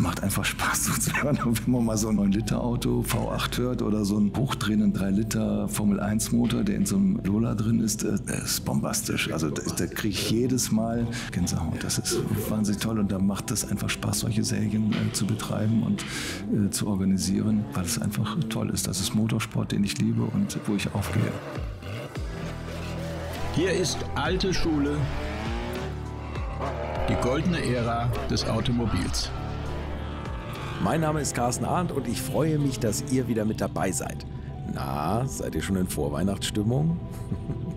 macht einfach Spaß zuzuhören. Und wenn man mal so ein 9-Liter-Auto V8 hört oder so einen hochdrehenden 3-Liter Formel-1-Motor, der in so einem Lola drin ist, äh, ist bombastisch. Also da, da kriege ich jedes Mal Gänsehaut. Das ist wahnsinnig toll und da macht es einfach Spaß, solche Serien äh, zu betreiben und äh, zu organisieren, weil es einfach toll ist. Das ist Motorsport, den ich liebe und wo ich aufgehe. Hier ist alte Schule, die goldene Ära des Automobils. Mein Name ist Carsten Arndt und ich freue mich, dass ihr wieder mit dabei seid. Na, seid ihr schon in Vorweihnachtsstimmung?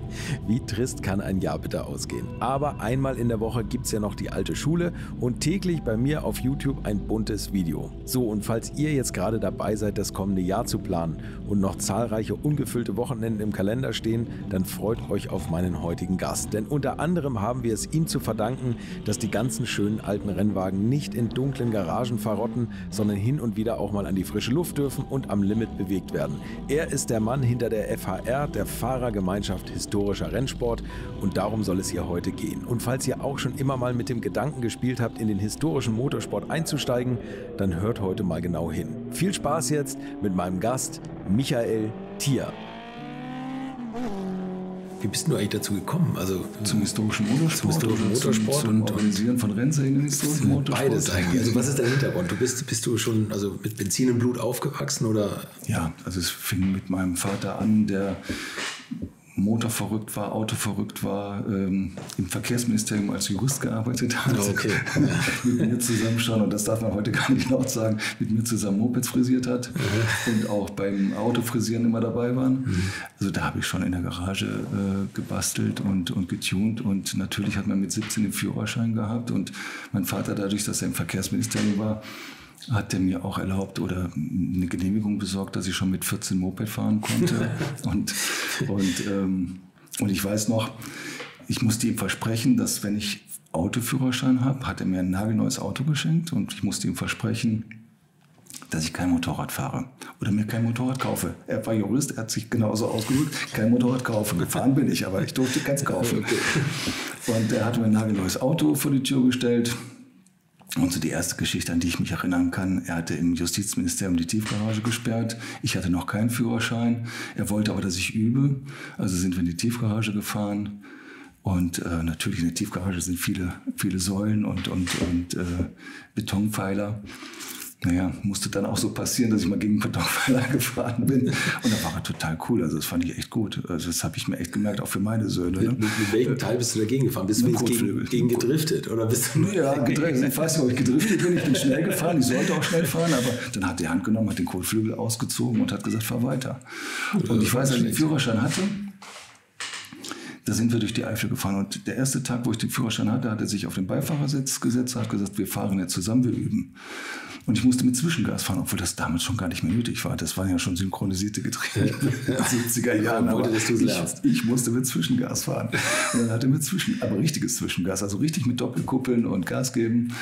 Wie trist kann ein Jahr bitte ausgehen? Aber einmal in der Woche gibt es ja noch die alte Schule und täglich bei mir auf YouTube ein buntes Video. So, und falls ihr jetzt gerade dabei seid, das kommende Jahr zu planen und noch zahlreiche ungefüllte Wochenenden im Kalender stehen, dann freut euch auf meinen heutigen Gast. Denn unter anderem haben wir es ihm zu verdanken, dass die ganzen schönen alten Rennwagen nicht in dunklen Garagen verrotten, sondern hin und wieder auch mal an die frische Luft dürfen und am Limit bewegt werden. Er ist der Mann hinter der FHR, der Fahrergemeinschaft Historische historischer Rennsport und darum soll es hier heute gehen. Und falls ihr auch schon immer mal mit dem Gedanken gespielt habt, in den historischen Motorsport einzusteigen, dann hört heute mal genau hin. Viel Spaß jetzt mit meinem Gast Michael Thier. Wie bist du eigentlich dazu gekommen? Also zum historischen Motorsport, zum historischen Motorsport zum, zum und Organisieren von Rennserien im historischen Motorsport. Beides eigentlich. Also was ist der Hintergrund? Du bist, bist du schon also mit Benzin im Blut aufgewachsen oder? Ja, also es fing mit meinem Vater an, der Motor verrückt war, Auto verrückt war, ähm, im Verkehrsministerium als Jurist gearbeitet hat, okay. mit mir zusammen schon, und das darf man heute gar nicht laut sagen, mit mir zusammen Mopeds frisiert hat mhm. und auch beim Autofrisieren immer dabei waren. Mhm. Also da habe ich schon in der Garage äh, gebastelt und, und getuned und natürlich hat man mit 17 den Führerschein gehabt und mein Vater dadurch, dass er im Verkehrsministerium war, hat er mir auch erlaubt oder eine Genehmigung besorgt, dass ich schon mit 14 Moped fahren konnte. und, und, ähm, und ich weiß noch, ich musste ihm versprechen, dass wenn ich Autoführerschein habe, hat er mir ein nagelneues Auto geschenkt und ich musste ihm versprechen, dass ich kein Motorrad fahre oder mir kein Motorrad kaufe. Er war Jurist, er hat sich genauso ausgedrückt, kein Motorrad kaufen. Gefahren bin ich, aber ich durfte keins kaufen. Und er hat mir ein nagelneues Auto vor die Tür gestellt und so die erste Geschichte, an die ich mich erinnern kann, er hatte im Justizministerium die Tiefgarage gesperrt. Ich hatte noch keinen Führerschein. Er wollte aber, dass ich übe. Also sind wir in die Tiefgarage gefahren. Und äh, natürlich in der Tiefgarage sind viele, viele Säulen und, und, und äh, Betonpfeiler naja, musste dann auch so passieren, dass ich mal gegen Betonpfeiler gefahren bin. Und da war er total cool. Also das fand ich echt gut. Also das habe ich mir echt gemerkt, auch für meine Söhne. Ne? Mit, mit, welchem Teil bist du dagegen gefahren? Bist du gegen, gegen gedriftet? Oder bist du ja, gedriftet. Ich weiß nicht, ob ich gedriftet bin. Ich bin schnell gefahren. Ich sollte auch schnell fahren. Aber dann hat die Hand genommen, hat den Kotflügel ausgezogen und hat gesagt, fahr weiter. Und ich weiß, als ich den Führerschein hatte, da sind wir durch die Eifel gefahren. Und der erste Tag, wo ich den Führerschein hatte, hat er sich auf den Beifahrersitz gesetzt, hat gesagt, wir fahren jetzt zusammen, wir üben. Und ich musste mit Zwischengas fahren, obwohl das damals schon gar nicht mehr nötig war. Das waren ja schon synchronisierte Getriebe in den 70er Jahren. Aber ich, ich, musste mit Zwischengas fahren. Und dann hatte mit Zwischen, aber richtiges Zwischengas, also richtig mit Doppelkuppeln und Gas geben.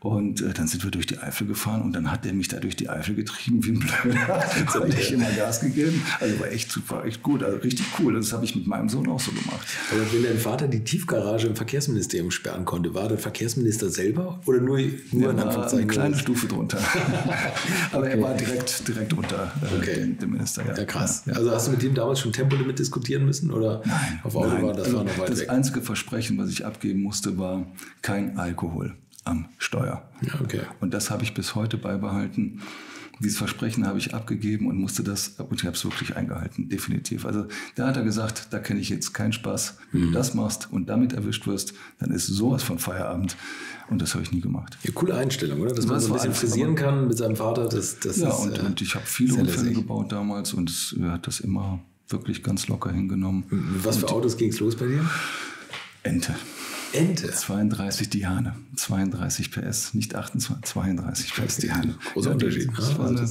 Und äh, dann sind wir durch die Eifel gefahren und dann hat der mich da durch die Eifel getrieben wie ein Blöder. Jetzt habe ich immer Gas gegeben. Also war echt super, echt gut, also richtig cool. Das habe ich mit meinem Sohn auch so gemacht. Aber wenn dein Vater die Tiefgarage im Verkehrsministerium sperren konnte, war der Verkehrsminister selber oder nur, nur ja, eine kleine Stufe drunter? Runter. Aber okay. er war direkt, direkt unter äh, okay. dem, dem, Minister. Ja, ja krass. Ja. Also hast du mit ihm damals schon Tempolimit diskutieren müssen? Oder nein, auf Autobahn, nein. das also war noch weit Das weg. einzige Versprechen, was ich abgeben musste, war kein Alkohol am Steuer. Ja, okay. Und das habe ich bis heute beibehalten dieses Versprechen habe ich abgegeben und musste das, und ich habe es wirklich eingehalten, definitiv. Also da hat er gesagt, da kenne ich jetzt keinen Spaß. Wenn mhm. du das machst und damit erwischt wirst, dann ist sowas von Feierabend. Und das habe ich nie gemacht. Ja, coole Einstellung, oder? Dass man das so ein bisschen frisieren kann mit seinem Vater. Das, das ja, ist, und, äh, und ich habe viele Unfälle gebaut damals und es, er hat das immer wirklich ganz locker hingenommen. Was für Autos ging es los bei dir? Ente. Ente. 32 Diane. 32 PS, nicht 28, 32 PS Diane. Großer ja, Unterschied. Das, das, war eine,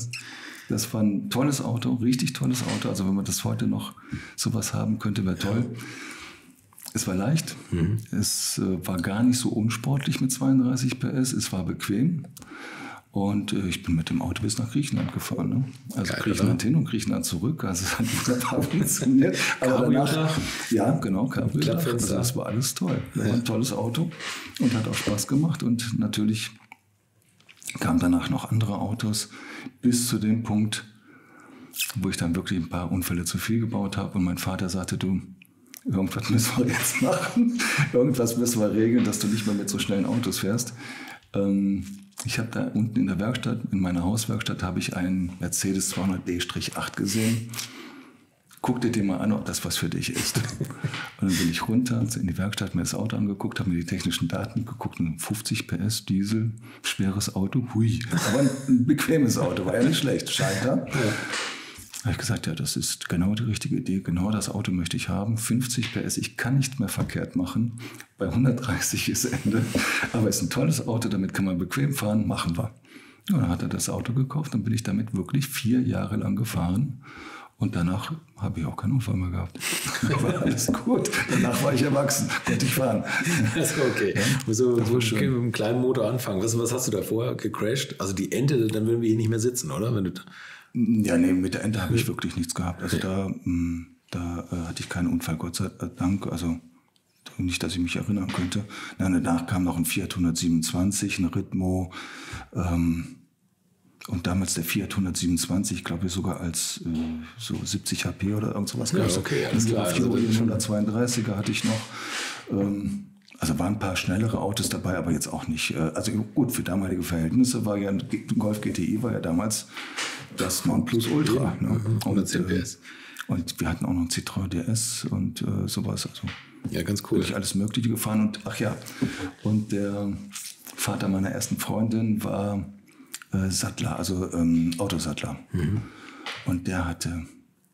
das war ein tolles Auto, richtig tolles Auto. Also wenn man das heute noch sowas haben könnte, wäre toll. Ja. Es war leicht. Mhm. Es äh, war gar nicht so unsportlich mit 32 PS. Es war bequem. Und äh, ich bin mit dem Auto bis nach Griechenland gefahren. Ne? Also Geil, Griechenland oder? hin und Griechenland zurück. Also es hat wunderbar funktioniert. Aber danach, ja, genau, Cabrio. Also das war alles toll. Ja. war ein tolles Auto und hat auch Spaß gemacht. Und natürlich kamen danach noch andere Autos, bis zu dem Punkt, wo ich dann wirklich ein paar Unfälle zu viel gebaut habe und mein Vater sagte, du, irgendwas müssen wir jetzt machen, irgendwas müssen wir regeln, dass du nicht mehr mit so schnellen Autos fährst. Ähm, ich habe da unten in der Werkstatt, in meiner Hauswerkstatt, habe ich einen Mercedes 200D-8 gesehen. Guck dir den mal an, ob das was für dich ist. Und dann bin ich runter in die Werkstatt, mir das Auto angeguckt, habe mir die technischen Daten geguckt. Ein 50 PS Diesel, schweres Auto, hui. Aber ein bequemes Auto, war ja nicht schlecht, Schalter. Ja habe ich gesagt, ja, das ist genau die richtige Idee, genau das Auto möchte ich haben. 50 PS, ich kann nicht mehr verkehrt machen. Bei 130 ist Ende. Aber es ist ein tolles Auto, damit kann man bequem fahren, machen wir. Ja, dann hat er das Auto gekauft, dann bin ich damit wirklich vier Jahre lang gefahren. Und danach habe ich auch keinen Unfall mehr gehabt. war alles gut. Danach war ich erwachsen, konnte ich fahren. Das war okay. Ja, so, das so mit einem kleinen Motor anfangen. Was, was hast du davor gecrashed? Also die Ente, dann würden wir hier nicht mehr sitzen, oder? Wenn du ja, nee, mit der Ente habe ich wirklich nichts gehabt. Also da, hm, da äh, hatte ich keinen Unfall, Gott sei Dank. Also nicht, dass ich mich erinnern könnte. Nein, danach kam noch ein Fiat 127, ein Ritmo. Ähm, und damals der Fiat 127, ich glaube sogar als äh, so 70 HP oder irgend sowas. Ja, okay, alles klar. Also 132er hatte ich noch. Ähm, also waren ein paar schnellere Autos dabei, aber jetzt auch nicht. Äh, also gut, für damalige Verhältnisse war ja ein Golf GTI war ja damals das Nonplusultra. Ne? 110 mhm. PS. Und wir hatten auch noch einen Citroën DS und äh, sowas. Also ja, ganz cool. Wirklich alles Mögliche gefahren. Und ach ja, und der Vater meiner ersten Freundin war äh, Sattler, also ähm, Autosattler. Mhm. Und der hatte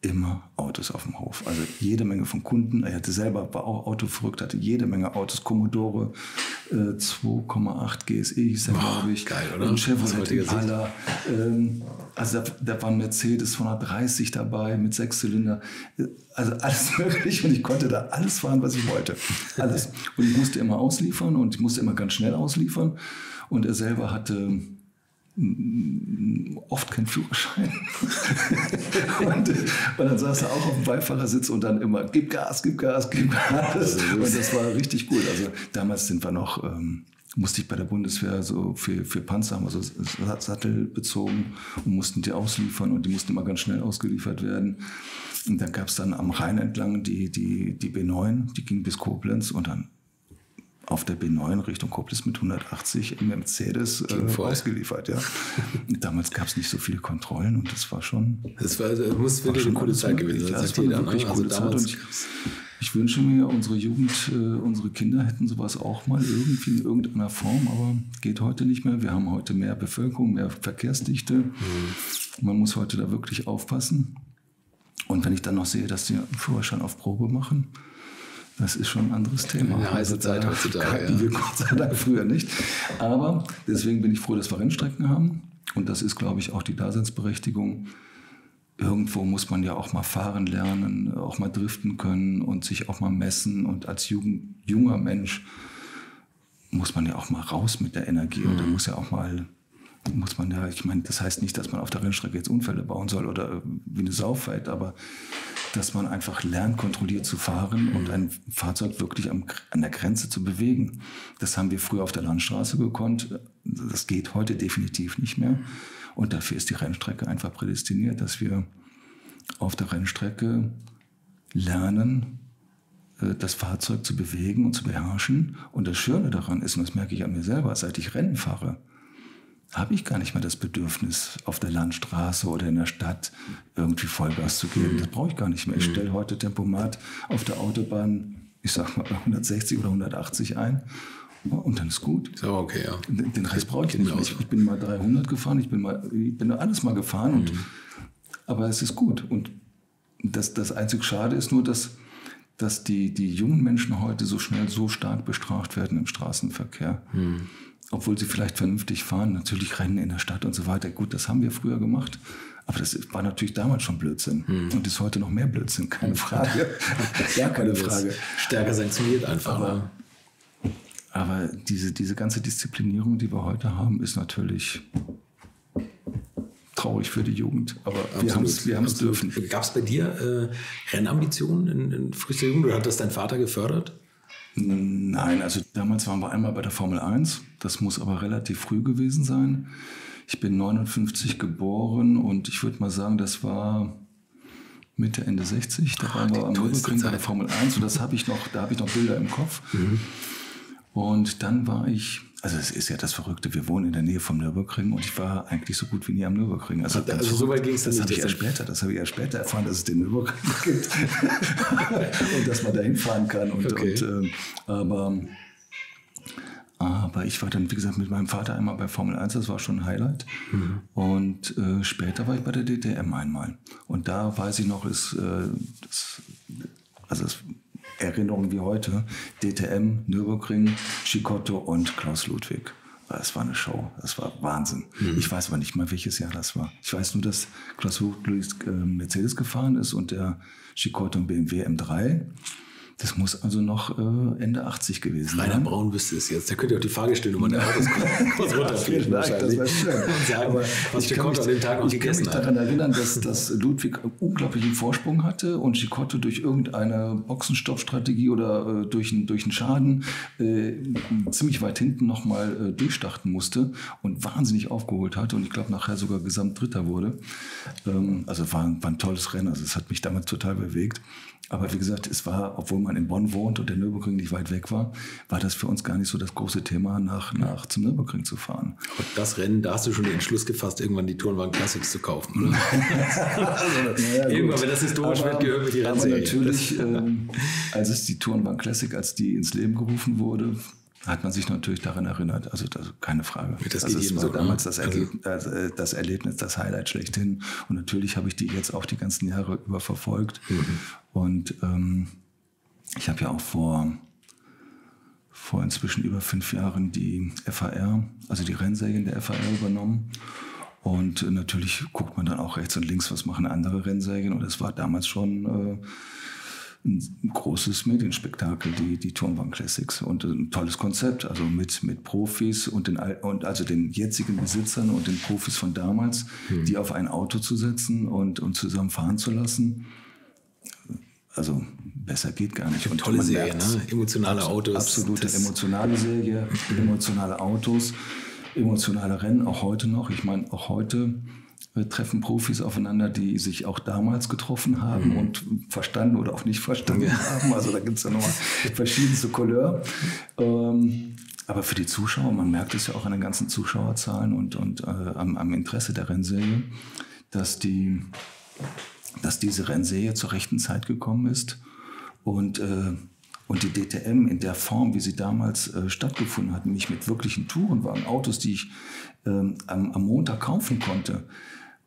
immer Autos auf dem Hof. Also jede Menge von Kunden. Er hatte selber, war auch autoverrückt, hatte jede Menge Autos. Commodore äh, 2,8 GSE hieß er, glaube ich. Geil, oder? Und Chevrolet Impala. Ähm, also da, da war ein Mercedes 230 dabei mit Sechszylinder. Also alles möglich und ich konnte da alles fahren, was ich wollte. Alles. Und ich musste immer ausliefern und ich musste immer ganz schnell ausliefern. Und er selber hatte oft keinen Führerschein. und, und, dann saß er auch auf dem Beifahrersitz und dann immer, gib Gas, gib Gas, gib Gas. Und das war richtig gut. Also damals sind wir noch, ähm, musste ich bei der Bundeswehr so für, für Panzer haben wir so Sattel bezogen und mussten die ausliefern und die mussten immer ganz schnell ausgeliefert werden. Und dann gab es dann am Rhein entlang die, die, die B9, die ging bis Koblenz und dann auf der B9 Richtung Koblenz mit 180 im Mercedes äh, ausgeliefert. Ja. Damals gab es nicht so viele Kontrollen und das war schon. Das, war, das muss wirklich eine coole Zeit gewesen sein. Ja, das war eine wirklich ne? coole also Zeit. Und ich wünsche mir, unsere Jugend, äh, unsere Kinder hätten sowas auch mal irgendwie in irgendeiner Form, aber geht heute nicht mehr. Wir haben heute mehr Bevölkerung, mehr Verkehrsdichte. Mhm. Man muss heute da wirklich aufpassen. Und wenn ich dann noch sehe, dass die Führerschein auf Probe machen, das ist schon ein anderes Thema. Eine heiße also Zeit heutzutage. Hatten ja. wir Gott sei Dank früher nicht. Aber deswegen bin ich froh, dass wir Rennstrecken haben. Und das ist, glaube ich, auch die Daseinsberechtigung. Irgendwo muss man ja auch mal fahren lernen, auch mal driften können und sich auch mal messen. Und als Jugend, junger Mensch muss man ja auch mal raus mit der Energie. Mhm. Und da muss ja auch mal muss man ja, ich meine, das heißt nicht, dass man auf der Rennstrecke jetzt Unfälle bauen soll oder wie eine Sau fährt, aber dass man einfach lernt, kontrolliert zu fahren und ein Fahrzeug wirklich am, an der Grenze zu bewegen. Das haben wir früher auf der Landstraße gekonnt. Das geht heute definitiv nicht mehr. Und dafür ist die Rennstrecke einfach prädestiniert, dass wir auf der Rennstrecke lernen, äh, das Fahrzeug zu bewegen und zu beherrschen. Und das Schöne daran ist, und das merke ich an mir selber, seit ich Rennen fahre, habe ich gar nicht mehr das Bedürfnis, auf der Landstraße oder in der Stadt irgendwie Vollgas zu geben. Das brauche ich gar nicht mehr. Ich mhm. stelle heute Tempomat auf der Autobahn, ich sag mal 160 oder 180 ein und dann ist gut. Ist aber okay, ja. Den Rest brauche ich nicht mehr. Ich, bin mal 300 gefahren, ich bin, mal, ich bin alles mal gefahren, und, mhm. aber es ist gut. Und das, das einzig Schade ist nur, dass, dass die, die jungen Menschen heute so schnell so stark bestraft werden im Straßenverkehr. Mhm obwohl sie vielleicht vernünftig fahren, natürlich Rennen in der Stadt und so weiter. Gut, das haben wir früher gemacht. Aber das war natürlich damals schon Blödsinn hm. und ist heute noch mehr Blödsinn, keine Frage. ja, keine Frage. Stärker sanktioniert einfach. Aber, aber diese, diese ganze Disziplinierung, die wir heute haben, ist natürlich traurig für die Jugend. Aber absolut, wir haben es dürfen. Gab es bei dir äh, Rennambitionen in, in frühester Jugend oder hat das dein Vater gefördert? Nein, also damals waren wir einmal bei der Formel 1. Das muss aber relativ früh gewesen sein. Ich bin 59 geboren und ich würde mal sagen, das war Mitte, Ende 60. Da waren wir am Nürburgring bei der Formel 1 und das habe ich noch, da habe ich noch Bilder im Kopf. Mhm. Und dann war ich, also es ist ja das Verrückte, wir wohnen in der Nähe vom Nürburgring und ich war eigentlich so gut wie nie am Nürburgring. Also, also so weit ging es Das habe ich erst später, das habe ich erst später erfahren, dass es den Nürburgring gibt und dass man da hinfahren kann. Und, okay. und äh, aber aber ich war dann, wie gesagt, mit meinem Vater einmal bei Formel 1, das war schon ein Highlight. Mhm. Und äh, später war ich bei der DTM einmal. Und da weiß ich noch, ist, äh, das, also das Erinnerungen wie heute, DTM, Nürburgring, Chicotto und Klaus Ludwig. Es war eine Show, das war Wahnsinn. Mhm. Ich weiß aber nicht mal, welches Jahr das war. Ich weiß nur, dass Klaus Ludwig äh, Mercedes gefahren ist und der Chicotto BMW M3. Das muss also noch äh, Ende 80 gewesen sein. Rainer Braun wüsste es jetzt. Da könnt ihr auch die Fahrgestellnummer der Autos kurz runterfliegen. das wäre schön. Sagen, Aber was Chicotto an dem Tag noch. Ich kann mich daran erinnern, dass, dass Ludwig einen unglaublichen Vorsprung hatte und Chicotto durch irgendeine Boxenstoppstrategie oder äh, durch, ein, durch einen Schaden äh, ziemlich weit hinten nochmal äh, durchstarten musste und wahnsinnig aufgeholt hatte und ich glaube nachher sogar Gesamtdritter wurde. Ähm, also war, war ein tolles Rennen. Also es hat mich damals total bewegt. Aber wie gesagt, es war, obwohl man in Bonn wohnt und der Nürburgring nicht weit weg war, war das für uns gar nicht so das große Thema, nach, nach zum Nürburgring zu fahren. Aber das Rennen, da hast du schon den Entschluss gefasst, irgendwann die Tourenwagen Classics zu kaufen, oder? also, ja, irgendwann, wenn das historisch aber, wird, gehört die Rennserie. Aber natürlich, ähm, als es die Tourenwagen Classic, als die ins Leben gerufen wurde, hat man sich natürlich daran erinnert. Also, also keine Frage. Das also es war so, damals das, Erleb also, äh, das Erlebnis, das Highlight schlechthin. Und natürlich habe ich die jetzt auch die ganzen Jahre über verfolgt. Mhm. Und ähm, ich habe ja auch vor, vor inzwischen über fünf Jahren die FAR, also die Rennserien der FAR übernommen. Und natürlich guckt man dann auch rechts und links, was machen andere Rennserien. Und es war damals schon... Äh, ein großes Medienspektakel, die, die Turmbahn Classics. Und ein tolles Konzept, also mit, mit Profis und, den, und also den jetzigen Besitzern und den Profis von damals, mhm. die auf ein Auto zu setzen und, und zusammen fahren zu lassen. Also besser geht gar nicht. Und tolle Serie, ne? emotionale Autos. Absolute emotionale Serie, emotionale Autos, emotionale Rennen, auch heute noch. Ich meine, auch heute treffen Profis aufeinander, die sich auch damals getroffen haben mhm. und verstanden oder auch nicht verstanden ja. haben. Also da gibt es ja nochmal verschiedenste Couleur. Ähm, aber für die Zuschauer, man merkt es ja auch an den ganzen Zuschauerzahlen und, und äh, am, am, Interesse der Rennserie, dass, die, dass diese Rennserie zur rechten Zeit gekommen ist und äh, und die DTM in der Form, wie sie damals äh, stattgefunden hat, nämlich mit wirklichen Tourenwagen, Autos, die ich ähm, am, am Montag kaufen konnte,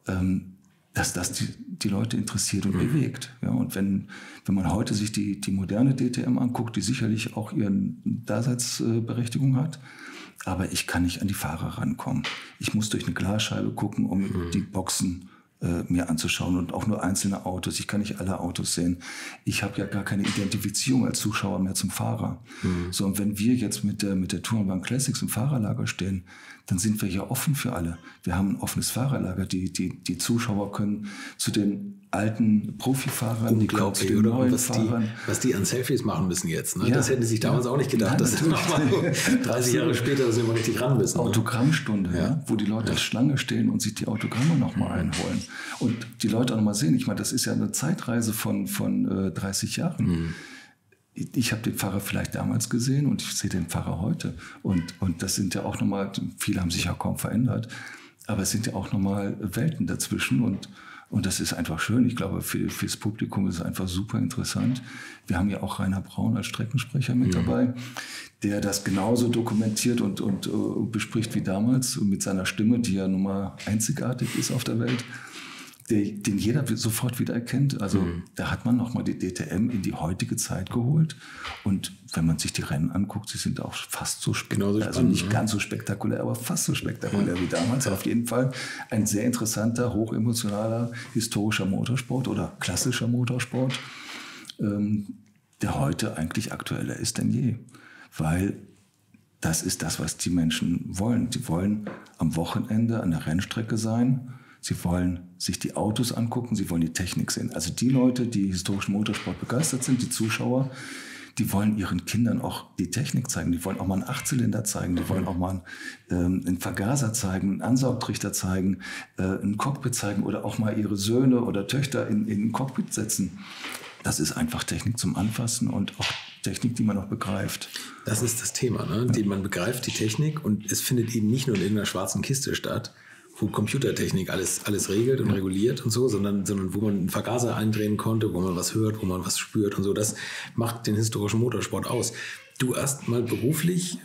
ähm, dass das die, die Leute interessiert und mhm. bewegt. Ja, und wenn, wenn man heute sich die, die moderne DTM anguckt, die sicherlich auch ihren Daseinsberechtigung hat, aber ich kann nicht an die Fahrer rankommen. Ich muss durch eine Glasscheibe gucken, um mhm. die Boxen äh, mir anzuschauen und auch nur einzelne Autos. Ich kann nicht alle Autos sehen. Ich habe ja gar keine Identifizierung als Zuschauer mehr zum Fahrer. Mhm. So, und wenn wir jetzt mit der, mit der Tourenbahn Classics im Fahrerlager stehen, dann sind wir ja offen für alle. Wir haben ein offenes Fahrerlager. Die, die, die Zuschauer können zu den alten Profifahrern, die zu den neuen was Fahrern. Die, was die an Selfies machen müssen jetzt. Ne? Ja, das hätten sie sich damals ja, auch nicht gedacht, nein, dass sie nochmal 30 Jahre später sind wir richtig ran müssen. Ne? Autogrammstunde, ja. ja. wo die Leute als Schlange stehen und sich die Autogramme nochmal einholen. Und die Leute auch nochmal sehen. Ich meine, das ist ja eine Zeitreise von, von äh, 30 Jahren. Mhm ich habe den Pfarrer vielleicht damals gesehen und ich sehe den Pfarrer heute. Und, und das sind ja auch nochmal, viele haben sich ja kaum verändert, aber es sind ja auch nochmal Welten dazwischen und, und das ist einfach schön. Ich glaube, für, fürs Publikum ist es einfach super interessant. Wir haben ja auch Rainer Braun als Streckensprecher mit mhm. dabei, der das genauso dokumentiert und, und uh, bespricht wie damals mit seiner Stimme, die ja nun mal einzigartig ist auf der Welt den jeder sofort wieder erkennt. Also mhm. da hat man nochmal die DTM in die heutige Zeit geholt. Und wenn man sich die Rennen anguckt, sie sind auch fast so spektakulär, also nicht ne? ganz so spektakulär, aber fast so spektakulär ja. wie damals. Ja. Auf jeden Fall ein sehr interessanter, hochemotionaler, historischer Motorsport oder klassischer Motorsport, ähm, der heute eigentlich aktueller ist denn je. Weil das ist das, was die Menschen wollen. Sie wollen am Wochenende an der Rennstrecke sein Sie wollen sich die Autos angucken, sie wollen die Technik sehen. Also die Leute, die historischen Motorsport begeistert sind, die Zuschauer, die wollen ihren Kindern auch die Technik zeigen. Die wollen auch mal einen Achtzylinder zeigen. Die wollen auch mal einen, ähm, einen Vergaser zeigen, einen Ansaugtrichter zeigen, äh, ein Cockpit zeigen oder auch mal ihre Söhne oder Töchter in, in ein Cockpit setzen. Das ist einfach Technik zum Anfassen und auch Technik, die man auch begreift. Das ist das Thema, ne? die man begreift die Technik und es findet eben nicht nur in irgendeiner schwarzen Kiste statt, wo Computertechnik alles, alles regelt und reguliert und so, sondern, sondern wo man einen Vergaser eindrehen konnte, wo man was hört, wo man was spürt und so. Das macht den historischen Motorsport aus. Du erst mal beruflich,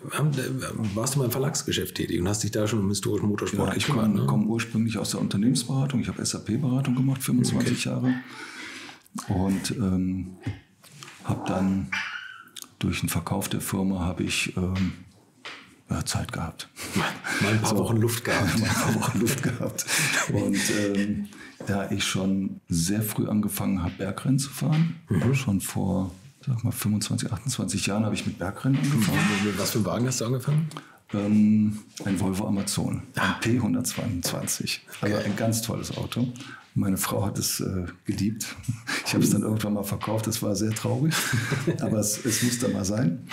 warst du mal im Verlagsgeschäft tätig und hast dich da schon um historischen Motorsport ja, gekümmert. Ich komme, ne? komme ursprünglich aus der Unternehmensberatung. Ich habe SAP-Beratung gemacht, 25 okay. Jahre. Und ähm, habe dann durch den Verkauf der Firma habe ich ähm, ja, Zeit gehabt. Mal ein paar so, Wochen Luft gehabt. Mal ein paar Wochen Luft gehabt. Und ähm, da ich schon sehr früh angefangen habe, Bergrennen zu fahren, mhm. schon vor sag mal 25, 28 Jahren habe ich mit Bergrennen angefangen. Mit was für ein Wagen hast du angefangen? Ähm, ein Volvo Amazon, ein P122. Also ein ganz tolles Auto. Meine Frau hat es äh, geliebt. Ich habe es dann irgendwann mal verkauft. Das war sehr traurig, aber es, es musste mal sein.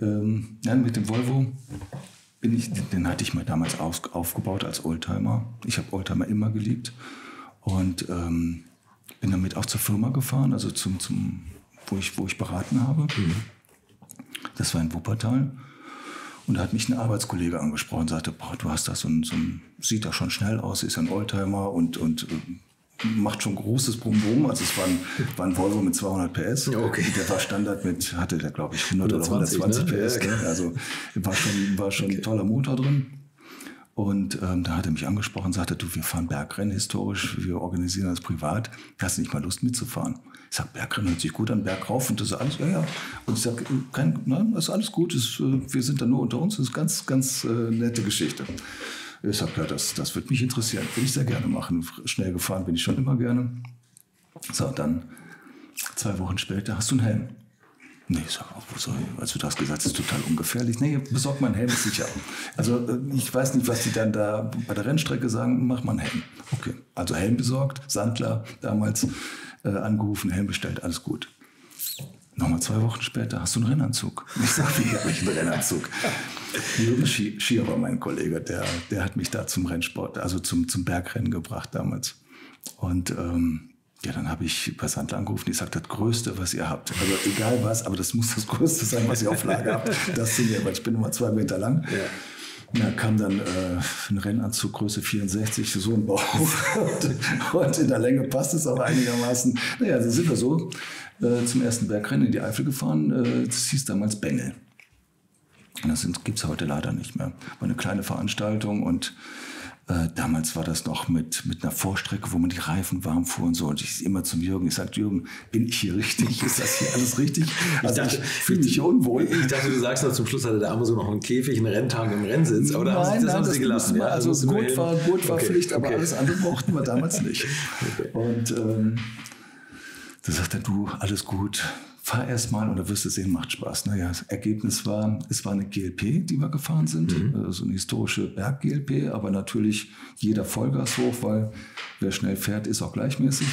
Ähm, ja, mit dem Volvo bin ich, den hatte ich mir damals auf, aufgebaut als Oldtimer. Ich habe Oldtimer immer geliebt und ähm, bin damit auch zur Firma gefahren, also zum, zum wo, ich, wo ich beraten habe. Mhm. Das war in Wuppertal. Und da hat mich ein Arbeitskollege angesprochen und sagte, boah, du hast da so ein, so ein, sieht da schon schnell aus, ist ein Oldtimer und, und äh, macht schon großes Brumm-Brumm. Also es war ein, war ein Volvo mit 200 PS. Okay. Der war Standard mit, hatte der glaube ich 100 120, oder 120 ne? PS. Ja, ne? Also war schon, war schon okay. ein toller Motor drin. Und ähm, da hat er mich angesprochen und sagte, du, wir fahren Bergrennen historisch, wir organisieren das privat. Hast du nicht mal Lust mitzufahren? Ich sage, Bergrennen hört sich gut an, Berg rauf und das ist alles, ja, ja. Und ich sage, nein, das ist alles gut, das, äh, wir sind da nur unter uns, das ist ganz, ganz äh, nette Geschichte. Ich habe ja, das, das wird mich interessieren. Will ich sehr gerne machen. Schnell gefahren bin ich schon immer gerne. So, dann zwei Wochen später, hast du einen Helm? Nee, ich sag, oh, wo soll ich? Als du das gesagt hast, ist total ungefährlich. Nee, besorg mal einen Helm, ist sicher. Also äh, ich weiß nicht, was die dann da bei der Rennstrecke sagen, mach mal einen Helm. Okay, also Helm besorgt, Sandler damals äh, angerufen, Helm bestellt, alles gut. Nochmal zwei Wochen später hast du einen Rennanzug. Ich sage, wie habe ich einen Rennanzug? Jürgen Schierer, mein Kollege, der, der hat mich da zum Rennsport, also zum, zum Bergrennen gebracht damals. Und ähm, ja, dann habe ich bei Sandler angerufen, die sagt, das Größte, was ihr habt. Also egal was, aber das muss das Größte sein, was ihr auf Lager habt. Das sind ja, weil ich bin mal zwei Meter lang. Ja. Da kam dann äh, ein Rennanzug Größe 64, so ein Bauch. und, und in der Länge passt es auch einigermaßen. Naja, dann sind wir so äh, zum ersten Bergrennen in die Eifel gefahren. Äh, das hieß damals Bengel. Das gibt es heute leider nicht mehr. War eine kleine Veranstaltung und äh, damals war das noch mit, mit einer Vorstrecke, wo man die Reifen warm fuhr und so. Und ich immer zum Jürgen, ich sagte, Jürgen, bin ich hier richtig? Ist das hier alles richtig? Also ich, ich fühle mich hier unwohl. Ich dachte, du sagst noch, zum Schluss hatte der Amazon noch einen Käfig, einen Renntag im Rennsitz. Oder nein, haben, das nein, haben das sie gelassen? Ja, also Gurt war, Gurt war okay, Pflicht, aber okay. alles andere brauchten wir damals nicht. Okay. Und ähm, da sagt er, du, alles gut, fahr erst mal und da wirst du sehen, macht Spaß. Naja, das Ergebnis war, es war eine GLP, die wir gefahren sind, mhm. so also eine historische Berg-GLP, aber natürlich jeder Vollgas hoch, weil wer schnell fährt, ist auch gleichmäßig.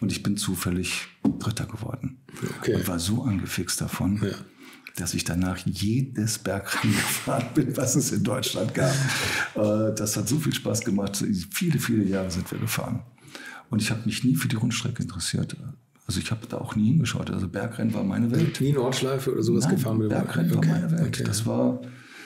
Und ich bin zufällig Dritter geworden okay. und war so angefixt davon. Ja dass ich danach jedes Bergrennen gefahren bin, was es in Deutschland gab. Äh, das hat so viel Spaß gemacht. Viele, viele Jahre sind wir gefahren. Und ich habe mich nie für die Rundstrecke interessiert. Also ich habe da auch nie hingeschaut. Also Bergrennen war meine Welt. Nie Nordschleife oder sowas Nein, gefahren? Mit Bergrennen okay. war meine Welt. Okay. Das, war,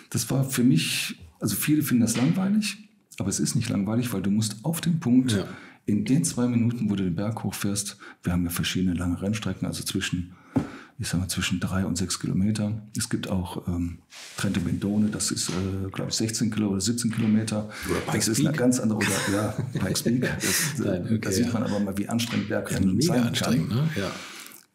das war für mich, also viele finden das langweilig, aber es ist nicht langweilig, weil du musst auf den Punkt, ja. in den zwei Minuten, wo du den Berg hochfährst, wir haben ja verschiedene lange Rennstrecken, also zwischen ich sag mal, zwischen drei und sechs Kilometer. Es gibt auch ähm, Trento Bendone, das ist, äh, glaube ich, 16 Kilo oder 17 Kilometer. Oder das ist eine ganz andere, oder ja, Pikes Peak. Das, Nein, okay, da sieht man aber mal, wie anstrengend Bergrennen ja, sein kann. Ne? Ja.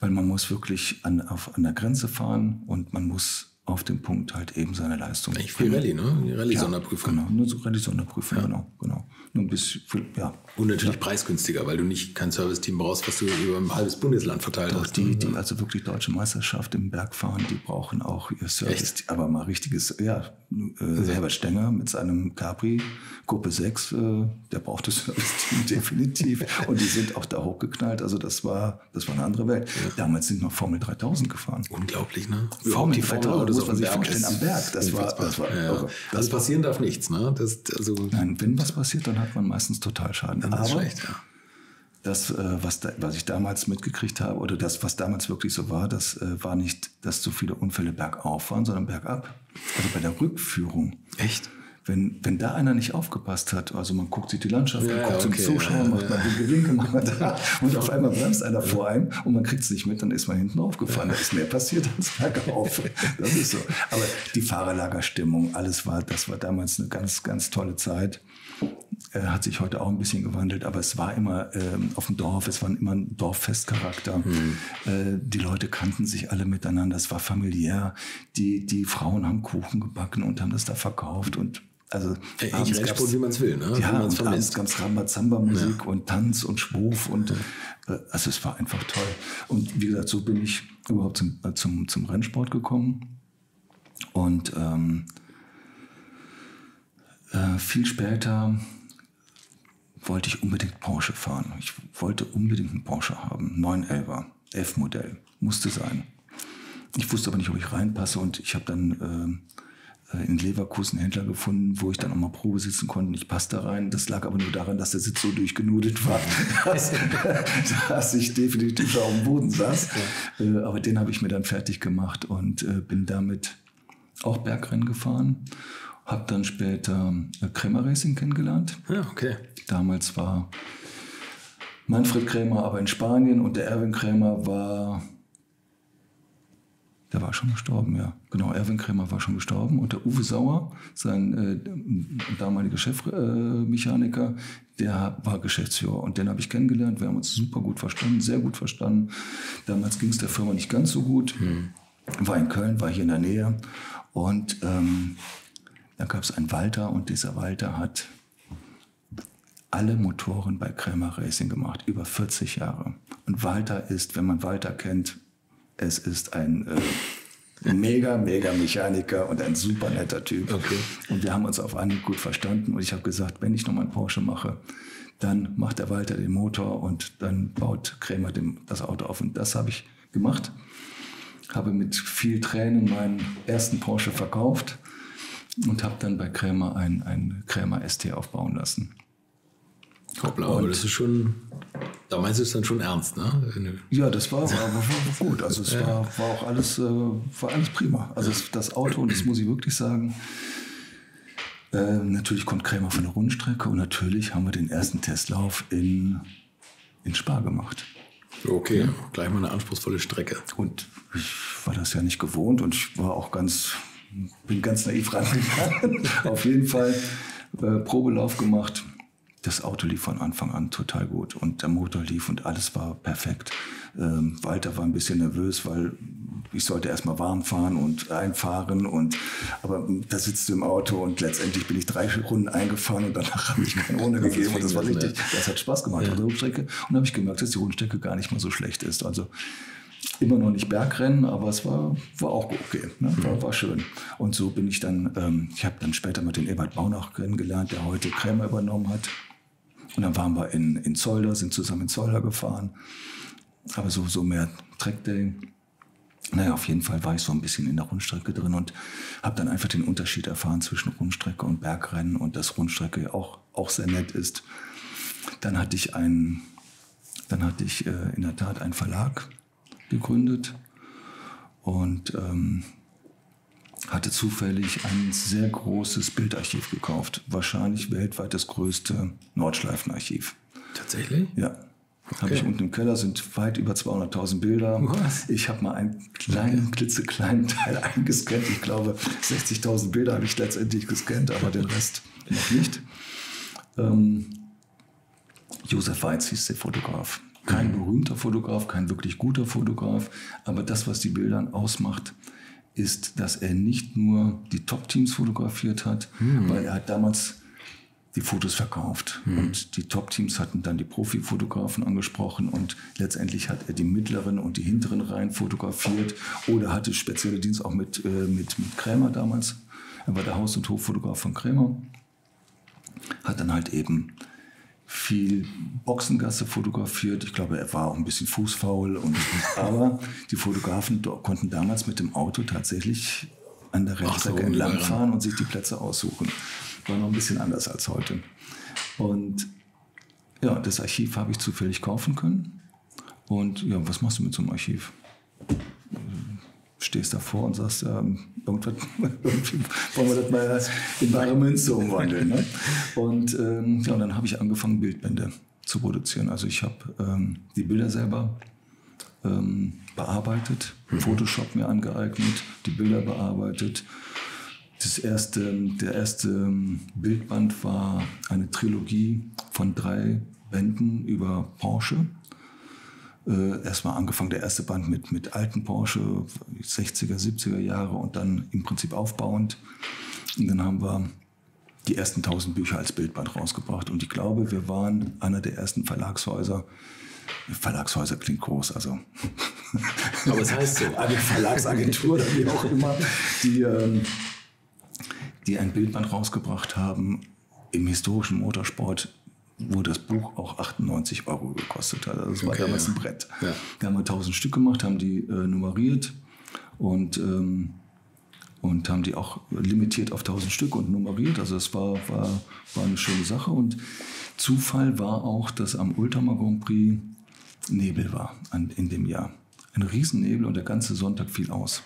Weil man muss wirklich an, auf, an der Grenze fahren und man muss auf dem Punkt halt eben seine Leistung. Eigentlich viel Rallye, ne? Rallye-Sonderprüfung. Ja, genau, nur so Rallye-Sonderprüfung, ja. genau, genau. Nur ein bisschen, ja. Und natürlich ja. preisgünstiger, weil du nicht kein Serviceteam brauchst, was du über ein halbes Bundesland verteilt Doch, hast. Die, die, also wirklich deutsche Meisterschaft im Bergfahren, die brauchen auch ihr Service. Echt? Aber mal richtiges, ja, äh, Herbert Stenger mit seinem Capri, Gruppe 6, äh, der braucht das Service-Team definitiv. Und die sind auch da hochgeknallt. Also das war, das war eine andere Welt. Ja. Damals sind noch Formel 3000 gefahren. Unglaublich, ne? Formel die 3000, muss man sich vorstellen, am Berg. Das war, das war, ja. das also passieren darf nichts, ne? Das, also Nein, wenn was passiert, dann hat man meistens Totalschaden. Dann ist schlecht, ja. Das, äh, was, da, was ich damals mitgekriegt habe, oder das, was damals wirklich so war, das äh, war nicht, dass so viele Unfälle bergauf waren, sondern bergab. Also bei der Rückführung. Echt? Wenn, wenn da einer nicht aufgepasst hat, also man guckt sich die Landschaft ja, guckt okay, zum Zuschauer, ja, macht ja. mal den Winkel, macht mal da und auf einmal bremst einer vor einem und man kriegt es nicht mit, dann ist man hinten aufgefahren. Da ist mehr passiert als bergauf. Das ist so. Aber die Fahrerlagerstimmung, alles war, das war damals eine ganz, ganz tolle Zeit. Äh, hat sich heute auch ein bisschen gewandelt, aber es war immer ähm, auf dem Dorf, es war immer ein Dorffestcharakter. Mhm. Äh, die Leute kannten sich alle miteinander, es war familiär. Die, die Frauen haben Kuchen gebacken und haben das da verkauft und also Ey, abends Rennsport, wie man es will, ne? Ja, und vermisst. abends gab es Rambazamba-Musik Ja. und Tanz und Schwurf und äh, also es war einfach toll. Und wie gesagt, so bin ich überhaupt zum, äh, zum, zum Rennsport gekommen. Und ähm, äh, viel später wollte ich unbedingt Porsche fahren. Ich wollte unbedingt einen Porsche haben, 911er, F-Modell, musste sein. Ich wusste aber nicht, ob ich reinpasse und ich habe dann äh, in Leverkusen einen Händler gefunden, wo ich dann auch mal Probe sitzen konnte. Ich passte da rein. Das lag aber nur daran, dass der Sitz so durchgenudelt war, dass, dass ich definitiv auf dem Boden saß. Äh, aber den habe ich mir dann fertig gemacht und äh, bin damit auch Bergrennen gefahren. Habe dann später äh, Krämer Racing kennengelernt. Ja, okay. Damals war Manfred Krämer aber in Spanien und der Erwin Krämer war, der war schon gestorben, ja. Genau, Erwin Krämer war schon gestorben und der Uwe Sauer, sein äh, damaliger Chefmechaniker, der war Geschäftsführer und den habe ich kennengelernt. Wir haben uns super gut verstanden, sehr gut verstanden. Damals ging es der Firma nicht ganz so gut. War in Köln, war hier in der Nähe und ähm, dann gab es einen Walter und dieser Walter hat alle Motoren bei Krämer Racing gemacht, über 40 Jahre. Und Walter ist, wenn man Walter kennt, es ist ein äh, mega, mega Mechaniker und ein super netter Typ. Okay. Und wir haben uns auf Anhieb gut verstanden. Und ich habe gesagt, wenn ich nochmal einen Porsche mache, dann macht der Walter den Motor und dann baut Krämer dem, das Auto auf. Und das habe ich gemacht. Habe mit viel Tränen meinen ersten Porsche verkauft und habe dann bei Krämer ein, ein Krämer ST aufbauen lassen. Hoppla, aber das ist schon, da meinst du es dann schon ernst, ne? Ja, das war, war, war gut. Also es war, war auch alles, äh, war alles prima. Also es, das Auto, und das muss ich wirklich sagen, äh, natürlich kommt Krämer von der Rundstrecke und natürlich haben wir den ersten Testlauf in, in Spa gemacht. Okay, gleich mal eine anspruchsvolle Strecke. Und ich war das ja nicht gewohnt und ich war auch ganz, bin ganz naiv rangegangen. Auf jeden Fall äh, Probelauf gemacht. Das Auto lief von Anfang an total gut und der Motor lief und alles war perfekt. Ähm, Walter war ein bisschen nervös, weil ich sollte erstmal warm fahren und einfahren und aber da sitzt du im Auto und letztendlich bin ich drei Runden eingefahren und danach habe ich keine Runde gegeben und das war richtig, das hat Spaß gemacht auf der Rundstrecke und habe ich gemerkt, dass die Rundstrecke gar nicht mal so schlecht ist. Also immer noch nicht Bergrennen, aber es war, war auch okay, ne? war, war schön. Und so bin ich dann, ähm, ich habe dann später mal den Ebert Baunach kennengelernt, der heute Krämer übernommen hat. Und dann waren wir in, in Zolder, sind zusammen in Zolder gefahren. Aber so, so mehr Trackday. Naja, auf jeden Fall war ich so ein bisschen in der Rundstrecke drin und habe dann einfach den Unterschied erfahren zwischen Rundstrecke und Bergrennen und dass Rundstrecke auch, auch sehr nett ist. Dann hatte ich einen, dann hatte ich äh, in der Tat einen Verlag gegründet und ähm, hatte zufällig ein sehr großes Bildarchiv gekauft. Wahrscheinlich weltweit das größte Nordschleifenarchiv. Tatsächlich? Ja. Habe ich unten im Keller, sind weit über 200.000 Bilder. Was? Ich habe mal einen kleinen, klitzekleinen Teil eingescannt. Ich glaube, 60.000 Bilder habe ich letztendlich gescannt, aber den Rest noch nicht. Ähm, Josef Weiz hieß der Fotograf. Kein berühmter Fotograf, kein wirklich guter Fotograf, aber das, was die Bildern ausmacht, ist, dass er nicht nur die Top-Teams fotografiert hat, weil er hat damals die Fotos verkauft. Mhm. Und die Top-Teams hatten dann die Profifotografen angesprochen und letztendlich hat er die mittleren und die hinteren Reihen fotografiert oder hatte spezielle Dienst auch mit, äh, mit, mit Krämer damals. Er war der Haus- und Hoffotograf von Krämer. Hat dann halt eben viel Boxengasse fotografiert. Ich glaube, er war auch ein bisschen fußfaul. Und, aber die Fotografen konnten damals mit dem Auto tatsächlich an der Rennstrecke so, entlangfahren und sich die Plätze aussuchen. War noch ein bisschen anders als heute. Und ja, das Archiv habe ich zufällig kaufen können. Und ja, was machst du mit so einem Archiv? Stehst davor und sagst, ähm, irgendwann wollen wir das mal in bare Münze umwandeln. Ne? Und ähm, ja, und dann habe ich angefangen, Bildbände zu produzieren. Also ich habe ähm, die Bilder selber ähm, bearbeitet, mhm. Photoshop mir angeeignet, die Bilder bearbeitet. Das erste, der erste Bildband war eine Trilogie von drei Bänden über Porsche. Äh, erstmal angefangen, der erste Band mit, mit alten Porsche, 60er, 70er Jahre und dann im Prinzip aufbauend. Und dann haben wir die ersten 1000 Bücher als Bildband rausgebracht. Und ich glaube, wir waren einer der ersten Verlagshäuser, Verlagshäuser klingt groß, also. Aber es heißt so. Eine Verlagsagentur oder wie auch immer, die, ähm, die ein Bildband rausgebracht haben im historischen Motorsport, wo das Buch auch 98 Euro gekostet hat. Also das war okay, damals ein Brett. Ja. Wir haben 1000 Stück gemacht, haben die äh, nummeriert und, ähm, und haben die auch limitiert auf 1000 Stück und nummeriert. Also es war, war, war eine schöne Sache. Und Zufall war auch, dass am Ultramar Grand Prix Nebel war an, in dem Jahr. Ein Riesennebel und der ganze Sonntag fiel aus.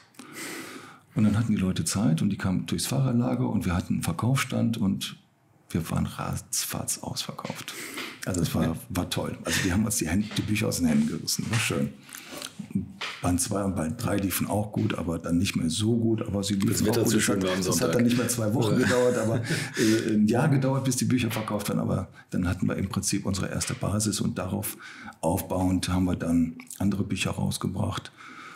Und dann hatten die Leute Zeit und die kamen durchs Fahrerlager und wir hatten einen Verkaufsstand und wir waren ratzfatz ausverkauft. Also es war, war toll. Also die haben uns die, Hände, die Bücher aus den Händen gerissen. War schön. Band 2 und Band 3 liefen auch gut, aber dann nicht mehr so gut. Aber sie liefen das Wetter auch gut. Schön das, hat, das hat dann nicht mehr zwei Wochen gedauert, aber äh, ein Jahr gedauert, bis die Bücher verkauft waren. Aber dann hatten wir im Prinzip unsere erste Basis und darauf aufbauend haben wir dann andere Bücher rausgebracht.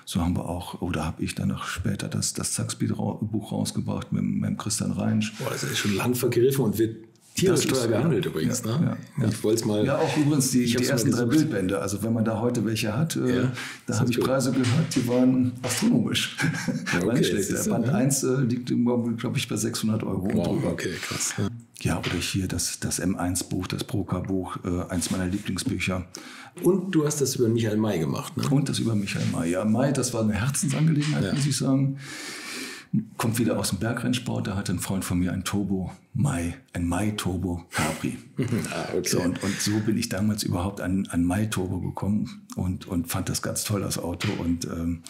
So haben wir auch, oder habe ich dann noch später das, das Zackspeed-Buch rausgebracht mit, mit Christian Reinsch. Boah, das ist schon lang vergriffen und wird tierisch teuer gehandelt ja, übrigens. Ja, ne? ja, ich wollte mal. Ja, auch übrigens die, die ersten drei Bildbände. Also wenn man da heute welche hat, äh, da habe ich Preise gehört, die waren astronomisch. Okay, schlecht. Band 1 äh, liegt, glaube ich, bei 600 Euro. Wow, okay, krass. Ja, oder hier das, das M1-Buch, das Proka-Buch, äh, eins meiner Lieblingsbücher. Und du hast das über Michael May gemacht, ne? Und das über Michael May. Ja, May, das war eine Herzensangelegenheit, ja. muss ich sagen. Kommt wieder aus dem Bergrennsport, da hatte ein Freund von mir ein Turbo Mai, ein Mai Turbo Capri. ah, okay. so, und, und, so bin ich damals überhaupt an, an Mai Turbo gekommen und, und fand das ganz toll, das Auto. Und ähm,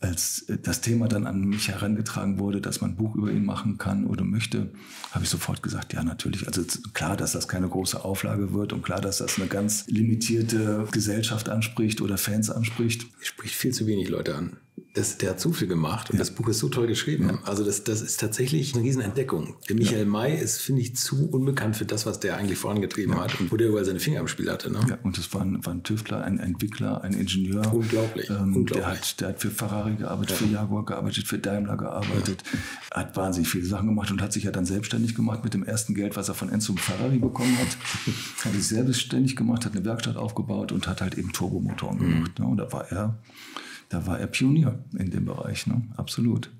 als das Thema dann an mich herangetragen wurde, dass man ein Buch über ihn machen kann oder möchte, habe ich sofort gesagt, ja natürlich. Also klar, dass das keine große Auflage wird und klar, dass das eine ganz limitierte Gesellschaft anspricht oder Fans anspricht. Spricht viel zu wenig Leute an das, der hat so viel gemacht und ja. das Buch ist so toll geschrieben. Ja. Also das, das ist tatsächlich eine Riesenentdeckung. Der Michael ja. May ist, finde ich, zu unbekannt für das, was der eigentlich vorangetrieben hat und wo der überall seine Finger im Spiel hatte. Ne? Ja, und das war ein, war ein Tüftler, ein Entwickler, ein Ingenieur. Unglaublich. Ähm, Unglaublich. Der, hat, der hat für Ferrari gearbeitet, für Jaguar gearbeitet, für Daimler gearbeitet, hat wahnsinnig viele Sachen gemacht und hat sich ja dann selbstständig gemacht mit dem ersten Geld, was er von Enzo Ferrari bekommen hat. hat sich selbstständig gemacht, hat eine Werkstatt aufgebaut und hat halt eben Turbomotoren mhm. gemacht. Ne? Und da war er da war er Pionier in dem Bereich, ne? absolut.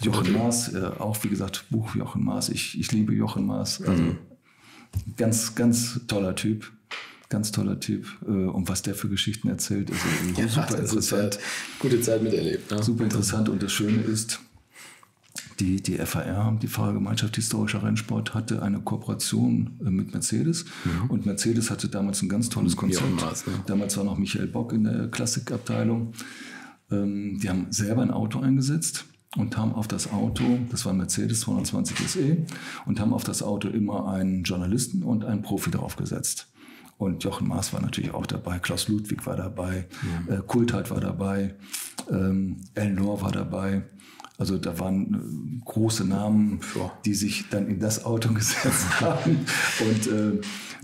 Jochen Maas, äh, auch wie gesagt, Buch Jochen Maas. Ich, ich liebe Jochen Maas. Also mhm. ganz, ganz toller Typ. Ganz toller Typ. Äh, und was der für Geschichten erzählt, ist ja, super interessant. Halt gute Zeit miterlebt. Ne? Super interessant. Und das Schöne ist, die, die FAR, die Fahrergemeinschaft Historischer Rennsport, hatte eine Kooperation äh, mit Mercedes. Mhm. Und Mercedes hatte damals ein ganz tolles Konzept. Maß, ne? Damals war noch Michael Bock in der Klassikabteilung. Ähm, die haben selber ein Auto eingesetzt und haben auf das Auto, das war ein Mercedes 220 SE, und haben auf das Auto immer einen Journalisten und einen Profi draufgesetzt. Und Jochen Maas war natürlich auch dabei, Klaus Ludwig war dabei, mhm. äh, Kultheit war dabei, ähm, Elnor war dabei. Also da waren äh, große Namen, die sich dann in das Auto gesetzt haben. Und äh,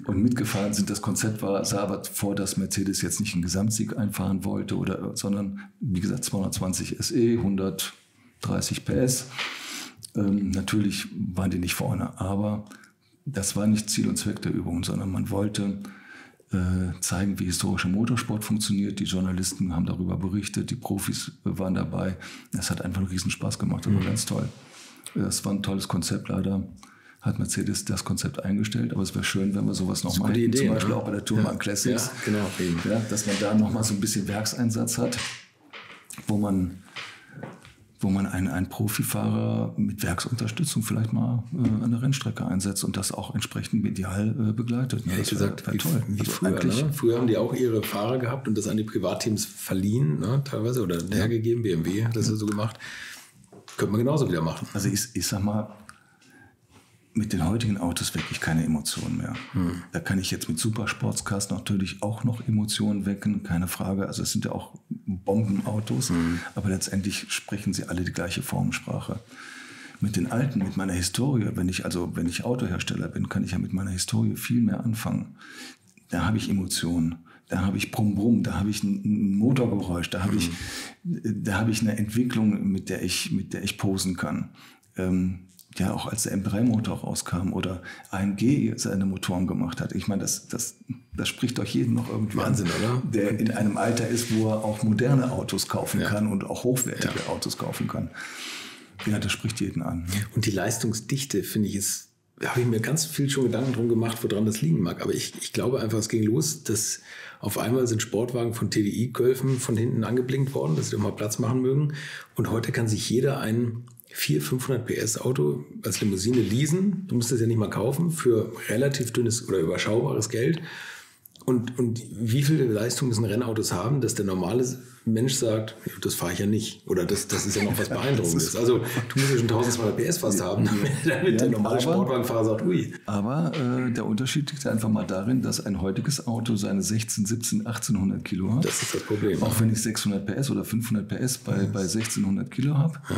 und mitgefahren sind. Das Konzept war, sah aber vor, dass Mercedes jetzt nicht einen Gesamtsieg einfahren wollte, oder, sondern wie gesagt 220 SE, 130 PS. Ähm, natürlich waren die nicht vorne, aber das war nicht Ziel und Zweck der Übung, sondern man wollte zeigen, wie historischer Motorsport funktioniert. Die Journalisten haben darüber berichtet, die Profis waren dabei. Es hat einfach einen Riesenspaß gemacht, das war mhm. ganz toll. Das war ein tolles Konzept, leider hat Mercedes das Konzept eingestellt, aber es wäre schön, wenn wir sowas nochmal hätten, Idee, zum Beispiel ne? auch bei der Tourman ja, Classics, ja, genau, ja, dass man da nochmal so ein bisschen Werkseinsatz hat, wo man wo man einen, einen Profifahrer mit Werksunterstützung vielleicht mal äh, an der Rennstrecke einsetzt und das auch entsprechend medial äh, begleitet. Ne? Ehrlich gesagt, wär toll. Wie, wie also früher, ne? früher haben die auch ihre Fahrer gehabt und das an die Privatteams verliehen, ne? teilweise, oder hergegeben. BMW hat das ja so gemacht. Könnte man genauso wieder machen. Also ich, ich sag mal, mit den heutigen Autos wirklich keine Emotionen mehr. Hm. Da kann ich jetzt mit Supersportscars natürlich auch noch Emotionen wecken, keine Frage. Also es sind ja auch Bombenautos, hm. aber letztendlich sprechen sie alle die gleiche Formensprache. Mit den alten, mit meiner Historie, wenn ich also wenn ich Autohersteller bin, kann ich ja mit meiner Historie viel mehr anfangen. Da habe ich Emotionen da habe ich Brumm Brumm, da habe ich ein, Motorgeräusch, da habe ich, hm. da habe ich eine Entwicklung, mit der ich, mit der ich posen kann. Ähm, ja auch als der M3-Motor rauskam oder AMG seine Motoren gemacht hat. Ich meine, das, das, das spricht doch jeden noch irgendwie Wahnsinn, an, oder? der in einem Alter ist, wo er auch moderne Autos kaufen ja. kann und auch hochwertige ja. Autos kaufen kann. Ja, das spricht jeden an. Und die Leistungsdichte, finde ich, ist, da habe ich mir ganz viel schon Gedanken drum gemacht, woran das liegen mag. Aber ich, ich glaube einfach, es ging los, dass auf einmal sind Sportwagen von TDI-Gölfen von hinten angeblinkt worden, dass sie doch mal Platz machen mögen. Und heute kann sich jeder einen 400, 500 PS Auto als Limousine leasen. Du musst es ja nicht mal kaufen für relativ dünnes oder überschaubares Geld. Und, und wie viel Leistung müssen Rennautos haben, dass der normale Mensch sagt, das fahre ich ja nicht. Oder das, das ist ja noch was Beeindruckendes. Also du musst ja schon 1200 PS fast haben, damit ja, der normale Sportwagenfahrer sagt, ui. Aber äh, der Unterschied liegt einfach mal darin, dass ein heutiges Auto seine 16, 17, 1800 Kilo hat. Das ist das Problem. Auch wenn ich 600 PS oder 500 PS bei, bei 1600 Kilo habe. Ja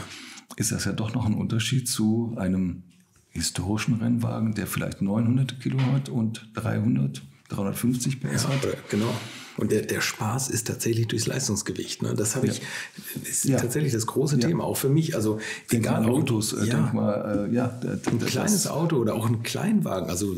ist das ja doch noch ein Unterschied zu einem historischen Rennwagen, der vielleicht 900 Kilo hat und 300, 350 PS ja, hat. Genau. Und der, der Spaß ist tatsächlich durchs Leistungsgewicht. Ne? Das habe ich, ist ja. tatsächlich das große ja. Thema, auch für mich. Also denk egal Autos, äh, ja, denk mal, äh, ja, ein kleines Auto oder auch ein Kleinwagen, also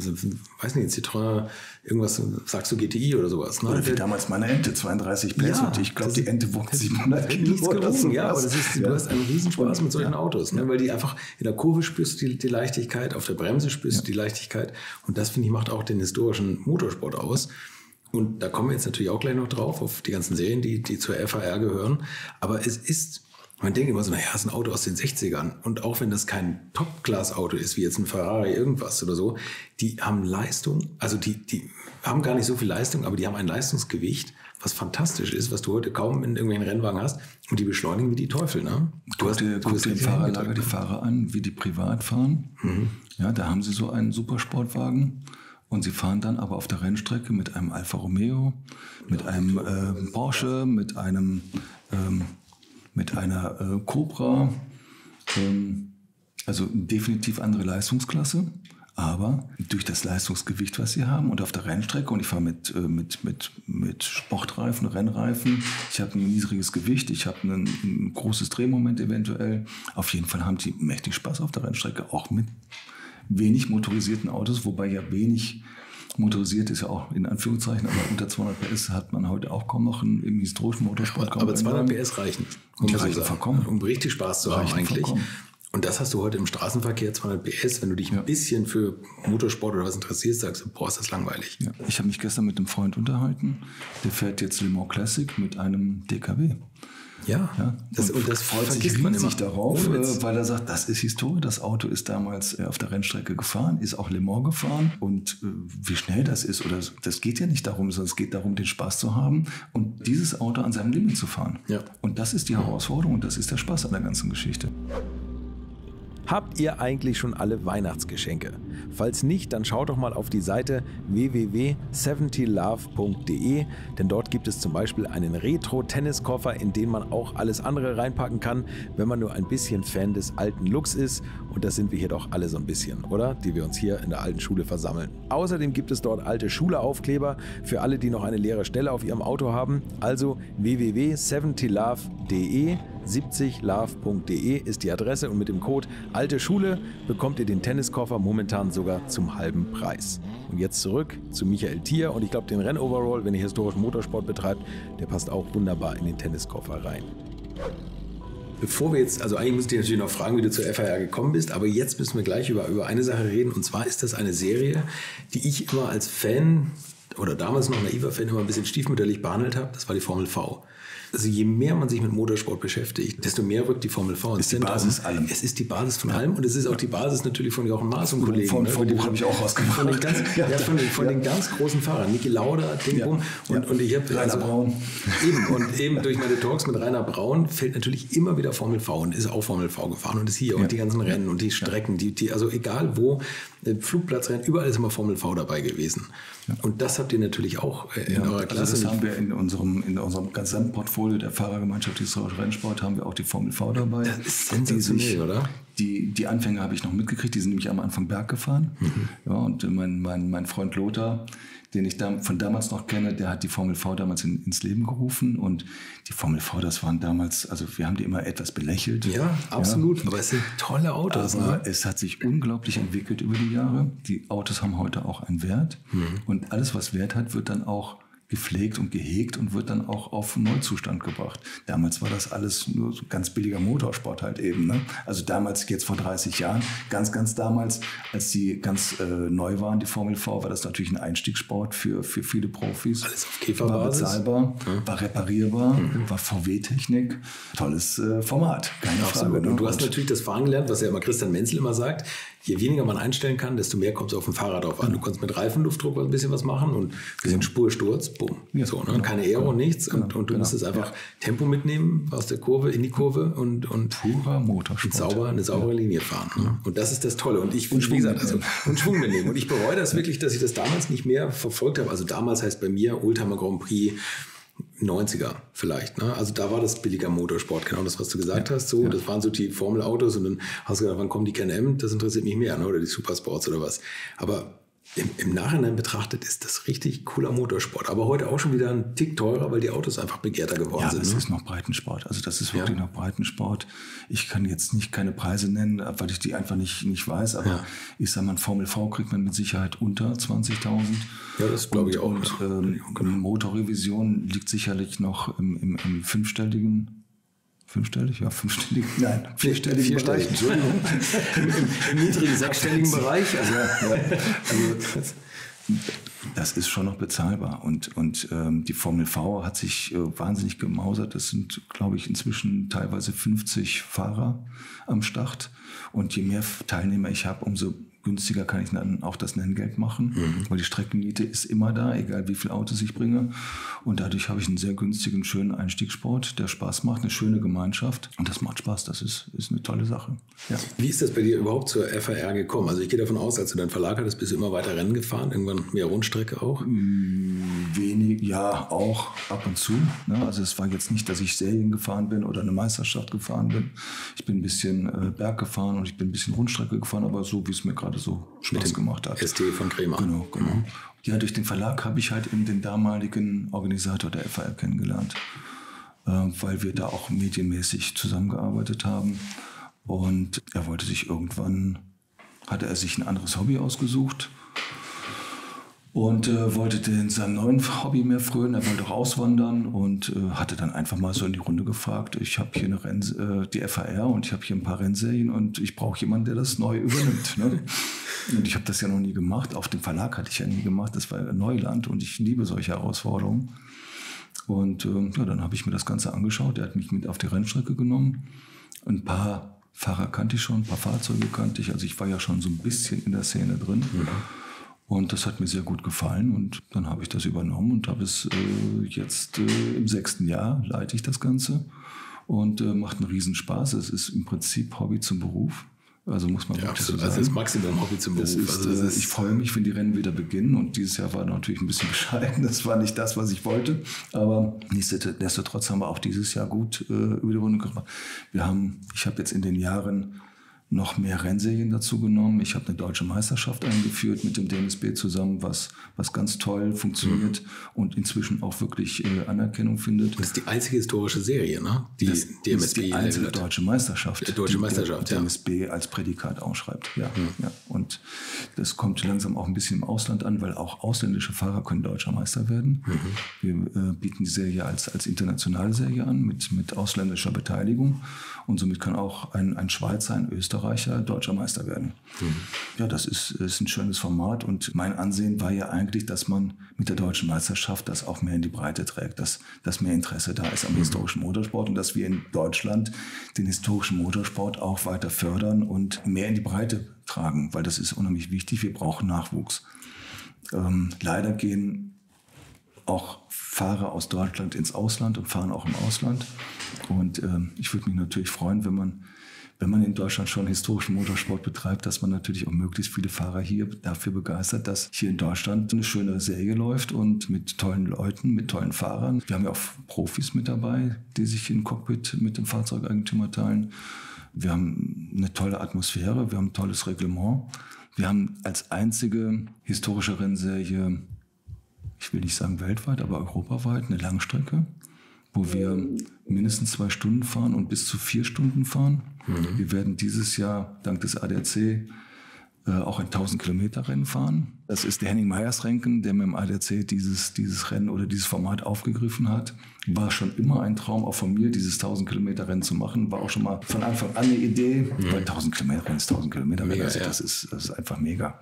weiß nicht, Citroën, irgendwas, sagst du GTI oder sowas. Ne? Oder wie damals meine Ente, 32 PS und ich glaube, die Ente wog 700 Kilo. Oder so. Ja, aber das ist, du hast einen Riesenspaß mit solchen Autos, ne? weil die einfach in der Kurve spürst du die, die Leichtigkeit, auf der Bremse spürst du die Leichtigkeit und das, finde ich, macht auch den historischen Motorsport aus. Und da kommen wir jetzt natürlich auch gleich noch drauf, auf die ganzen Serien, die, die zur FAR gehören. Aber es ist, man denkt immer so, naja, es ist ein Auto aus den 60ern. Und auch wenn das kein Top-Class-Auto ist, wie jetzt ein Ferrari irgendwas oder so, die haben Leistung, also die, die haben gar nicht so viel Leistung, aber die haben ein Leistungsgewicht, was fantastisch ist, was du heute kaum in irgendwelchen Rennwagen hast. Und die beschleunigen wie die Teufel. Ne? Du guck hast, dir, guck dir Fahrerlager die Fahrer an, wie die privat fahren. Mhm. Ja, da haben sie so einen Supersportwagen. Und sie fahren dann aber auf der Rennstrecke mit einem Alfa Romeo, mit einem äh, Porsche, mit einem ähm, mit einer äh, Cobra. Ähm, also definitiv andere Leistungsklasse, aber durch das Leistungsgewicht, was sie haben und auf der Rennstrecke und ich fahre mit, äh, mit, mit, mit Sportreifen, Rennreifen, ich habe ein niedriges Gewicht, ich habe ein, ein großes Drehmoment eventuell. Auf jeden Fall haben die mächtig Spaß auf der Rennstrecke, auch mit wenig motorisierten Autos, wobei ja wenig motorisiert ist ja auch in Anführungszeichen, aber unter 200 PS hat man heute auch kaum noch einen, im historischen Motorsport. aber 200 PS reichen. Die reichen vollkommen. Um richtig Spaß zu reichen haben eigentlich. Vollkommen. Und das hast du heute im Straßenverkehr 200 PS. Wenn du dich ja. ein bisschen für Motorsport oder was interessierst, sagst du, boah, ist das langweilig. Ja. Ich habe mich gestern mit einem Freund unterhalten. Der fährt jetzt Le Mans Classic mit einem DKW. Ja, ja. Das, und, das freut sich man sich darauf, äh, weil er sagt, das ist Historie. Das Auto ist damals äh, auf der Rennstrecke gefahren, ist auch Le Mans gefahren. Und äh, wie schnell das ist, oder das geht ja nicht darum, sondern es geht darum, den Spaß zu haben und dieses Auto an seinem Limit zu fahren. Ja. Und das ist die Herausforderung und das ist der Spaß an der ganzen Geschichte. Habt ihr eigentlich schon alle Weihnachtsgeschenke? Falls nicht, dann schaut doch mal auf die Seite www.70love.de, denn dort gibt es zum Beispiel einen Retro-Tenniskoffer, in den man auch alles andere reinpacken kann, wenn man nur ein bisschen Fan des alten Looks ist. Und das sind wir hier doch alle so ein bisschen, oder? Die wir uns hier in der alten Schule versammeln. Außerdem gibt es dort alte Schuleaufkleber für alle, die noch eine leere Stelle auf ihrem Auto haben. Also www.70love.de 70love.de ist die Adresse und mit dem Code Alte Schule bekommt ihr den Tenniskoffer momentan sogar zum halben Preis. Und jetzt zurück zu Michael Thier und ich glaube, den Rennoverall, wenn ihr historischen Motorsport betreibt, der passt auch wunderbar in den Tenniskoffer rein. Bevor wir jetzt, also eigentlich müsste ich natürlich noch fragen, wie du zur FIR gekommen bist, aber jetzt müssen wir gleich über, über eine Sache reden und zwar ist das eine Serie, die ich immer als Fan oder damals noch naiver Fan immer ein bisschen stiefmütterlich behandelt habe. Das war die Formel V. Also je mehr man sich mit Motorsport beschäftigt, desto mehr rückt die Formel V ins ist die Basis allem. Es ist die Basis von allem und es ist auch die Basis natürlich von Jochen Maas und Kollegen. Von, von ne? habe ich auch rausgemacht. Von den ganz, ja, von, den, von den ganz großen Fahrern, Niki Lauda, Ding, Ja. Bum. Und, Ja. und ich habe Rainer also, Braun. Eben, und eben durch meine Talks mit Rainer Braun fällt natürlich immer wieder Formel V und ist auch Formel V gefahren und ist hier und die ganzen Rennen und die Strecken, die, die, also egal wo, Flugplatzrennen, überall ist immer Formel V dabei gewesen. Und das habt ihr natürlich auch äh, in Ja, eurer also Klasse. das haben wir in unserem, in unserem gesamten Portfolio der Fahrergemeinschaft historischer Rennsport haben wir auch die Formel V dabei. Das ist sensationell, Die sich- oder? Die, die Anfänge habe ich noch mitgekriegt, die sind nämlich am Anfang Berg gefahren. Mhm. Ja, und äh, mein, mein, mein Freund Lothar, den ich da, von damals noch kenne, der hat die Formel V damals in, ins Leben gerufen. Und die Formel V, das waren damals, also wir haben die immer etwas belächelt. ja, absolut. Aber es sind tolle Autos. Aber ne? es hat sich unglaublich entwickelt über die Jahre. Die Autos haben heute auch einen Wert. Mhm. Und alles, was Wert hat, wird dann auch gepflegt und gehegt und wird dann auch auf Neuzustand gebracht. Damals war das alles nur so ganz billiger Motorsport halt eben. Ne? Also damals, jetzt vor 30 Jahren, ganz, ganz damals, als die ganz äh, neu waren, die Formel V, war das natürlich ein Einstiegssport für, für viele Profis. Alles auf War Käferbasis. bezahlbar, war reparierbar, war VW-Technik. Tolles äh, Format, keine Frage. Absolut. Ne? Und du hast natürlich das Fahren gelernt, was ja immer Christian Menzel immer sagt. Je weniger man einstellen kann, desto mehr kommt es auf dem Fahrrad drauf an. Du kannst mit Reifenluftdruck ein bisschen was machen und ein bisschen Spursturz, bumm. Ja, so, ne? genau. Keine Aero, nichts. Und, und du genau. musstest einfach Tempo mitnehmen aus der Kurve in die Kurve und, und Purer Motorsport. sauber, eine saubere Linie fahren. Ne? Und das ist das Tolle. Und ich, Und wie Schwung gesagt, also, und Schwung mitnehmen. Und ich bereue das wirklich, dass ich das damals nicht mehr verfolgt habe. Also damals heißt bei mir Oldtimer Grand Prix 90er vielleicht. Ne? Also da war das billiger Motorsport, genau das, was du gesagt hast. So, Das waren so die Formelautos und dann hast du gedacht, wann kommen die Can-Am? Das interessiert mich mehr, ne? oder die Supersports oder was. Aber im, im Nachhinein betrachtet ist das richtig cooler Motorsport. Aber heute auch schon wieder ein Tick teurer, weil die Autos einfach begehrter geworden Ja, sind. es Ne? ist noch Breitensport. Also das ist wirklich Ja. noch Breitensport. Ich kann jetzt nicht keine Preise nennen, weil ich die einfach nicht, nicht weiß. Aber Ja. ich sage mal, ein Formel V kriegt man mit Sicherheit unter 20.000. Ja, das glaube ich auch, Und ja. ähm, Motorrevision liegt sicherlich noch im, im, im fünfstelligen Fünfstellig? Ja, fünfstellig. Nein, vierstelligen Bereich. Vierstellig. Entschuldigung. Im, im, Im niedrigen sechsstelligen Bereich. Also, Ja, ja. Also, das ist schon noch bezahlbar. Und, und ähm, die Formel V hat sich äh, wahnsinnig gemausert. Das sind, glaube ich, inzwischen teilweise 50 Fahrer am Start. Und je mehr Teilnehmer ich habe, umso günstiger kann ich dann auch das Nenngeld machen, weil die Streckenmiete ist immer da, egal wie viele Autos ich bringe. Und dadurch habe ich einen sehr günstigen, schönen Einstiegssport, der Spaß macht, eine schöne Gemeinschaft. Und das macht Spaß, das ist, ist eine tolle Sache. Ja. Wie ist das bei dir überhaupt zur FAR gekommen? Also ich gehe davon aus, als du deinen Verlag hattest, bist du immer weiter Rennen gefahren, irgendwann mehr Rundstrecke auch. Wenig, ja, auch ab und zu. Ne? Also es war jetzt nicht, dass ich Serien gefahren bin oder eine Meisterschaft gefahren bin. Ich bin ein bisschen äh, Berg gefahren und ich bin ein bisschen Rundstrecke gefahren, aber so, wie es mir gerade so Spaß gemacht hat. ST von Kremer. Genau, genau. Ja, durch den Verlag habe ich halt eben den damaligen Organisator der FAR kennengelernt, äh, weil wir da auch medienmäßig zusammengearbeitet haben. Und er wollte sich irgendwann, hatte er sich ein anderes Hobby ausgesucht und äh, wollte den seinem neuen Hobby mehr frönen. Er wollte auch auswandern und äh, hatte dann einfach mal so in die Runde gefragt, ich habe hier eine Renn äh, die FAR und ich habe hier ein paar Rennserien und ich brauche jemanden, der das neu übernimmt. Ne? Und ich habe das ja noch nie gemacht. Auf dem Verlag hatte ich ja nie gemacht. Das war ja Neuland und ich liebe solche Herausforderungen. Und ähm, ja, dann habe ich mir das Ganze angeschaut. Er hat mich mit auf die Rennstrecke genommen. Ein paar Fahrer kannte ich schon, ein paar Fahrzeuge kannte ich. Also ich war ja schon so ein bisschen in der Szene drin. Und das hat mir sehr gut gefallen. Und dann habe ich das übernommen und habe es äh, jetzt äh, im sechsten Jahr leite ich das Ganze. Und äh, macht einen Riesenspaß. Es ist im Prinzip Hobby zum Beruf. Also muss man Ja, wirklich so absolut. sagen. Also das Maximum Hobby zum Beruf. Ist, also äh, ist, ich freue mich, wenn die Rennen wieder beginnen. Und dieses Jahr war natürlich ein bisschen bescheiden. Das war nicht das, was ich wollte. Aber nichtsdestotrotz haben wir auch dieses Jahr gut äh, über die Runde gebracht. Wir haben, ich habe jetzt in den Jahren noch mehr Rennserien dazu genommen. Ich habe eine deutsche Meisterschaft eingeführt mit dem DMSB zusammen, was, was ganz toll funktioniert mhm. und inzwischen auch wirklich äh, Anerkennung findet. Das ist die einzige historische Serie, ne? Die das DMSB ist die einzige deutsche Meisterschaft, die deutsche Meisterschaft, die der DMSB ja. als Prädikat ausschreibt. Ja, mhm. ja. Und das kommt langsam auch ein bisschen im Ausland an, weil auch ausländische Fahrer können deutscher Meister werden. Mhm. Wir äh, bieten die Serie als, als internationale Serie an mit, mit ausländischer Beteiligung und somit kann auch ein, ein Schweizer, ein Österreicher deutscher Meister werden. Mhm. Ja, das ist, ist ein schönes Format und mein Ansehen war ja eigentlich, dass man mit der deutschen Meisterschaft das auch mehr in die Breite trägt, dass, dass mehr Interesse da ist am mhm. historischen Motorsport und dass wir in Deutschland den historischen Motorsport auch weiter fördern und mehr in die Breite tragen, weil das ist unheimlich wichtig. Wir brauchen Nachwuchs. Ähm, leider gehen auch Fahrer aus Deutschland ins Ausland und fahren auch im Ausland. Und ähm, ich würde mich natürlich freuen, wenn man wenn man in Deutschland schon historischen Motorsport betreibt, dass man natürlich auch möglichst viele Fahrer hier dafür begeistert, dass hier in Deutschland eine schöne Serie läuft und mit tollen Leuten, mit tollen Fahrern. Wir haben ja auch Profis mit dabei, die sich im Cockpit mit dem Fahrzeugeigentümer teilen. Wir haben eine tolle Atmosphäre, wir haben ein tolles Reglement. Wir haben als einzige historische Rennserie, ich will nicht sagen weltweit, aber europaweit, eine Langstrecke wo wir mindestens zwei Stunden fahren und bis zu vier Stunden fahren. Mhm. Wir werden dieses Jahr dank des ADAC auch ein 1000 Kilometer Rennen fahren. Das ist der Henning Meyers-Renken, der mit dem ADAC dieses, dieses Rennen oder dieses Format aufgegriffen hat. War schon immer ein Traum auch von mir, dieses 1000 Kilometer Rennen zu machen. War auch schon mal von Anfang an eine Idee, mhm. weil 1000 Kilometer Rennen ist 1000 Kilometer Rennen. Also das, ist, das ist einfach mega.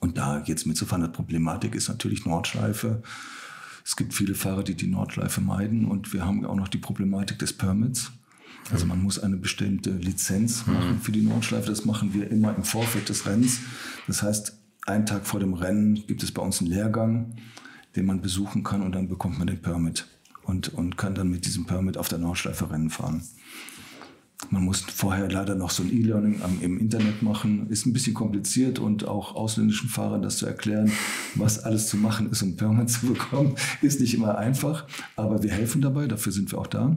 Und da jetzt mitzufahren, die Problematik ist natürlich Nordschleife. Es gibt viele Fahrer, die die Nordschleife meiden und wir haben auch noch die Problematik des Permits. Also man muss eine bestimmte Lizenz machen für die Nordschleife. Das machen wir immer im Vorfeld des Rennens. Das heißt, einen Tag vor dem Rennen gibt es bei uns einen Lehrgang, den man besuchen kann und dann bekommt man den Permit und, und kann dann mit diesem Permit auf der Nordschleife Rennen fahren. Man muss vorher leider noch so ein E-Learning im Internet machen. Ist ein bisschen kompliziert und auch ausländischen Fahrern das zu erklären, was alles zu machen ist, um Permit zu bekommen, ist nicht immer einfach. Aber wir helfen dabei, dafür sind wir auch da.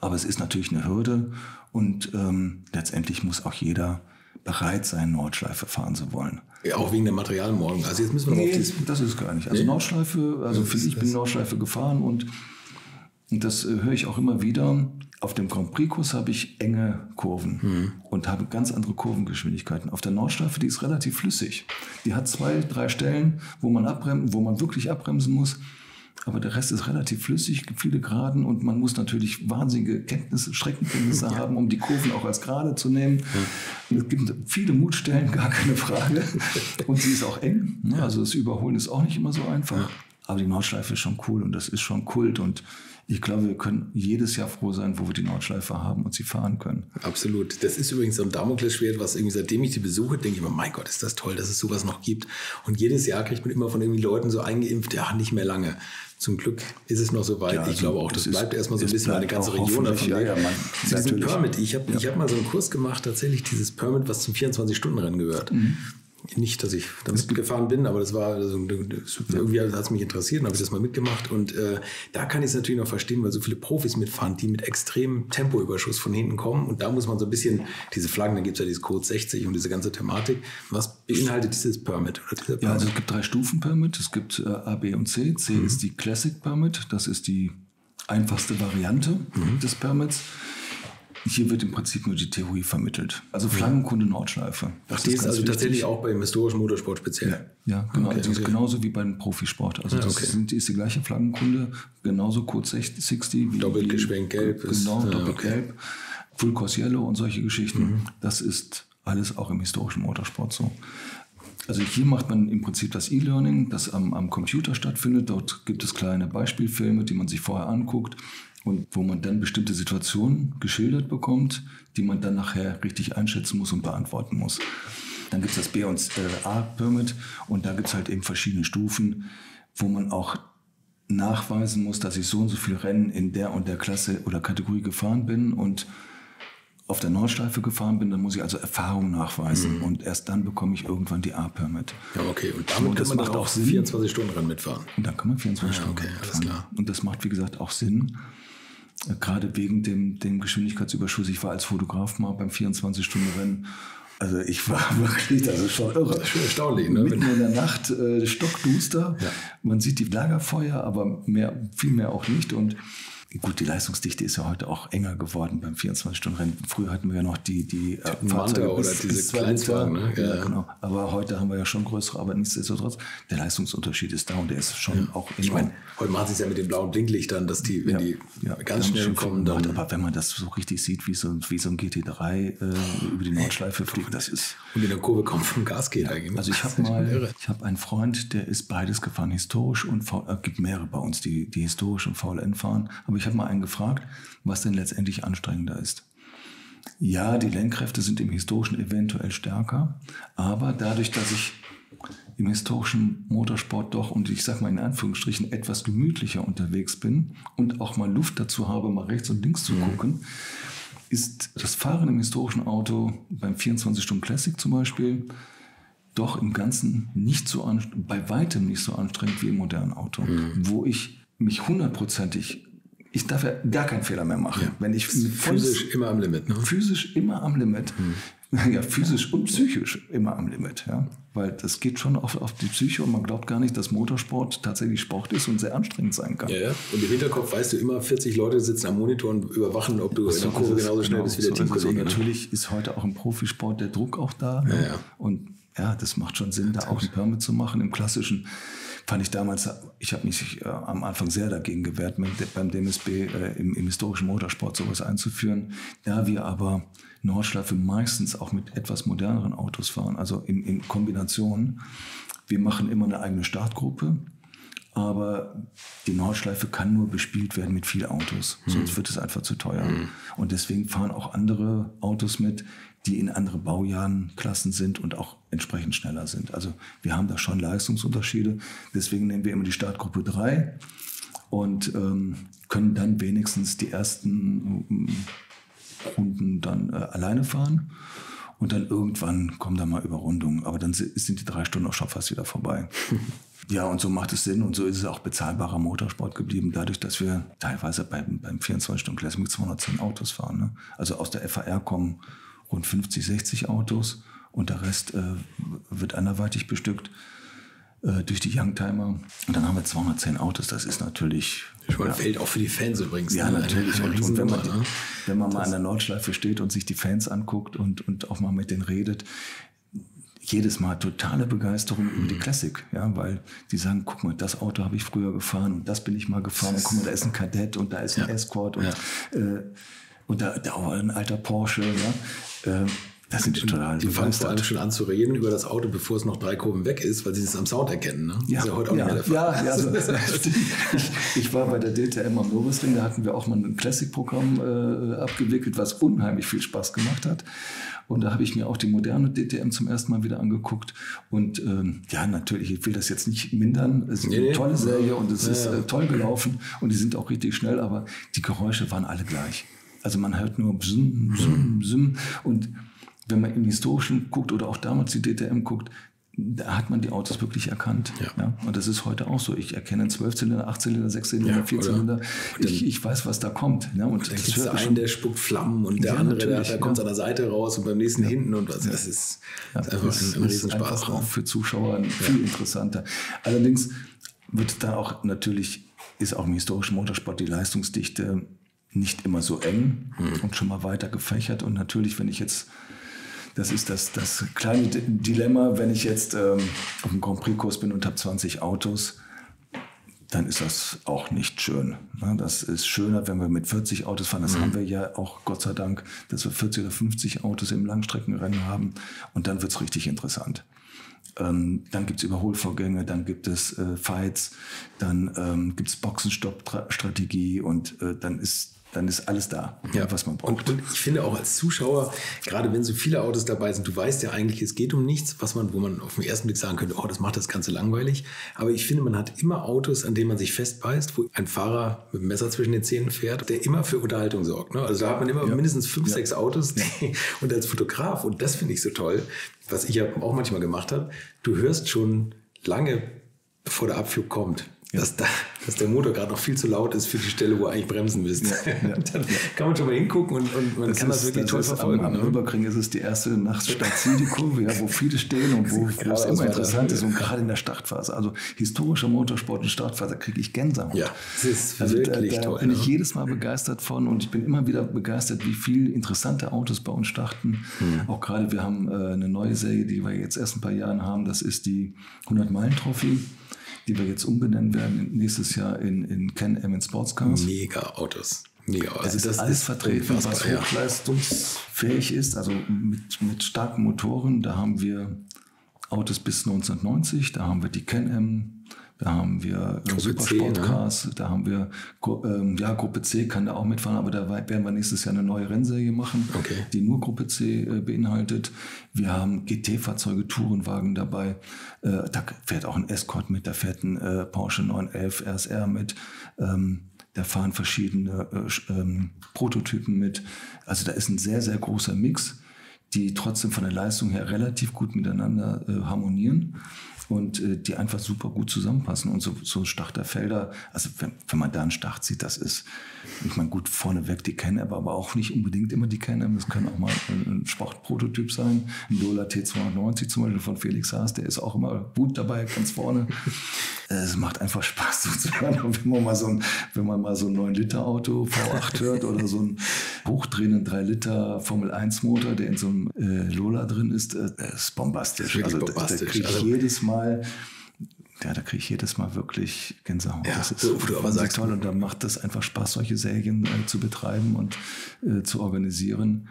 Aber es ist natürlich eine Hürde und ähm, letztendlich muss auch jeder bereit sein, Nordschleife fahren zu wollen. Ja, auch wegen der Materialmorgen. Also jetzt müssen wir nee, auf das ist gar nicht. Also nee. Nordschleife, also für ich bin Nordschleife gefahren und, und das äh, höre ich auch immer wieder auf dem Grand Prix-Kurs habe ich enge Kurven mhm. und habe ganz andere Kurvengeschwindigkeiten. Auf der Nordschleife, die ist relativ flüssig. Die hat zwei, drei Stellen, wo man abbremsen, wo man wirklich abbremsen muss. Aber der Rest ist relativ flüssig, viele Geraden und man muss natürlich wahnsinnige Kenntnisse, Streckenkenntnisse ja. haben, um die Kurven auch als gerade zu nehmen. Mhm. Es gibt viele Mutstellen, gar keine Frage. Und sie ist auch eng. Ne? Also das Überholen ist auch nicht immer so einfach. Aber die Nordschleife ist schon cool und das ist schon Kult und ich glaube, wir können jedes Jahr froh sein, wo wir die Nordschleife haben und sie fahren können. Absolut. Das ist übrigens so ein Damoklesschwert, was irgendwie seitdem ich die besuche, denke ich mir, mein Gott, ist das toll, dass es sowas noch gibt. Und jedes Jahr kriegt man immer von irgendwie Leuten so eingeimpft, ja, nicht mehr lange. Zum Glück ist es noch so weit. Ja, also ich glaube auch, das, bleibt erstmal so ein bisschen eine ganze Region davon ja, ja, man, Permit, ich habe ja. hab mal so einen Kurs gemacht, tatsächlich dieses Permit, was zum 24-Stunden-Rennen gehört. Mhm nicht, dass ich damit gefahren bin, aber das war also, irgendwie hat es mich interessiert und habe ich das mal mitgemacht. Und äh, da kann ich es natürlich noch verstehen, weil so viele Profis mitfahren, die mit extremem Tempoüberschuss von hinten kommen. Und da muss man so ein bisschen diese Flaggen, dann gibt es ja dieses Code 60 und diese ganze Thematik. Was beinhaltet dieses Permit? Permit? Ja, also es gibt drei Stufen Permit. Es gibt äh, A, B und C. C mhm. ist die Classic Permit. Das ist die einfachste Variante mhm. des Permits. Hier wird im Prinzip nur die Theorie vermittelt. Also Flaggenkunde Nordschleife. Das Ach, die ist, also wichtig. tatsächlich auch beim historischen Motorsport speziell. Ja, ja genau. Okay, also okay. genauso wie beim Profisport. Also ja, das okay. sind, ist die gleiche Flaggenkunde, genauso Code 60 wie Doppelgeschwenkt gelb. Genau, ist, doppelgelb. Okay. Full Course Yellow und solche Geschichten. Mhm. Das ist alles auch im historischen Motorsport so. Also hier macht man im Prinzip das E-Learning, das am, am Computer stattfindet. Dort gibt es kleine Beispielfilme, die man sich vorher anguckt und wo man dann bestimmte Situationen geschildert bekommt, die man dann nachher richtig einschätzen muss und beantworten muss. Dann gibt es das B- und äh, A-Permit und da gibt es halt eben verschiedene Stufen, wo man auch nachweisen muss, dass ich so und so viele Rennen in der und der Klasse oder Kategorie gefahren bin und auf der Nordschleife gefahren bin, dann muss ich also Erfahrung nachweisen mhm. und erst dann bekomme ich irgendwann die A-Permit. Ja, okay. Und damit und das kann man macht auch Sinn. 24 Stunden Rennen mitfahren. Und dann kann man 24 ja, Stunden okay, mitfahren. Alles klar. Und das macht, wie gesagt, auch Sinn, Gerade wegen dem, dem Geschwindigkeitsüberschuss. Ich war als Fotograf mal beim 24-Stunden-Rennen. Also ich war wirklich, das ist schon irre. Erstaunlich, ne? Mitten in der Nacht, äh, stockduster. Ja. Man sieht die Lagerfeuer, aber mehr, viel mehr auch nicht. Und Gut, die Leistungsdichte ist ja heute auch enger geworden beim 24-Stunden-Rennen. Früher hatten wir ja noch die, die äh, Manta oder bis- diese bis zwei Liter. ne? Ja, Ja, ja. genau. Aber heute haben wir ja schon größere, aber nichtsdestotrotz, der Leistungsunterschied ist da und der ist schon auch Ich enorm. meine, heute machen sie es ja mit den blauen Blinklichtern, dass die, wenn die Ja, ganz wir haben schnell kommen, dann. gemacht, Aber wenn man das so richtig sieht, wie so, wie so ein GT3 äh, über die Nordschleife fliegt, das ist. und in der Kurve kommt vom Gas geht eigentlich. Also ich habe mal, ich habe einen Freund, der ist beides gefahren, historisch und äh, gibt mehrere bei uns, die, die historisch und VLN fahren. Aber ich habe mal einen gefragt, was denn letztendlich anstrengender ist. Ja, die Lenkkräfte sind im historischen eventuell stärker, aber dadurch, dass ich im historischen Motorsport doch und ich sag mal in Anführungsstrichen etwas gemütlicher unterwegs bin und auch mal Luft dazu habe, mal rechts und links zu gucken, ist das Fahren im historischen Auto beim 24 Stunden Classic zum Beispiel doch im Ganzen nicht so bei weitem nicht so anstrengend wie im modernen Auto, wo ich mich hundertprozentig, ich darf ja gar keinen Fehler mehr machen. Wenn ich Physisch immer am Limit. Ne? physisch immer am Limit. Ja, physisch und psychisch immer am Limit, ja. Weil das geht schon auf, auf die Psyche und man glaubt gar nicht, dass Motorsport tatsächlich Sport ist und sehr anstrengend sein kann. Ja, ja. Und im Hinterkopf weißt du immer, 40 Leute sitzen am Monitor und überwachen, ob du in der So Kurve genauso schnell genau, bist wie der so Teamkollege. ne? natürlich ist heute auch im Profisport der Druck auch da. ne? ja. Und ja, das macht schon Sinn, da auch ein Permit zu machen. Im klassischen fand ich damals, ich habe mich äh, am Anfang sehr dagegen gewehrt, mit, beim DMSB äh, im, im historischen Motorsport sowas einzuführen. Da wir aber Nordschleife meistens auch mit etwas moderneren Autos fahren, also in, in Kombination. Wir machen immer eine eigene Startgruppe. Aber die Nordschleife kann nur bespielt werden mit viel Autos, sonst wird es einfach zu teuer. Und deswegen fahren auch andere Autos mit, die in andere Baujahrenklassen sind und auch entsprechend schneller sind. Also wir haben da schon Leistungsunterschiede. Deswegen nehmen wir immer die Startgruppe 3 und ähm, können dann wenigstens die ersten ähm, Runden dann äh, alleine fahren. Und dann irgendwann kommen da mal Überrundungen. Aber dann si- sind die drei Stunden auch schon fast wieder vorbei. ja, und so macht es Sinn. Und so ist es auch bezahlbarer Motorsport geblieben, dadurch, dass wir teilweise beim, beim 24-Stunden-Classic mit 210 Autos fahren. Ne? Also aus der FAR kommen rund 50, 60 Autos und der Rest äh, wird anderweitig bestückt äh, durch die Youngtimer. Und dann haben wir 210 Autos. Das ist natürlich Schon ein Feld auch für die Fans übrigens. ja, ne? natürlich. Und, und wenn, man, ne? wenn man mal an der Nordschleife steht und sich die Fans anguckt und, und auch mal mit denen redet, jedes Mal totale Begeisterung über Mhm. die Classic, ja, weil die sagen, guck mal, das Auto habe ich früher gefahren und das bin ich mal gefahren und guck mal, da ist ein Kadett und da ist ein Ja. Escort und, Ja. äh, und da, da auch ein alter Porsche, ja. Ähm, das sind die total Die fangen vor allem schon an zu reden über das Auto, bevor es noch drei Kurven weg ist, weil sie es am Sound erkennen. Ne? Das ist ja heute auch ja, nicht mehr der Fall. Ja, ja, so, stimmt. ich, ich war bei der DTM am Nürburgring, da hatten wir auch mal ein Classic-Programm äh, abgewickelt, was unheimlich viel Spaß gemacht hat. Und da habe ich mir auch die moderne DTM zum ersten Mal wieder angeguckt. Und ähm, ja, natürlich, ich will das jetzt nicht mindern. Es ist Nee, eine tolle Serie und es Ja, ist ja. äh, toll gelaufen und die sind auch richtig schnell, aber die Geräusche waren alle gleich. Also man hört nur Bsum, Bsum, Bsum. Und wenn man im Historischen guckt oder auch damals die DTM guckt, da hat man die Autos wirklich erkannt. Ja. Und das ist heute auch so. Ich erkenne einen 12-Zylinder, 8-Zylinder, 6-Zylinder, Ja, 4-Zylinder. oder? Ich, ich weiß, was da kommt. Ne? Und Da das gibt es einen, der spuckt Flammen und der Ja, andere, der, der kommt ja. an der Seite raus und beim nächsten hinten und was. Das ist, Ja, das ist einfach das ein, ein ist Riesenspaß. einfach ne? auch für Zuschauer viel interessanter. Allerdings wird da auch natürlich, ist auch im historischen Motorsport die Leistungsdichte nicht immer so eng Hm. und schon mal weiter gefächert. Und natürlich, wenn ich jetzt, das ist das, das kleine Dilemma, wenn ich jetzt ähm, auf dem Grand Prix-Kurs bin und habe 20 Autos, dann ist das auch nicht schön. Ne? Das ist schöner, wenn wir mit 40 Autos fahren. Das haben wir ja auch, Gott sei Dank, dass wir 40 oder 50 Autos im Langstreckenrennen haben. Und dann wird's richtig interessant. Ähm, dann gibt's Überholvorgänge, dann gibt es äh, Fights, dann ähm, gibt's Boxenstopp-Strategie und äh, dann ist dann ist alles da, was man braucht. Und, ich finde auch als Zuschauer, gerade wenn so viele Autos dabei sind, du weißt ja eigentlich, es geht um nichts, was man, wo man auf den ersten Blick sagen könnte, oh, das macht das Ganze langweilig. Aber ich finde, man hat immer Autos, an denen man sich festbeißt, wo ein Fahrer mit dem Messer zwischen den Zähnen fährt, der immer für Unterhaltung sorgt. Ne? Also da hat man immer mindestens fünf, sechs Autos und als Fotograf, und das finde ich so toll, was ich ja auch manchmal gemacht habe, du hörst schon lange, bevor der Abflug kommt, dass, da, dass der Motor gerade noch viel zu laut ist für die Stelle, wo er eigentlich bremsen müsst. Ja, ja. Dann kann man schon mal hingucken und, und man das kann ist, das wirklich das toll verfolgen. Am, am Rüberkriegen ist es die erste Nachtstart-Zielkurve, ja, wo viele stehen und wo, wo es immer interessant ist und gerade in der Startphase. Also historischer Motorsport und Startphase kriege ich Gänsehaut. Ja, das ist also wirklich da, da toll. bin ich jedes Mal begeistert von und ich bin immer wieder begeistert, wie viele interessante Autos bei uns starten. Hm. Auch gerade, wir haben äh, eine neue Serie, die wir jetzt erst ein paar Jahren haben, das ist die 100-Meilen-Trophy die wir jetzt umbenennen werden nächstes Jahr in, in Ken M Sports Cars. Mega Autos. Mega. Also das, das ist alles vertreten, was hochleistungsfähig ist, also mit, mit starken Motoren. Da haben wir Autos bis 1990, da haben wir die Ken M da haben wir äh, Supersportcars, ne? da haben wir, ähm, ja, Gruppe C kann da auch mitfahren, aber da werden wir nächstes Jahr eine neue Rennserie machen, okay. die nur Gruppe C äh, beinhaltet. Wir haben GT-Fahrzeuge, Tourenwagen dabei. Äh, da fährt auch ein Escort mit, da fährt ein äh, Porsche 911 RSR mit. Ähm, da fahren verschiedene äh, ähm, Prototypen mit. Also da ist ein sehr, sehr großer Mix, die trotzdem von der Leistung her relativ gut miteinander äh, harmonieren und äh, die einfach super gut zusammenpassen. Und so, so Starterfelder, also wenn, wenn man da einen Start sieht, das ist, ich meine, gut, vorneweg die Can-App, aber auch nicht unbedingt immer die Can-App. Das kann auch mal ein Sportprototyp sein. Ein Lola T290 zum Beispiel von Felix Haas, der ist auch immer gut dabei, ganz vorne. es macht einfach Spaß zuzuhören. Und wenn man mal so ein, wenn man mal so ein 9-Liter-Auto V8 hört oder so ein hochdrehenden 3-Liter Formel-1-Motor, der in so einem äh, Lola drin ist, äh, ist bombastisch. also bombastisch. Da, da kriege ich also, jedes Mal ja, da kriege ich jedes Mal wirklich Gänsehaut. Ja, das ist so, du aber sagst, toll und da macht es einfach Spaß, solche Serien äh, zu betreiben und äh, zu organisieren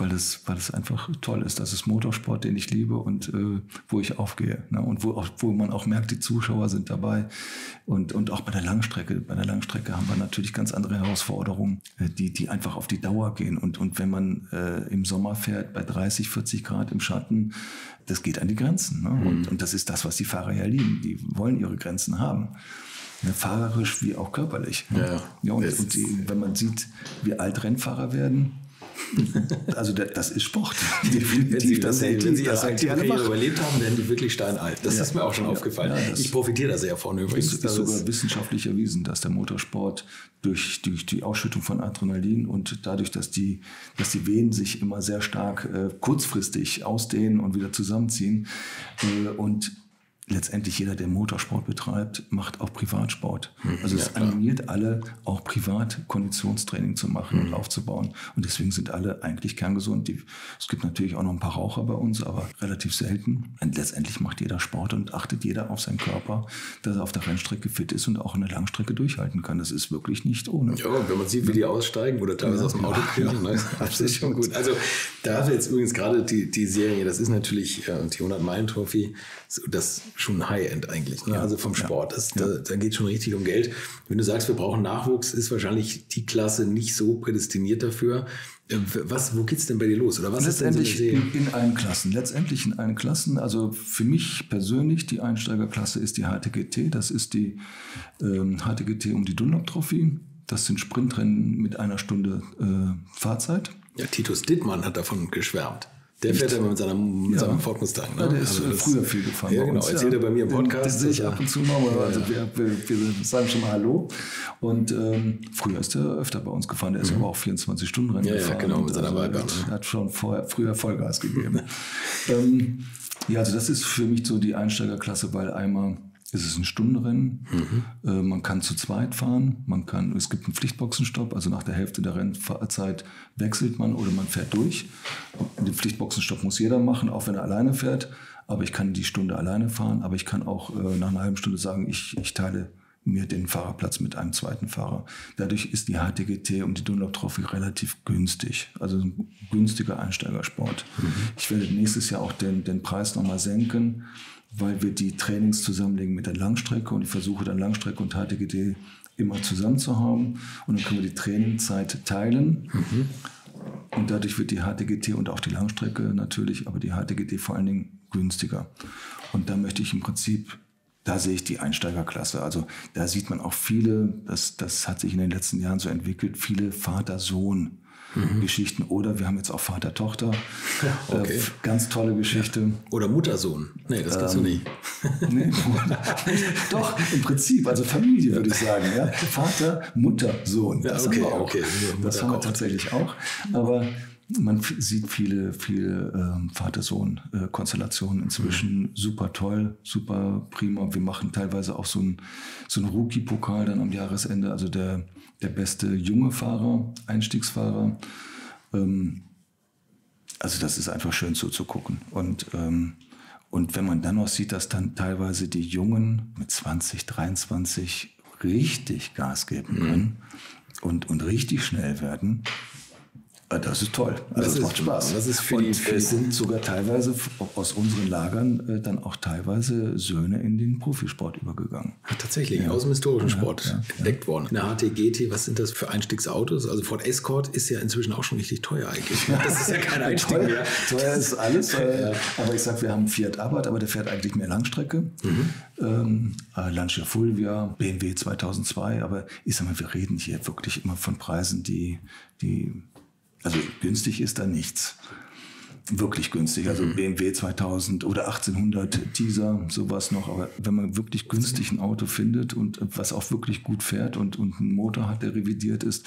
weil es, weil es einfach toll ist. Das ist Motorsport, den ich liebe und äh, wo ich aufgehe. Ne? Und wo, auch, wo man auch merkt, die Zuschauer sind dabei. Und, und auch bei der Langstrecke. Bei der Langstrecke haben wir natürlich ganz andere Herausforderungen, äh, die, die einfach auf die Dauer gehen. Und, und wenn man äh, im Sommer fährt bei 30, 40 Grad im Schatten, das geht an die Grenzen. Ne? Mhm. Und, und das ist das, was die Fahrer ja lieben. Die wollen ihre Grenzen haben. Ne, fahrerisch wie auch körperlich. Ne? Ja, ja und, und die, wenn man sieht, wie alt Rennfahrer werden, also das ist Sport. Definitiv. Wenn Sie, das wenn Sie Ihre aktive Karriere überlebt haben, werden die wirklich steinalt. Das ja. ist mir auch schon ja. aufgefallen. Ja, ich profitiere da sehr von übrigens. Es ist sogar wissenschaftlich erwiesen, dass der Motorsport durch, durch die Ausschüttung von Adrenalin und dadurch, dass die, dass die Venen sich immer sehr stark äh, kurzfristig ausdehnen und wieder zusammenziehen äh, und letztendlich jeder, der Motorsport betreibt, macht auch Privatsport. Mhm, also es ja, animiert alle, auch privat Konditionstraining zu machen mhm. und aufzubauen. Und deswegen sind alle eigentlich kerngesund. Die, es gibt natürlich auch noch ein paar Raucher bei uns, aber relativ selten. Und letztendlich macht jeder Sport und achtet jeder auf seinen Körper, dass er auf der Rennstrecke fit ist und auch eine Langstrecke durchhalten kann. Das ist wirklich nicht ohne. Ja, wenn man sieht, wie die aussteigen oder teilweise ja, aus dem Auto kriegen, ja, ne? das ist schon gut. Also da jetzt übrigens gerade die, die Serie, das ist natürlich äh, die 100-Meilen-Trophy, das schon High-End eigentlich, ne? ja, also vom Sport. Das, ja. da, da geht schon richtig um Geld. Wenn du sagst, wir brauchen Nachwuchs, ist wahrscheinlich die Klasse nicht so prädestiniert dafür. Äh, was, wo geht's denn bei dir los? Oder was Letztendlich ist in, in, allen Klassen. Letztendlich in allen Klassen. Also für mich persönlich die Einsteigerklasse ist die HTGT. Das ist die ähm, HTGT um die Dunlop Trophy. Das sind Sprintrennen mit einer Stunde äh, Fahrzeit. Ja, Titus Dittmann hat davon geschwärmt. Der fährt ja mit, seiner, mit ja. seinem Ford Mustang. Ne? Ja, der ist also früher viel gefahren. Ja, genau. Erzählt er bei mir im Podcast. Den sehe ich ab und zu mal. Ja, also wir, wir, wir, sagen schon mal Hallo. Und ähm, früher ist er öfter bei uns gefahren. Der ist mhm. aber auch 24 Stunden Rennen ja, gefahren. Ja, genau, mit seiner also. Er hat schon vorher, früher Vollgas gegeben. ähm, ja, also das ist für mich so die Einsteigerklasse, weil einmal es ist ein Stundenrennen. Mhm. Äh, man kann zu zweit fahren. Man kann, es gibt einen Pflichtboxenstopp. Also nach der Hälfte der Rennzeit wechselt man oder man fährt durch. Den Pflichtboxenstopp muss jeder machen, auch wenn er alleine fährt. Aber ich kann die Stunde alleine fahren. Aber ich kann auch äh, nach einer halben Stunde sagen, ich, ich teile mir den Fahrerplatz mit einem zweiten Fahrer. Dadurch ist die HTGT und die Dunlop Trophy relativ günstig. Also ein günstiger Einsteigersport. Mhm. Ich werde nächstes Jahr auch den, den Preis nochmal senken weil wir die Trainings zusammenlegen mit der Langstrecke und ich versuche dann Langstrecke und HTGD immer zusammen zu haben und dann können wir die Trainingzeit teilen. Mhm. Und dadurch wird die HTGT und auch die Langstrecke natürlich, aber die HTGT vor allen Dingen günstiger. Und da möchte ich im Prinzip, da sehe ich die Einsteigerklasse. Also da sieht man auch viele, das, das hat sich in den letzten Jahren so entwickelt, viele Vater-Sohn mhm. Geschichten. Oder wir haben jetzt auch Vater-Tochter. okay. Äh, ganz tolle Geschichte. Oder Mutter-Sohn. Nee, das gibt's ähm, nicht. nee, doch, im Prinzip, also Familie würde ich sagen. Ja? Vater, Mutter, Sohn. Das okay, haben wir auch. Okay. Das haben wir tatsächlich auch. Aber man sieht viele, viele ähm, Vater-Sohn-Konstellationen inzwischen. Mhm. Super toll, super prima. Wir machen teilweise auch so einen so Rookie-Pokal dann am Jahresende. Also der, der beste junge Fahrer, Einstiegsfahrer. Ähm, also das ist einfach schön zuzugucken. Und, ähm, und wenn man dann noch sieht, dass dann teilweise die Jungen mit 20, 23 richtig Gas geben mhm. können mhm. und, und richtig schnell werden, das ist toll. Also das, das macht Spaß. Das ist für und die, für es sind sogar teilweise aus unseren Lagern äh, dann auch teilweise Söhne in den Profisport übergegangen. Ja, tatsächlich, ja. aus dem historischen Sport ja, entdeckt worden. Eine HTGT, was sind das für Einstiegsautos? Also Ford Escort ist ja inzwischen auch schon richtig teuer eigentlich. Das ist ja kein Einstieg teuer, mehr. Teuer ist alles. Äh, aber ich sag, wir haben Fiat Abarth, aber der fährt eigentlich mehr Langstrecke. Mhm. Ähm, äh, Lancia Fulvia, BMW 2002. Aber ich sag mal, wir reden hier wirklich immer von Preisen, die, die also günstig ist da nichts. Wirklich günstig. Also mhm. BMW 2000 oder 1800 Teaser, sowas noch. Aber wenn man wirklich günstig ein Auto findet und was auch wirklich gut fährt und, und einen Motor hat, der revidiert ist,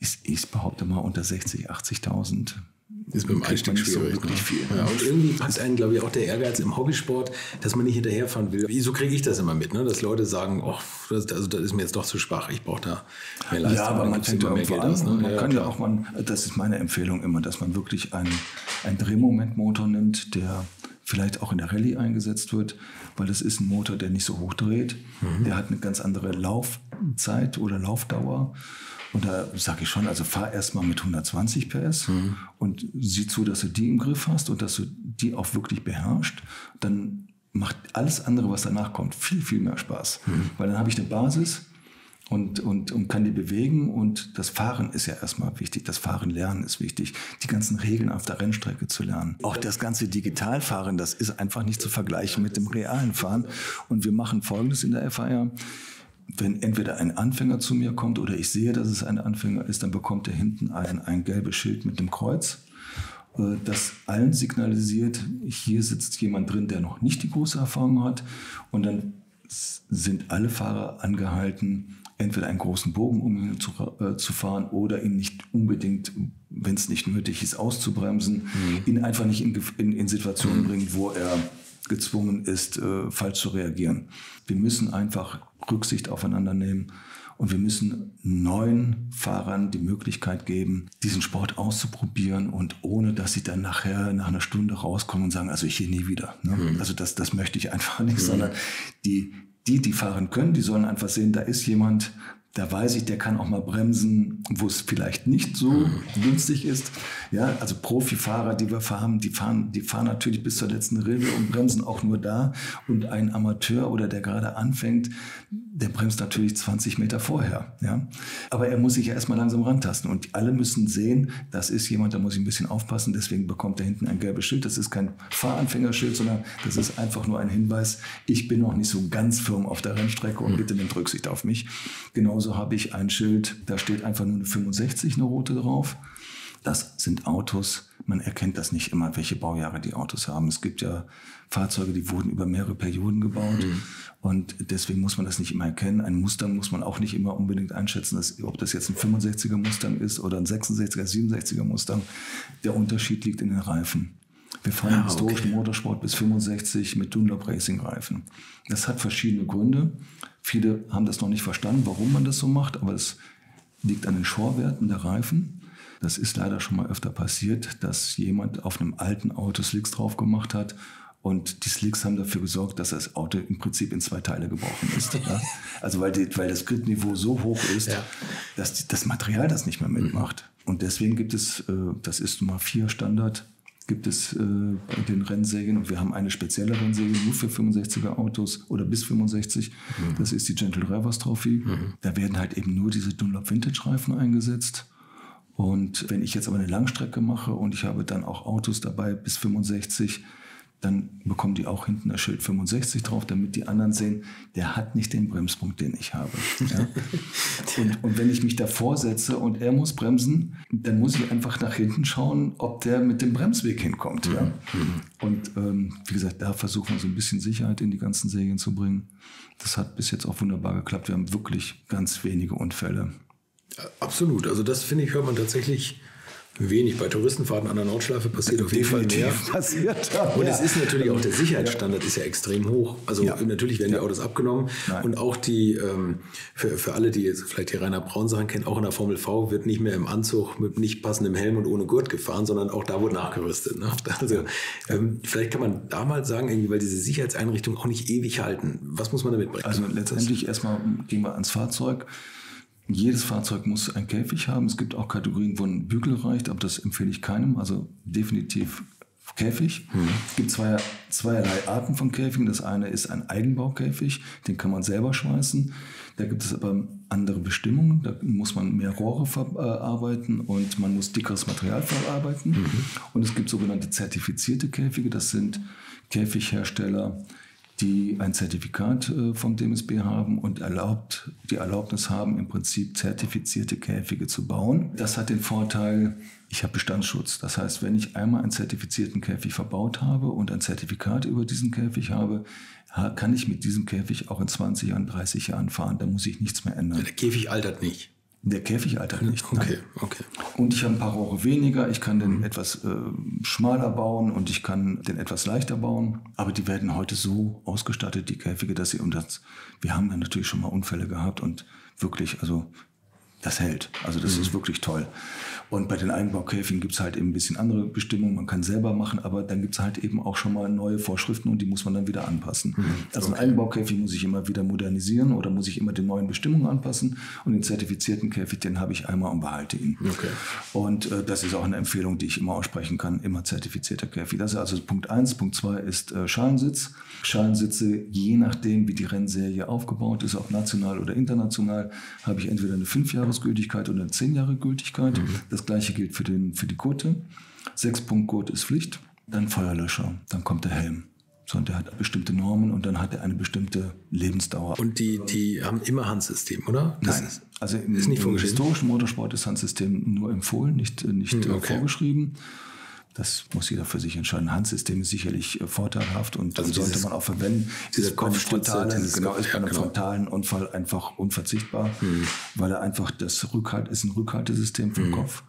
ist, ich behaupte mal unter 60, 80.000 ist beim Einstieg schwierig. So wirklich ne? viel. Ja, und irgendwie packt einen, glaube ich, auch der Ehrgeiz im Hobbysport, dass man nicht hinterherfahren will. So kriege ich das immer mit, ne? dass Leute sagen, oh, das, also, das ist mir jetzt doch zu schwach, ich brauche da mehr Leistung. Ja, aber man fängt mehr Geld an. Aus, ne? Man ja, kann ja auch, man, das ist meine Empfehlung immer, dass man wirklich einen, einen Drehmomentmotor nimmt, der vielleicht auch in der Rallye eingesetzt wird, weil das ist ein Motor, der nicht so hoch dreht. Mhm. Der hat eine ganz andere Laufzeit oder Laufdauer. Und da sage ich schon, also fahr erstmal mit 120 PS mhm. und sieh zu, dass du die im Griff hast und dass du die auch wirklich beherrschst. Dann macht alles andere, was danach kommt, viel, viel mehr Spaß. Mhm. Weil dann habe ich eine Basis und, und, und kann die bewegen und das Fahren ist ja erstmal wichtig. Das Fahren lernen ist wichtig. Die ganzen Regeln auf der Rennstrecke zu lernen. Auch das ganze Digitalfahren, das ist einfach nicht zu vergleichen mit dem realen Fahren. Und wir machen Folgendes in der FIA wenn entweder ein Anfänger zu mir kommt oder ich sehe, dass es ein Anfänger ist, dann bekommt er hinten ein, ein gelbes Schild mit dem Kreuz, äh, das allen signalisiert, hier sitzt jemand drin, der noch nicht die große Erfahrung hat. Und dann sind alle Fahrer angehalten, entweder einen großen Bogen um ihn zu, äh, zu fahren oder ihn nicht unbedingt, wenn es nicht nötig ist, auszubremsen, mhm. ihn einfach nicht in, in, in Situationen mhm. bringen, wo er gezwungen ist, äh, falsch zu reagieren. Wir müssen einfach Rücksicht aufeinander nehmen und wir müssen neuen Fahrern die Möglichkeit geben, diesen Sport auszuprobieren und ohne, dass sie dann nachher nach einer Stunde rauskommen und sagen, also ich hier nie wieder. Ne? Mhm. Also das, das möchte ich einfach nicht, mhm. sondern die, die, die fahren können, die sollen einfach sehen, da ist jemand, da weiß ich, der kann auch mal bremsen, wo es vielleicht nicht so mhm. günstig ist. Ja, also Profifahrer, die wir fahren, die fahren, die fahren natürlich bis zur letzten Rille und bremsen auch nur da. Und ein Amateur oder der gerade anfängt, der bremst natürlich 20 Meter vorher. Ja, aber er muss sich ja erstmal langsam rantasten. Und alle müssen sehen, das ist jemand, da muss ich ein bisschen aufpassen. Deswegen bekommt er hinten ein gelbes Schild. Das ist kein Fahranfängerschild, sondern das ist einfach nur ein Hinweis. Ich bin noch nicht so ganz firm auf der Rennstrecke und mhm. bitte nimmt Rücksicht auf mich. Genauso Genauso habe ich ein Schild, da steht einfach nur eine 65, eine rote drauf. Das sind Autos. Man erkennt das nicht immer, welche Baujahre die Autos haben. Es gibt ja Fahrzeuge, die wurden über mehrere Perioden gebaut. Mhm. Und deswegen muss man das nicht immer erkennen. Ein Mustang muss man auch nicht immer unbedingt einschätzen, dass, ob das jetzt ein 65er Mustang ist oder ein 66er, 67er Mustang. Der Unterschied liegt in den Reifen. Wir fahren ja, im historischen okay. Motorsport bis 65 mit Dunlop Racing Reifen. Das hat verschiedene Gründe. Viele haben das noch nicht verstanden, warum man das so macht, aber es liegt an den Schorwerten der Reifen. Das ist leider schon mal öfter passiert, dass jemand auf einem alten Auto Slicks drauf gemacht hat und die Slicks haben dafür gesorgt, dass das Auto im Prinzip in zwei Teile gebrochen ist. ja? Also weil, die, weil das Gridniveau so hoch ist, ja. dass die, das Material das nicht mehr mitmacht. Mhm. Und deswegen gibt es, äh, das ist Nummer vier Standard, gibt es äh, bei den Rennsägen. Und wir haben eine spezielle Rennsäge nur für 65er Autos oder bis 65. Mhm. Das ist die Gentle Drivers Trophy. Mhm. Da werden halt eben nur diese Dunlop Vintage Reifen eingesetzt. Und wenn ich jetzt aber eine Langstrecke mache und ich habe dann auch Autos dabei bis 65, dann bekommen die auch hinten das Schild 65 drauf, damit die anderen sehen, der hat nicht den Bremspunkt, den ich habe. Ja? und, und, wenn ich mich davor setze und er muss bremsen, dann muss ich einfach nach hinten schauen, ob der mit dem Bremsweg hinkommt. Ja? Mhm. Und ähm, wie gesagt, da versuchen wir so ein bisschen Sicherheit in die ganzen Serien zu bringen. Das hat bis jetzt auch wunderbar geklappt. Wir haben wirklich ganz wenige Unfälle. Absolut. Also das finde ich, hört man tatsächlich Wenig. Bei Touristenfahrten an der Nordschleife passiert auf jeden Fall mehr. Passiert, und es ist natürlich auch der Sicherheitsstandard ist ja extrem hoch. Also ja. natürlich werden die Autos abgenommen Nein. und auch die ähm, für, für alle, die jetzt vielleicht die Rainer Braun Sachen kennen, auch in der Formel V wird nicht mehr im Anzug mit nicht passendem Helm und ohne Gurt gefahren, sondern auch da wurde nachgerüstet. Ne? Also ähm, vielleicht kann man da mal sagen, irgendwie, weil diese Sicherheitseinrichtungen auch nicht ewig halten. Was muss man damit bringen? Also letztendlich erstmal gehen wir ans Fahrzeug. Jedes Fahrzeug muss ein Käfig haben. Es gibt auch Kategorien, wo ein Bügel reicht, aber das empfehle ich keinem. Also definitiv Käfig. Mhm. Es gibt zwei, zweierlei Arten von Käfigen. Das eine ist ein Eigenbaukäfig, den kann man selber schweißen. Da gibt es aber andere Bestimmungen. Da muss man mehr Rohre verarbeiten und man muss dickeres Material verarbeiten. Mhm. Und es gibt sogenannte zertifizierte Käfige. Das sind Käfighersteller, die ein Zertifikat äh, vom DMSB haben und erlaubt, die Erlaubnis haben, im Prinzip zertifizierte Käfige zu bauen. Das hat den Vorteil, ich habe Bestandsschutz. Das heißt, wenn ich einmal einen zertifizierten Käfig verbaut habe und ein Zertifikat über diesen Käfig habe, kann ich mit diesem Käfig auch in 20 Jahren, 30 Jahren fahren. Da muss ich nichts mehr ändern. Der Käfig altert nicht. Der Käfig altert nicht. Okay, okay. Und ich habe ein paar Rohre weniger. Ich kann den mhm. etwas äh, schmaler bauen und ich kann den etwas leichter bauen. Aber die werden heute so ausgestattet, die Käfige, dass sie und das, wir haben dann natürlich schon mal Unfälle gehabt und wirklich, also das hält. Also das mhm. ist wirklich toll. Und bei den Eigenbaukäfigen gibt es halt eben ein bisschen andere Bestimmungen. Man kann selber machen, aber dann gibt es halt eben auch schon mal neue Vorschriften und die muss man dann wieder anpassen. Mhm. Also okay. ein Eigenbaukäfig muss ich immer wieder modernisieren oder muss ich immer den neuen Bestimmungen anpassen. Und den zertifizierten Käfig, den habe ich einmal und behalte ihn. Okay. Und äh, das ist auch eine Empfehlung, die ich immer aussprechen kann, immer zertifizierter Käfig. Das ist also Punkt eins. Punkt zwei ist äh, Schalensitz. Schalensitze, je nachdem, wie die Rennserie aufgebaut ist, ob national oder international, habe ich entweder eine 5-Jahres-Gültigkeit oder eine 10-Jahre-Gültigkeit. Mhm. Das gleiche gilt für, den, für die Gurte. Sechs-Punkt-Gurt ist Pflicht. Dann Feuerlöscher, dann kommt der Helm. So, und der hat bestimmte Normen und dann hat er eine bestimmte Lebensdauer. Und die, die haben immer Handsystem, oder? Das Nein, also im, ist nicht im historischen Motorsport ist Handsystem nur empfohlen, nicht, nicht hm, okay. vorgeschrieben. Das muss jeder für sich entscheiden. Handsystem ist sicherlich äh, vorteilhaft und also sollte man auch verwenden. Diese ist frontalen, genau, ist bei einem genau. frontalen Unfall einfach unverzichtbar, mhm. weil er einfach das Rückhalt ist ein Rückhaltesystem vom mhm. Kopf.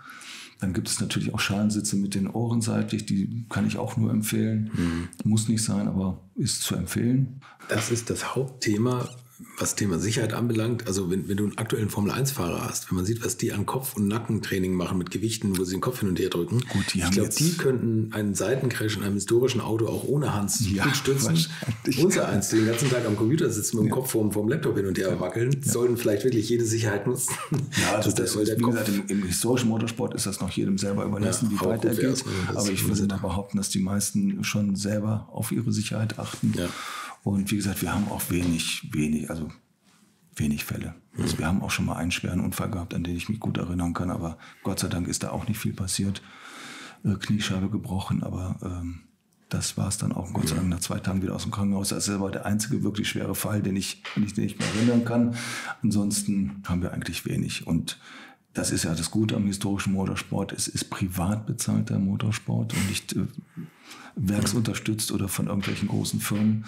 Dann gibt es natürlich auch Schalensitze mit den Ohren seitlich, die kann ich auch nur empfehlen. Mhm. Muss nicht sein, aber ist zu empfehlen. Das ist das Hauptthema was Thema Sicherheit anbelangt, also wenn, wenn du einen aktuellen Formel-1-Fahrer hast, wenn man sieht, was die an Kopf- und Nackentraining machen mit Gewichten, wo sie den Kopf hin und her drücken, Gut, die ich glaube, die könnten einen Seitencrash in einem historischen Auto auch ohne Hans ja, gut stützen. Unser eins, den ganzen Tag am Computer sitzen mit dem ja. Kopf vorm, vorm Laptop hin und her wackeln, ja. sollten vielleicht wirklich jede Sicherheit nutzen. Ja, also das, das ist, wie gesagt, im, im, historischen Motorsport ist das noch jedem selber überlassen, wie weit er geht. Aber ich würde da behaupten, dass die meisten schon selber auf ihre Sicherheit achten. Und wie gesagt, wir haben auch wenig, wenig, also wenig Fälle. Also wir haben auch schon mal einen schweren Unfall gehabt, an den ich mich gut erinnern kann, aber Gott sei Dank ist da auch nicht viel passiert. Äh, Kniescheibe gebrochen, aber ähm, das war es dann auch Gott sei Dank nach zwei Tagen wieder aus dem Krankenhaus. Das war der einzige wirklich schwere Fall, den ich, den ich nicht mehr erinnern kann. Ansonsten haben wir eigentlich wenig. Und das ist ja das Gute am historischen Motorsport. Es ist privat bezahlter Motorsport und nicht äh, werksunterstützt oder von irgendwelchen großen Firmen.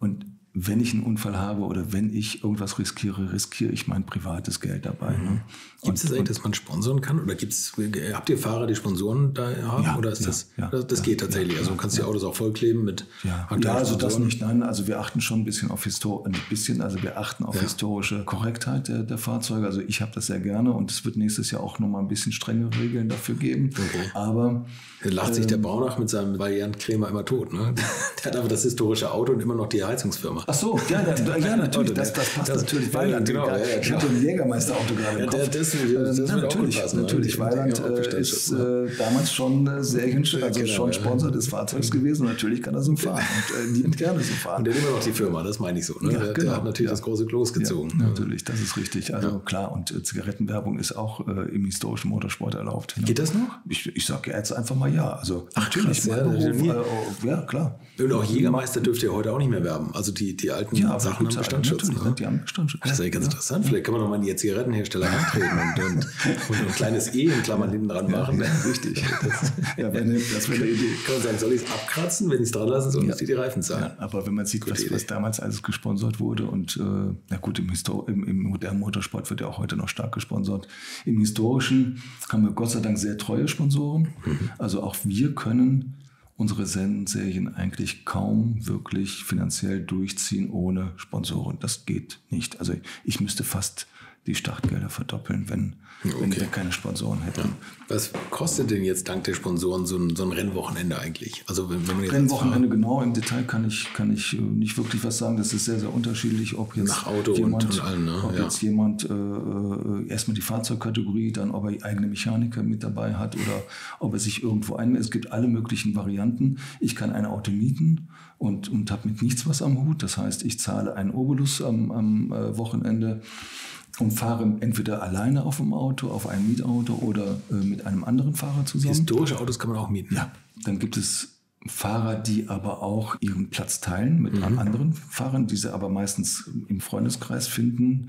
Und wenn ich einen Unfall habe oder wenn ich irgendwas riskiere, riskiere ich mein privates Geld dabei. Mhm. Ne? Gibt es das eigentlich, dass man sponsern kann? Oder gibt's, habt ihr Fahrer, die Sponsoren da haben? Ja, oder ist ja, das, ja, das, das geht tatsächlich? also du kannst die Autos auch vollkleben mit Ja, ja also das nicht, nein. Also wir achten schon ein bisschen auf Histor ein bisschen, also wir achten auf historische Korrektheit der, der Fahrzeuge. Also ich habe das sehr gerne und es wird nächstes Jahr auch nochmal ein bisschen strengere Regeln dafür geben. Okay. Aber dann lacht ähm, sich der ähm, Braunach mit seinem Variant Krämer immer tot. Ne? Der hat aber das historische Auto und immer noch die Heizungsfirma gemacht. Ach so, ja, ja, ja natürlich, das, das passt Das- natürlich. ja, Weiland, genau, ja, ja, ich hatte ein Jägermeisterauto gerade im Ja, Kopf. der- das- das ja, auch gut natürlich, passen, ne? natürlich. Weiland ist äh, damals schon äh, Serien, also Genau, schon ja. Sponsor des Fahrzeugs gewesen. Und natürlich kann er so fahren und äh, liebend gerne so fahren. Und der hat immer noch die Firma, das meine ich so. Ne? Ja, der, genau, der hat natürlich ja. das große Klos gezogen. Ja, natürlich, das ist richtig. Also klar, und äh, Zigarettenwerbung ist auch äh, im historischen Motorsport erlaubt. ne? Geht das noch? Ich, ich sage jetzt einfach mal ja. Also natürlich, krass, ja, das Beruf, ja äh, oh, ja klar. Und auch Jägermeister dürfte ja heute auch nicht mehr werben. Also die, die alten Ja, Sachen haben Bestandsschutz. natürlich, Ne? die haben Bestandsschutz. Das ist ja ganz interessant. Vielleicht kann man noch mal an die Zigarettenhersteller antreten und, und, und ein kleines E in Klammern hinten dran machen. Richtig. Das, ja, eine, das wäre eine Idee. Kann man sagen, soll ich es abkratzen? Wenn ich es dran lasse, sollen die die Reifen zahlen. Ja, aber wenn man sieht, was, Idee. was damals alles gesponsert wurde und äh, na gut, im, Histor im, im modernen Motorsport wird ja auch heute noch stark gesponsert. Im historischen haben wir Gott sei Dank sehr treue Sponsoren. Also auch wir können unsere Serien eigentlich kaum wirklich finanziell durchziehen ohne Sponsoren. Das geht nicht. Also ich müsste fast die Startgelder verdoppeln, wenn, wenn Okay. wir keine Sponsoren hätten. Was kostet denn jetzt dank der Sponsoren so ein, so ein Rennwochenende eigentlich? Also wenn, wenn man jetzt als Rennwochenende genau im Detail kann ich, kann ich äh, nicht wirklich was sagen. Das ist sehr, sehr unterschiedlich, ob jetzt Nach Auto und- jemand, und allem, ne? ob Ja. jetzt jemand äh, äh, erstmal die Fahrzeugkategorie, dann ob er eigene Mechaniker mit dabei hat oder ob er sich irgendwo ein. Es gibt alle möglichen Varianten. Ich kann ein Auto mieten und, und habe mit nichts was am Hut. Das heißt, ich zahle einen Obolus am, am äh, Wochenende und fahre entweder alleine auf dem Auto, auf einem Mietauto oder äh, mit einem anderen Fahrer zusammen. Historische Autos kann man auch mieten. Ja, dann gibt es Fahrer, die aber auch ihren Platz teilen mit Mhm. anderen Fahrern, die sie aber meistens im Freundeskreis finden,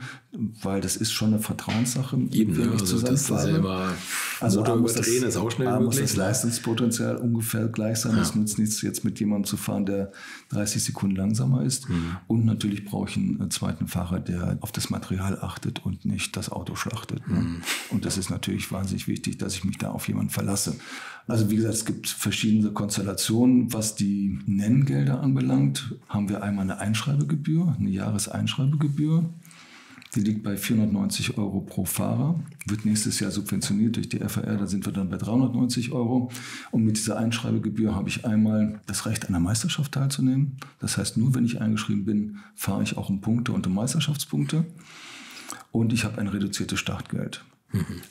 weil das ist schon eine Vertrauenssache. Eben, wenn ne? ich Also zusammen das ist ja fahre. immer Also Motor muss das, überdrehen ist auch schnell A muss möglich. das Leistungspotenzial ungefähr gleich sein. Es nützt nichts, jetzt mit jemandem zu fahren, der 30 Sekunden langsamer ist. Mhm. Und natürlich brauche ich einen äh, zweiten Fahrer, der auf das Material achtet und nicht das Auto schlachtet. Ne? Mhm. Und das ist natürlich wahnsinnig wichtig, dass ich mich da auf jemanden verlasse. Also wie gesagt, es gibt verschiedene Konstellationen. Was die Nenngelder anbelangt, haben wir einmal eine Einschreibegebühr, eine Jahreseinschreibegebühr. Die liegt bei 490 Euro pro Fahrer, wird nächstes Jahr subventioniert durch die FAR, da sind wir dann bei 390 Euro. Und mit dieser Einschreibegebühr habe ich einmal das Recht, an der Meisterschaft teilzunehmen. Das heißt, nur wenn ich eingeschrieben bin, fahre ich auch um Punkte und um Meisterschaftspunkte. Und ich habe ein reduziertes Startgeld.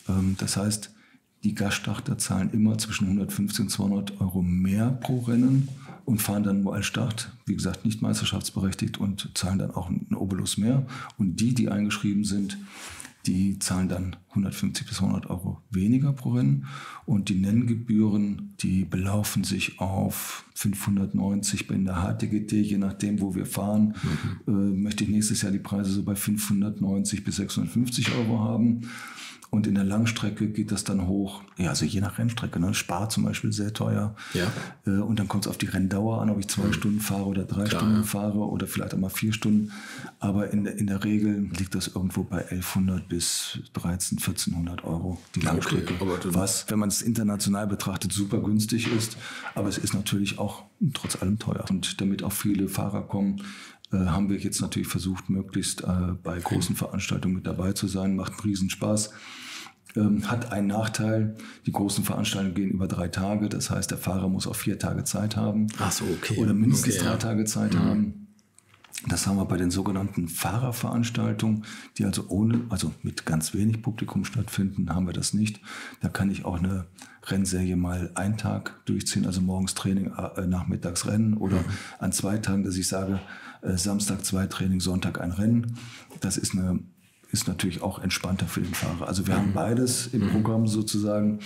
Ähm, das heißt, die Gaststarter zahlen immer zwischen 150 und 200 Euro mehr pro Rennen und fahren dann nur als Start, wie gesagt, nicht meisterschaftsberechtigt und zahlen dann auch einen Obolus mehr. Und die, die eingeschrieben sind, die zahlen dann 150 bis 200 Euro weniger pro Rennen. Und die Nenngebühren, die belaufen sich auf 590 bei der HTGT, je nachdem, wo wir fahren. Äh, möchte ich nächstes Jahr die Preise so bei 590 bis 650 Euro haben. Und in der Langstrecke geht das dann hoch, ja, also je nach Rennstrecke. Ne? Spar zum Beispiel sehr teuer. Ja. Äh, Und dann kommt es auf die Renndauer an, ob ich zwei Stunden fahre oder drei Klar, Stunden ja. fahre oder vielleicht auch mal vier Stunden. Aber in der, in der Regel liegt das irgendwo bei 1100 bis 13, 1400 Euro die Langstrecke. dann- was, wenn man es international betrachtet, super günstig ist. Aber es ist natürlich auch trotz allem teuer. Und damit auch viele Fahrer kommen, äh, haben wir jetzt natürlich versucht, möglichst äh, bei großen Veranstaltungen mit dabei zu sein. Macht einen Riesenspaß. Ähm, hat einen Nachteil, die großen Veranstaltungen gehen über drei Tage. Das heißt, der Fahrer muss auch vier Tage Zeit haben. Ach so, okay. Oder mindestens Okay, drei ja. Mhm. Tage Zeit haben. Das haben wir bei den sogenannten Fahrerveranstaltungen, die also ohne, also mit ganz wenig Publikum stattfinden, haben wir das nicht. Da kann ich auch eine Rennserie mal einen Tag durchziehen, also morgens Training, äh, nachmittags Rennen oder Mhm. an zwei Tagen, dass ich sage, äh, Samstag zwei Training, Sonntag ein Rennen. Das ist eine ist natürlich auch entspannter für den Fahrer. Also wir Mhm. haben beides im Programm sozusagen,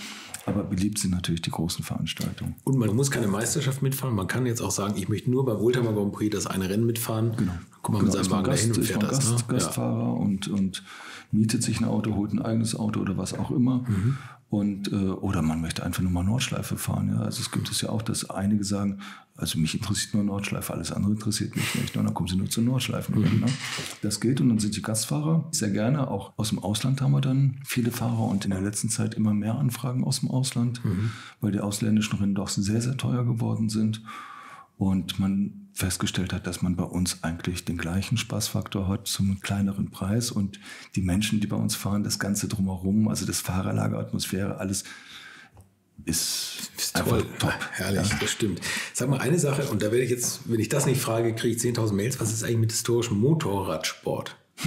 aber beliebt sind natürlich die großen Veranstaltungen. Und man muss keine Meisterschaft mitfahren. Man kann jetzt auch sagen, ich möchte nur beim Oldtimer Grand Prix das eine Rennen mitfahren. Genau. Guck mal mit Genau, seinem ist man Wagen dahin und fährt das. Gast, Ne? Ja. Gastfahrer und, und mietet sich ein Auto, holt ein eigenes Auto oder was auch immer. Mhm. Und, äh, oder man möchte einfach nur mal Nordschleife fahren. Ja? Also es gibt es ja auch, dass einige sagen, also mich interessiert nur Nordschleife, alles andere interessiert mich nicht. Und dann kommen sie nur zur Nordschleife. Mhm. Ne? Das geht und dann sind die Gastfahrer sehr gerne. Auch aus dem Ausland haben wir dann viele Fahrer und in der letzten Zeit immer mehr Anfragen aus dem Ausland, Mhm. weil die ausländischen Rennen doch sehr, sehr teuer geworden sind. Und man festgestellt hat, dass man bei uns eigentlich den gleichen Spaßfaktor hat zum kleineren Preis und die Menschen, die bei uns fahren, das Ganze drumherum, also das Fahrerlager, Atmosphäre, alles ist, ist toll. top. Herrlich, ja. das stimmt. Sag mal eine Sache, und da werde ich jetzt, wenn ich das nicht frage, kriege ich 10.000 Mails. Was ist eigentlich mit historischem Motorradsport?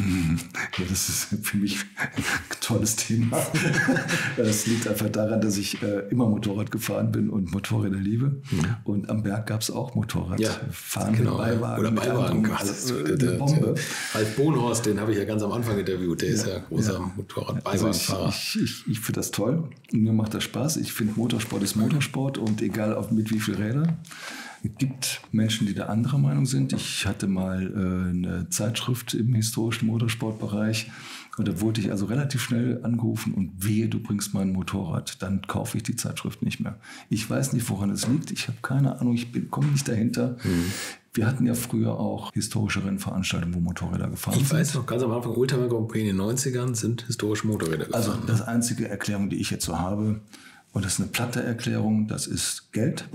Ja, das ist für mich ein tolles Thema. Das liegt einfach daran, dass ich äh, immer Motorrad gefahren bin und Motorräder liebe. Mhm. Und am Berg gab es auch Motorradfahren ja, genau, mit Beiwagen. Oder Beiwagen. Mit also, äh, der, Bombe. Ralf Bohnhorst, den habe ich ja ganz am Anfang interviewt. Der ja, ist ja großer ja. Motorrad-Beiwagenfahrer. Also ich, ich, ich, ich finde das toll. Mir macht das Spaß. Ich finde Motorsport ist Motorsport und egal mit wie viel Rädern. Es gibt Menschen, die da anderer Meinung sind. Ich hatte mal äh, eine Zeitschrift im historischen Motorsportbereich und da wurde ich also relativ schnell angerufen und wehe, du bringst mein Motorrad, dann kaufe ich die Zeitschrift nicht mehr. Ich weiß nicht, woran es liegt. Ich habe keine Ahnung, ich komme nicht dahinter. Mhm. Wir hatten ja früher auch historische Rennveranstaltungen, wo Motorräder gefahren ich sind. Ich weiß noch, ganz am Anfang Ultimate Grand Prix in den 90ern sind historische Motorräder gefahren. Also das einzige Erklärung, die ich jetzt so habe, und das ist eine platte Erklärung, das ist Geld.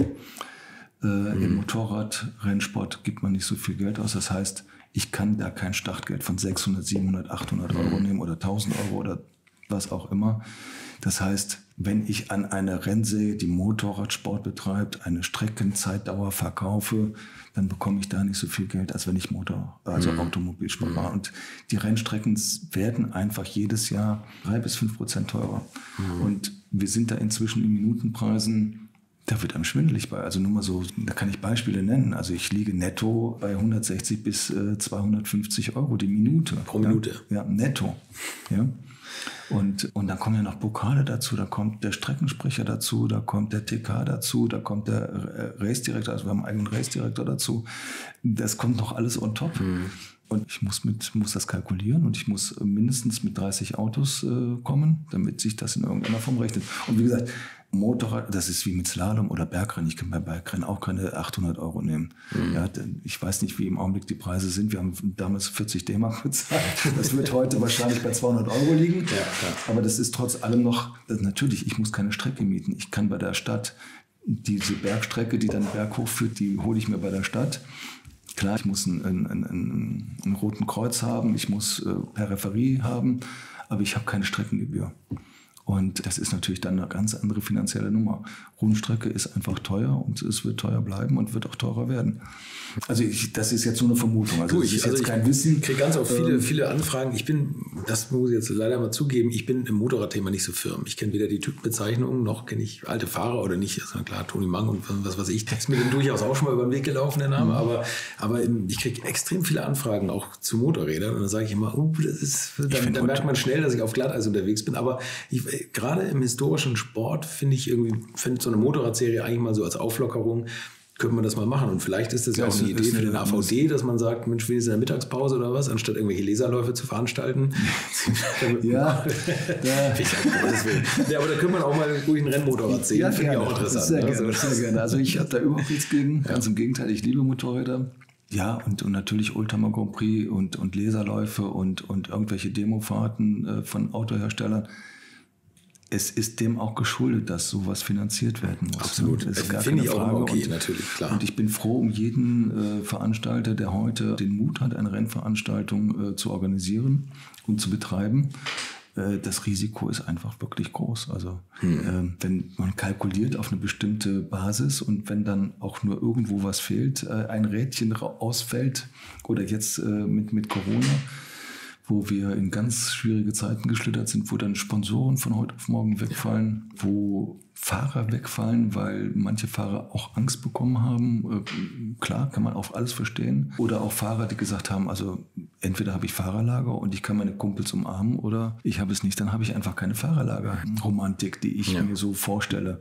Äh, mhm. Im Motorradrennsport gibt man nicht so viel Geld aus. Das heißt, ich kann da kein Startgeld von 600, 700, 800 Euro mhm. nehmen oder 1000 Euro oder was auch immer. Das heißt, wenn ich an einer Rennserie, die Motorradsport betreibt, eine Streckenzeitdauer verkaufe, dann bekomme ich da nicht so viel Geld, als wenn ich Motor, also mhm. Automobilsport mache. Und die Rennstrecken werden einfach jedes Jahr drei bis fünf Prozent teurer. Mhm. Und wir sind da inzwischen in Minutenpreisen da wird einem schwindelig bei. Also nur mal so, da kann ich Beispiele nennen. Also ich liege netto bei 160 bis äh, 250 Euro die Minute. Pro Minute? Ja, ja netto. Ja. Und, und dann kommen ja noch Pokale dazu, da kommt der Streckensprecher dazu, da kommt der TK dazu, da kommt der äh, Race-Direktor, also wir haben einen eigenen Race-Direktor dazu. Das kommt noch alles on top. Mhm. Und ich muss, mit, muss das kalkulieren und ich muss mindestens mit 30 Autos äh, kommen, damit sich das in irgendeiner Form rechnet. Und wie gesagt, Motorrad, das ist wie mit Slalom oder Bergrennen. Ich kann bei Bergrennen auch keine 800 Euro nehmen. Mhm. Ja, ich weiß nicht, wie im Augenblick die Preise sind. Wir haben damals 40 D-Mark bezahlt. Das wird heute wahrscheinlich bei 200 Euro liegen. Ja, Aber das ist trotz allem noch, natürlich, ich muss keine Strecke mieten. Ich kann bei der Stadt diese Bergstrecke, die dann berghoch führt, die hole ich mir bei der Stadt. Klar, ich muss einen, einen, einen, einen roten Kreuz haben, ich muss äh, Peripherie haben, aber ich habe keine Streckengebühr. Und das ist natürlich dann eine ganz andere finanzielle Nummer. Rundstrecke ist einfach teuer und es wird teuer bleiben und wird auch teurer werden. Also ich, das ist jetzt nur eine Vermutung. Also ich, ist also jetzt kein Wissen. Ich kriege ganz oft viele, ähm, viele Anfragen. Ich bin, das muss ich jetzt leider mal zugeben, ich bin im Motorradthema nicht so firm. Ich kenne weder die Typenbezeichnungen noch kenne ich alte Fahrer oder nicht. Also klar, Toni Mang und was weiß ich. Das ist mir durchaus auch schon mal über den Weg gelaufen, der Name. Mhm. Aber, aber ich kriege extrem viele Anfragen auch zu Motorrädern. Und dann sage ich immer, oh, das ist, dann, dann merkt man schnell, dass ich auf Glatteis unterwegs bin. Aber ich, gerade im historischen Sport finde ich irgendwie, finde so eine Motorradserie eigentlich mal so als Auflockerung könnte man das mal machen. Und vielleicht ist das ja, ja auch eine Idee für den AVD, dass man sagt, Mensch, wenigstens in der Mittagspause oder was, anstatt irgendwelche Leserläufe zu veranstalten. ja. ja. ja. aber da könnte man auch mal ruhig einen Rennmotorrad sehen. Ja, Finde ich auch interessant. Sehr, ne? gerne, also, sehr gerne. Also ich habe da überhaupt nichts gegen. Ganz im Gegenteil, ich liebe Motorräder. Ja, und, und natürlich Oldtimer Grand Prix und, und Laserläufe und, und irgendwelche Demofahrten äh, von Autoherstellern es ist dem auch geschuldet, dass sowas finanziert werden muss. Absolut. Das Finde ich Frage. auch okay, und, natürlich, klar. Und ich bin froh um jeden äh, Veranstalter, der heute den Mut hat, eine Rennveranstaltung äh, zu organisieren und zu betreiben. Äh, das Risiko ist einfach wirklich groß. Also hm. Ähm, wenn man kalkuliert auf eine bestimmte Basis und wenn dann auch nur irgendwo was fehlt, äh, ein Rädchen ausfällt oder jetzt äh, mit, mit Corona, wo wir in ganz schwierige Zeiten geschlittert sind, wo dann Sponsoren von heute auf morgen wegfallen, wo Fahrer wegfallen, weil manche Fahrer auch Angst bekommen haben. Äh, klar, kann man auch alles verstehen. Oder auch Fahrer, die gesagt haben, also entweder habe ich Fahrerlager und ich kann meine Kumpels umarmen oder ich habe es nicht, dann habe ich einfach keine Fahrerlager-Romantik, die ich ja. mir so vorstelle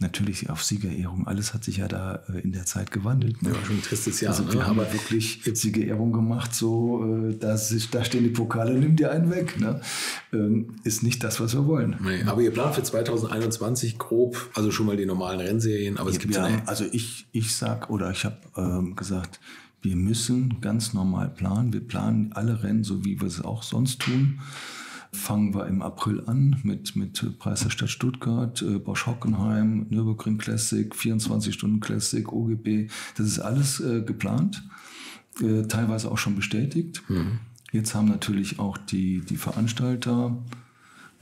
natürlich auf Siegerehrung. Alles hat sich ja da äh, in der Zeit gewandelt. Ne? Ja, schon ein tristes Jahr. Also wir ne? haben ja wirklich Siegerehrung gemacht, so äh, da, da stehen die Pokale, nimm dir einen weg. Ne? Ähm, ist nicht das, was wir wollen. Nee, aber ihr plant für 2021 grob, also schon mal die normalen Rennserien, aber es gibt ja, Also ich, ich sag oder ich habe ähm, gesagt, wir müssen ganz normal planen. Wir planen alle Rennen, so wie wir es auch sonst tun fangen wir im April an mit, mit Preis der Stadt Stuttgart, äh, Bosch Hockenheim, Nürburgring Classic, 24 Stunden Classic, OGB. Das ist alles äh, geplant, äh, teilweise auch schon bestätigt. Mhm. Jetzt haben natürlich auch die, die Veranstalter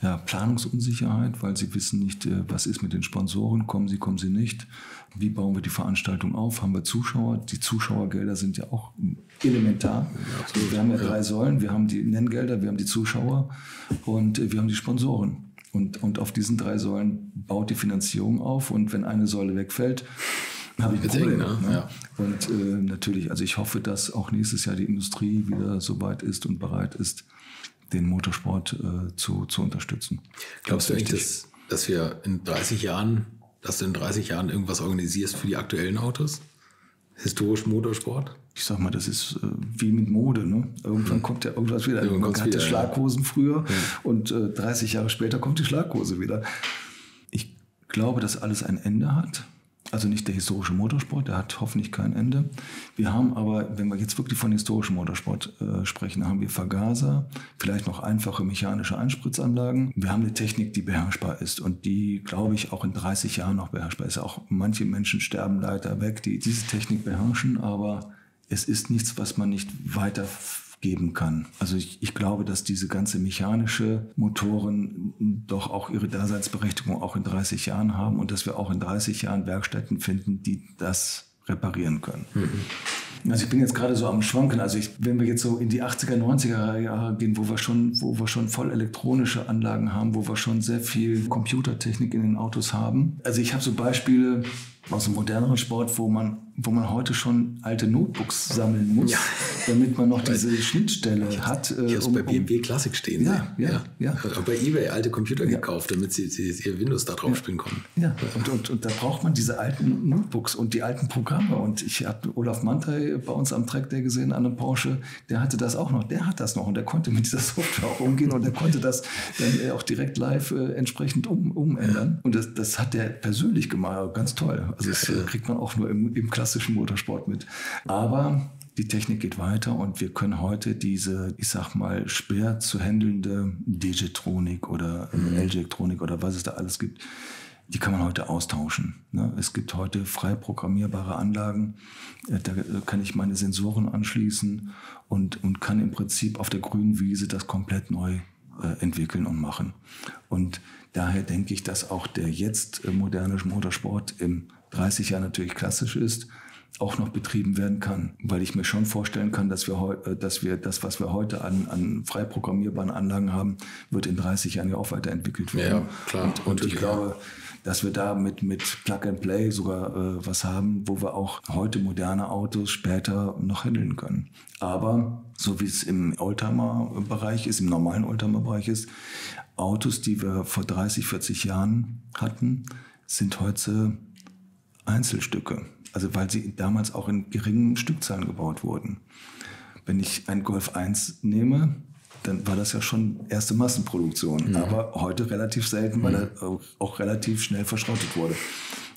ja, Planungsunsicherheit, weil sie wissen nicht, äh, was ist mit den Sponsoren, kommen sie, kommen sie nicht. Wie bauen wir die Veranstaltung auf? Haben wir Zuschauer? Die Zuschauergelder sind ja auch elementar. Ja, wir haben ja drei Säulen. Wir haben die Nenngelder, wir haben die Zuschauer und äh, wir haben die Sponsoren. Und, und auf diesen drei Säulen baut die Finanzierung auf. Und wenn eine Säule wegfällt, habe ich Probleme. Ne? ne? Ja. Und äh, natürlich, also ich hoffe, dass auch nächstes Jahr die Industrie wieder so weit ist und bereit ist, den Motorsport äh, zu, zu unterstützen. Glaubst du eigentlich, dass, dass wir in 30 Jahren, dass du in 30 Jahren irgendwas organisierst für die aktuellen Autos? Historisch Motorsport? Ich sag mal, das ist äh, wie mit Mode. Ne? Irgendwann kommt ja irgendwas wieder. Irgendwann Man hatte wieder, Schlaghosen ja. früher ja. und äh, 30 Jahre später kommt die Schlaghose wieder. Ich glaube, dass alles ein Ende hat. Also nicht der historische Motorsport, der hat hoffentlich kein Ende. Wir haben aber, wenn wir jetzt wirklich von historischem Motorsport äh, sprechen, haben wir Vergaser, vielleicht noch einfache mechanische Einspritzanlagen. Wir haben eine Technik, die beherrschbar ist und die, glaube ich, auch in 30 Jahren noch beherrschbar ist. Auch manche Menschen sterben leider weg, die diese Technik beherrschen, aber es ist nichts, was man nicht weiter geben kann. Also ich, ich glaube, dass diese ganze mechanische Motoren doch auch ihre Daseinsberechtigung auch in 30 Jahren haben und dass wir auch in 30 Jahren Werkstätten finden, die das reparieren können. Mhm. Also ich bin jetzt gerade so am Schwanken. Also ich, wenn wir jetzt so in die 80er, 90er Jahre gehen, wo wir schon, wo wir schon voll elektronische Anlagen haben, wo wir schon sehr viel Computertechnik in den Autos haben. Also ich habe so Beispiele, aus dem moderneren Sport, wo man, wo man heute schon alte Notebooks sammeln muss, ja. damit man noch diese Schnittstelle ich hat. Äh, ich um, bei BMW Classic stehen. Ja, ja, ja. ja. Auch bei eBay alte Computer ja. gekauft, damit sie, sie ihr Windows da drauf spielen konnten. Ja, und, und, und da braucht man diese alten Notebooks und die alten Programme. Und ich habe Olaf Mantei bei uns am Track Day gesehen, an einem Porsche, der hatte das auch noch. Der hat das noch und der konnte mit dieser Software auch umgehen und der konnte das dann auch direkt live äh, entsprechend um, umändern. Und das, das hat der persönlich gemacht. Ganz toll. Also das äh, kriegt man auch nur im, im klassischen Motorsport mit. Aber die Technik geht weiter und wir können heute diese, ich sag mal, schwer zu handelnde Digitronik oder mhm. Elektronik oder was es da alles gibt, die kann man heute austauschen. Ne? Es gibt heute frei programmierbare Anlagen, äh, da kann ich meine Sensoren anschließen und, und kann im Prinzip auf der grünen Wiese das komplett neu äh, entwickeln und machen. Und daher denke ich, dass auch der jetzt moderne Motorsport im 30 Jahren natürlich klassisch ist, auch noch betrieben werden kann. Weil ich mir schon vorstellen kann, dass wir, äh, dass wir das, was wir heute an, an frei programmierbaren Anlagen haben, wird in 30 Jahren ja auch weiterentwickelt werden. Ja, klar. Und, und ich glaube, dass wir da mit, mit Plug and Play sogar äh, was haben, wo wir auch heute moderne Autos später noch handeln können. Aber so wie es im Oldtimer-Bereich ist, im normalen Oldtimer-Bereich ist, Autos, die wir vor 30, 40 Jahren hatten, sind heute Einzelstücke. Also weil sie damals auch in geringen Stückzahlen gebaut wurden. Wenn ich ein Golf 1 nehme, dann war das ja schon erste Massenproduktion. Mhm. Aber heute relativ selten, weil mhm. er auch relativ schnell verschrottet wurde.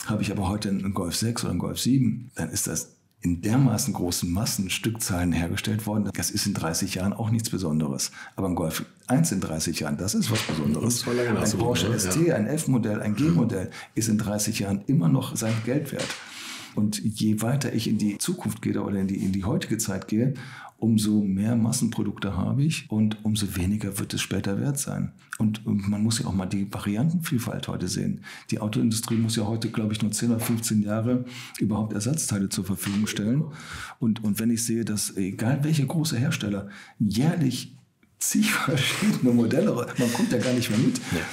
Habe ich aber heute einen Golf 6 oder einen Golf 7, dann ist das in dermaßen großen Massenstückzahlen hergestellt worden. Das ist in 30 Jahren auch nichts Besonderes. Aber ein Golf 1 in 30 Jahren, das ist was Besonderes. Ein Porsche ne? ST, ein F-Modell, ein G-Modell ist in 30 Jahren immer noch sein Geld wert. Und je weiter ich in die Zukunft gehe oder in die, in die heutige Zeit gehe, umso mehr Massenprodukte habe ich und umso weniger wird es später wert sein. Und, und, man muss ja auch mal die Variantenvielfalt heute sehen. Die Autoindustrie muss ja heute, glaube ich, nur 10 oder 15 Jahre überhaupt Ersatzteile zur Verfügung stellen. Und, und wenn ich sehe, dass egal welche große Hersteller jährlich zig verschiedene Modelle, man kommt ja gar nicht mehr mit. Ja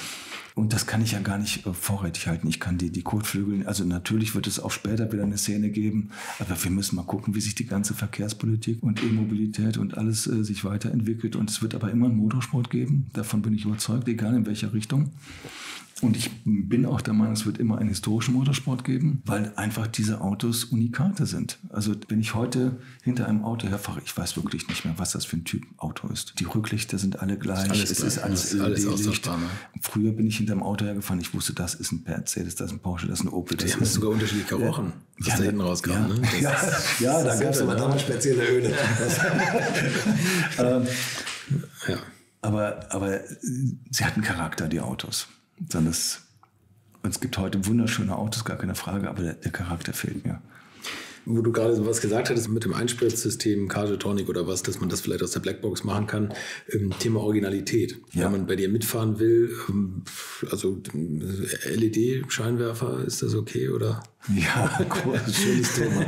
und das kann ich ja gar nicht äh, vorrätig halten. Ich kann die, die Kotflügel, also natürlich wird es auch später wieder eine Szene geben, aber wir müssen mal gucken, wie sich die ganze Verkehrspolitik und E-Mobilität und alles äh, sich weiterentwickelt. Und es wird aber immer einen Motorsport geben, davon bin ich überzeugt, egal in welcher Richtung. Und ich bin auch der Meinung, es wird immer einen historischen Motorsport geben, weil einfach diese Autos Unikate sind. Also wenn ich heute hinter einem Auto herfahre, ich weiß wirklich nicht mehr, was das für ein Typ Auto ist. Die Rücklichter sind alle gleich, ist alles es gleich. ist alles, ist alles LED-Licht. Ne? Früher bin ich hinter einem Auto hergefahren, ich wusste, das ist ein Mercedes, das ist ein Porsche, das ist ein Opel. Das Die haben sogar unterschiedlich gerochen, was ja, da hinten rauskam. Ja, ne? ja, ja da gab es aber damals spezielle Öle. ähm, ja. Aber, aber sie hatten Charakter, die Autos sondern es, es gibt heute wunderschöne Autos, gar keine Frage, aber der, der Charakter fehlt mir. Wo du gerade was gesagt hattest mit dem Einspritzsystem, Cargetonic oder was, dass man das vielleicht aus der Blackbox machen kann. Ähm, Thema Originalität. Ja. Wenn man bei dir mitfahren will, ähm, also äh, LED-Scheinwerfer, ist das okay oder? Ja, cool, schönes Thema.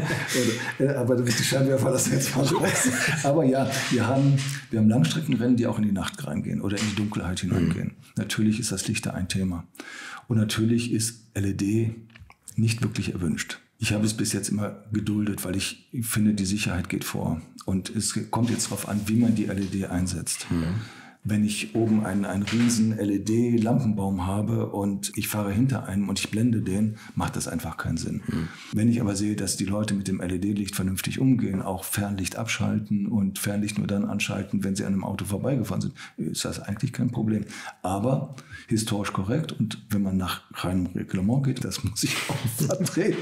Äh, aber die Scheinwerfer lassen jetzt mal raus. Aber ja, wir haben, wir haben Langstreckenrennen, die auch in die Nacht reingehen oder in die Dunkelheit hineingehen. Mhm. Natürlich ist das Licht da ein Thema. Und natürlich ist LED nicht wirklich erwünscht. Ich habe es bis jetzt immer geduldet, weil ich finde, die Sicherheit geht vor. Und es kommt jetzt darauf an, wie man die LED einsetzt. Mhm wenn ich oben einen, einen riesen LED-Lampenbaum habe und ich fahre hinter einem und ich blende den, macht das einfach keinen Sinn. Mhm. Wenn ich aber sehe, dass die Leute mit dem LED-Licht vernünftig umgehen, auch Fernlicht abschalten und Fernlicht nur dann anschalten, wenn sie an einem Auto vorbeigefahren sind, ist das eigentlich kein Problem. Aber historisch korrekt und wenn man nach reinem Reglement geht, das muss ich auch vertreten,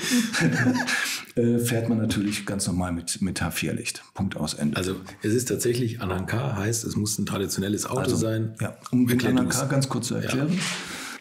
äh, fährt man natürlich ganz normal mit, mit H4-Licht. Punkt aus Ende. Also es ist tatsächlich Ananka, heißt es muss ein traditionelles Auto also, sein. Ja, um den Ananka ganz kurz zu erklären. Ja.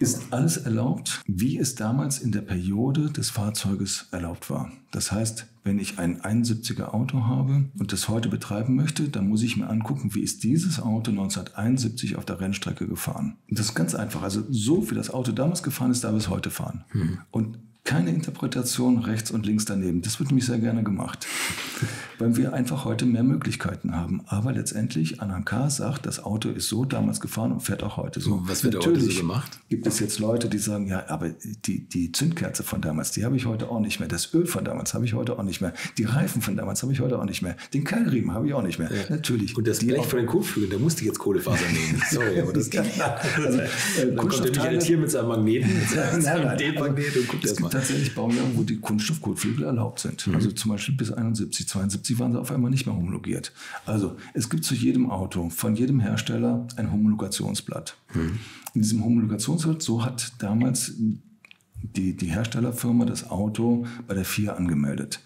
Ist alles erlaubt, wie es damals in der Periode des Fahrzeuges erlaubt war. Das heißt, wenn ich ein 71er Auto habe und das heute betreiben möchte, dann muss ich mir angucken, wie ist dieses Auto 1971 auf der Rennstrecke gefahren. Das ist ganz einfach. Also so wie das Auto damals gefahren ist, darf es heute fahren. Mhm. Und keine Interpretation rechts und links daneben. Das wird nämlich sehr gerne gemacht, weil wir einfach heute mehr Möglichkeiten haben. Aber letztendlich, Ananka sagt, das Auto ist so damals gefahren und fährt auch heute so. Was wird Natürlich heute so gemacht? Gibt es jetzt Leute, die sagen, ja, aber die, die Zündkerze von damals, die habe ich heute auch nicht mehr. Das Öl von damals habe ich heute auch nicht mehr. Die Reifen von damals habe ich heute auch nicht mehr. Den Keilriemen habe ich auch nicht mehr. Ja. Natürlich. Und das Blech von den Kotflügeln, da musste ich jetzt Kohlefaser nehmen. Sorry, aber das geht. Also, äh, Dann kommt nämlich ein Tier mit seinem Magneten, mit seinem Magnetmagnet und guckt erstmal tatsächlich Baujahren, wo die Kunststoffkotflügel erlaubt sind. Mhm. Also zum Beispiel bis 71, 72 waren sie auf einmal nicht mehr homologiert. Also es gibt zu jedem Auto, von jedem Hersteller ein Homologationsblatt. Mhm. In diesem Homologationsblatt, so hat damals die, die Herstellerfirma das Auto bei der FIA angemeldet.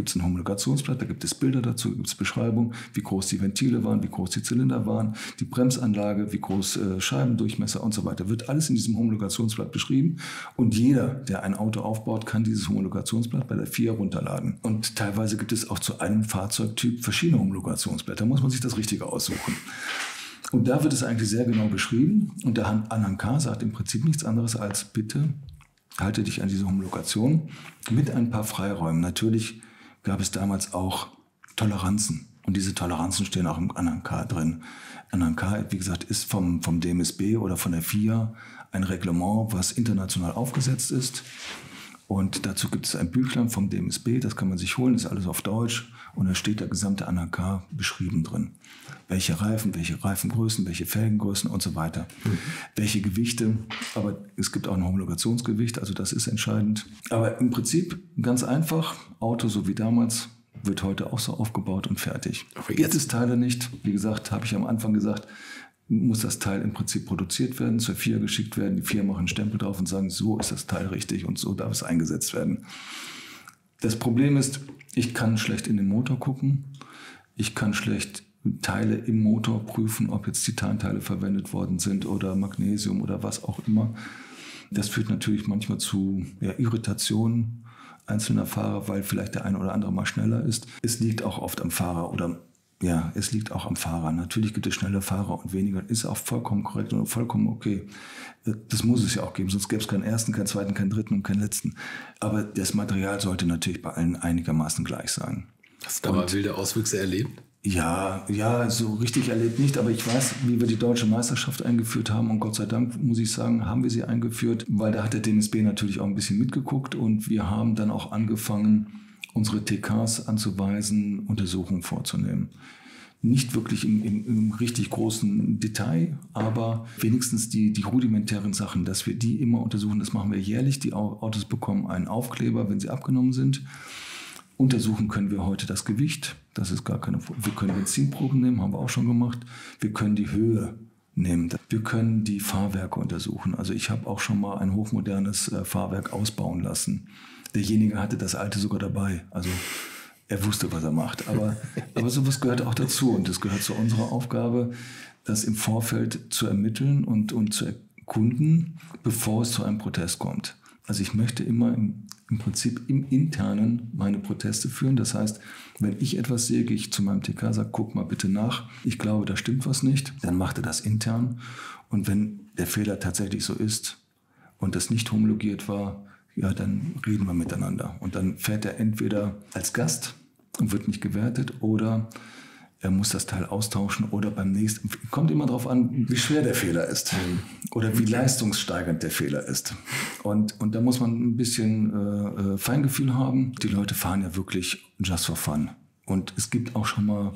Gibt es ein Homologationsblatt, da gibt es Bilder dazu, gibt es Beschreibung, wie groß die Ventile waren, wie groß die Zylinder waren, die Bremsanlage, wie groß äh, Scheibendurchmesser und so weiter. Wird alles in diesem Homologationsblatt beschrieben und jeder, der ein Auto aufbaut, kann dieses Homologationsblatt bei der FIA runterladen. Und teilweise gibt es auch zu einem Fahrzeugtyp verschiedene Homologationsblätter. Da muss man sich das Richtige aussuchen. Und da wird es eigentlich sehr genau beschrieben. Und der Anhang K sagt im Prinzip nichts anderes als bitte halte dich an diese Homologation mit ein paar Freiräumen. Natürlich gab es damals auch Toleranzen. Und diese Toleranzen stehen auch im ANANK drin. ANANK, wie gesagt, ist vom, vom DMSB oder von der FIA ein Reglement, was international aufgesetzt ist. Und dazu gibt es ein Büchlein vom DMSB, das kann man sich holen, ist alles auf Deutsch. Und da steht der gesamte ANAK beschrieben drin. Welche Reifen, welche Reifengrößen, welche Felgengrößen und so weiter. Mhm. Welche Gewichte. Aber es gibt auch ein Homologationsgewicht, also das ist entscheidend. Aber im Prinzip ganz einfach. Auto so wie damals wird heute auch so aufgebaut und fertig. Gibt es Teile nicht. Wie gesagt, habe ich am Anfang gesagt, muss das Teil im Prinzip produziert werden, zur FIA geschickt werden. Die FIA machen einen Stempel drauf und sagen, so ist das Teil richtig und so darf es eingesetzt werden. Das Problem ist, ich kann schlecht in den Motor gucken. Ich kann schlecht Teile im Motor prüfen, ob jetzt Titanteile verwendet worden sind oder Magnesium oder was auch immer. Das führt natürlich manchmal zu ja, Irritationen einzelner Fahrer, weil vielleicht der eine oder andere mal schneller ist. Es liegt auch oft am Fahrer oder ja, es liegt auch am Fahrer. Natürlich gibt es schnelle Fahrer und weniger. Ist auch vollkommen korrekt und vollkommen okay. Das muss es ja auch geben, sonst gäbe es keinen ersten, keinen zweiten, keinen dritten und keinen letzten. Aber das Material sollte natürlich bei allen einigermaßen gleich sein. Hast du da mal wilde Auswüchse erlebt? Ja, ja, so richtig erlebt nicht, aber ich weiß, wie wir die deutsche Meisterschaft eingeführt haben und Gott sei Dank, muss ich sagen, haben wir sie eingeführt, weil da hat der DNSB natürlich auch ein bisschen mitgeguckt und wir haben dann auch angefangen, unsere TKs anzuweisen, Untersuchungen vorzunehmen. Nicht wirklich im, im, im, richtig großen Detail, aber wenigstens die, die rudimentären Sachen, dass wir die immer untersuchen. Das machen wir jährlich. Die Autos bekommen einen Aufkleber, wenn sie abgenommen sind. Untersuchen können wir heute das Gewicht. Das ist gar keine. Wir können Benzinproben nehmen, haben wir auch schon gemacht. Wir können die Höhe nehmen. Wir können die Fahrwerke untersuchen. Also ich habe auch schon mal ein hochmodernes äh, Fahrwerk ausbauen lassen derjenige hatte das alte sogar dabei. Also er wusste, was er macht. Aber, aber sowas gehört auch dazu und es gehört zu unserer Aufgabe, das im Vorfeld zu ermitteln und, und zu erkunden, bevor es zu einem Protest kommt. Also ich möchte immer im, im Prinzip im Internen meine Proteste führen. Das heißt, wenn ich etwas sehe, gehe ich zu meinem TK, sage, guck mal bitte nach. Ich glaube, da stimmt was nicht. Dann macht er das intern. Und wenn der Fehler tatsächlich so ist und das nicht homologiert war, ja, dann reden wir miteinander. Und dann fährt er entweder als Gast und wird nicht gewertet oder er muss das Teil austauschen oder beim nächsten. Kommt immer darauf an, wie schwer der Fehler ist mhm. oder wie leistungssteigernd der Fehler ist. Und, und da muss man ein bisschen äh, äh, Feingefühl haben. Die Leute fahren ja wirklich just for fun. Und es gibt auch schon mal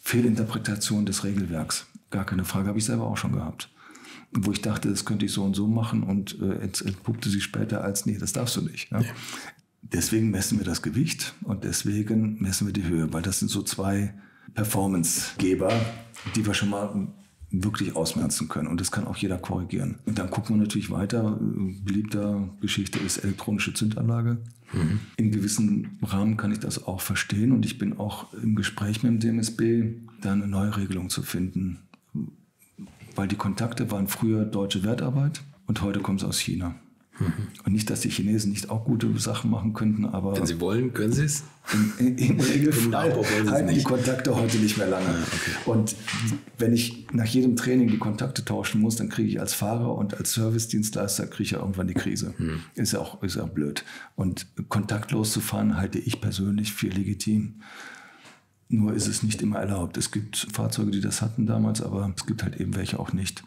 Fehlinterpretationen des Regelwerks. Gar keine Frage, habe ich selber auch schon gehabt. Wo ich dachte, das könnte ich so und so machen und äh, entpuppte sich später als, nee, das darfst du nicht. Ja? Ja. Deswegen messen wir das Gewicht und deswegen messen wir die Höhe, weil das sind so zwei Performancegeber, die wir schon mal wirklich ausmerzen können. Und das kann auch jeder korrigieren. Und dann gucken wir natürlich weiter. Beliebter Geschichte ist elektronische Zündanlage. Mhm. In gewissem Rahmen kann ich das auch verstehen. Und ich bin auch im Gespräch mit dem DMSB, da eine neue Regelung zu finden. Weil die Kontakte waren früher deutsche Wertarbeit und heute kommt es aus China. Mhm. Und nicht, dass die Chinesen nicht auch gute Sachen machen könnten, aber. Wenn sie wollen, können sie es? Im, im Regelfall halten die Kontakte heute nicht mehr lange. Ah, okay. Und wenn ich nach jedem Training die Kontakte tauschen muss, dann kriege ich als Fahrer und als Service-Dienstleister kriege ich ja irgendwann die Krise. Mhm. Ist ja auch, ist ja blöd. Und kontaktlos zu fahren halte ich persönlich für legitim. Nur ist es nicht immer erlaubt. Es gibt Fahrzeuge, die das hatten damals, aber es gibt halt eben welche auch nicht.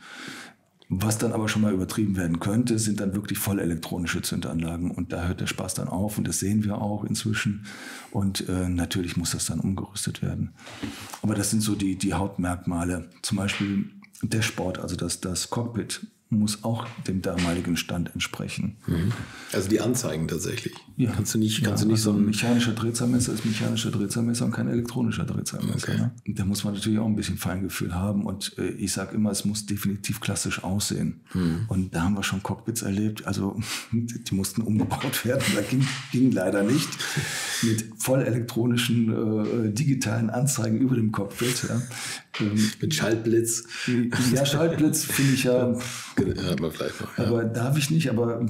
Was dann aber schon mal übertrieben werden könnte, sind dann wirklich voll elektronische Zündanlagen. Und da hört der Spaß dann auf und das sehen wir auch inzwischen. Und äh, natürlich muss das dann umgerüstet werden. Aber das sind so die, die Hauptmerkmale. Zum Beispiel Sport, also das, das Cockpit muss auch dem damaligen Stand entsprechen. Mhm. Also die Anzeigen tatsächlich. Ja. Kannst du nicht, kannst ja, du nicht also so ein mechanischer Drehzahlmesser ist mechanischer Drehzahlmesser und kein elektronischer Drehzahlmesser. Okay. Ne? Da muss man natürlich auch ein bisschen Feingefühl haben und äh, ich sage immer, es muss definitiv klassisch aussehen. Mhm. Und da haben wir schon Cockpits erlebt, also die mussten umgebaut werden, da ging, ging leider nicht mit voll elektronischen äh, digitalen Anzeigen über dem Cockpit. Ja. Ähm, mit Schaltblitz. Ja, Schaltblitz finde ich ja. ja aber vielleicht noch. Ja. Aber darf ich nicht, aber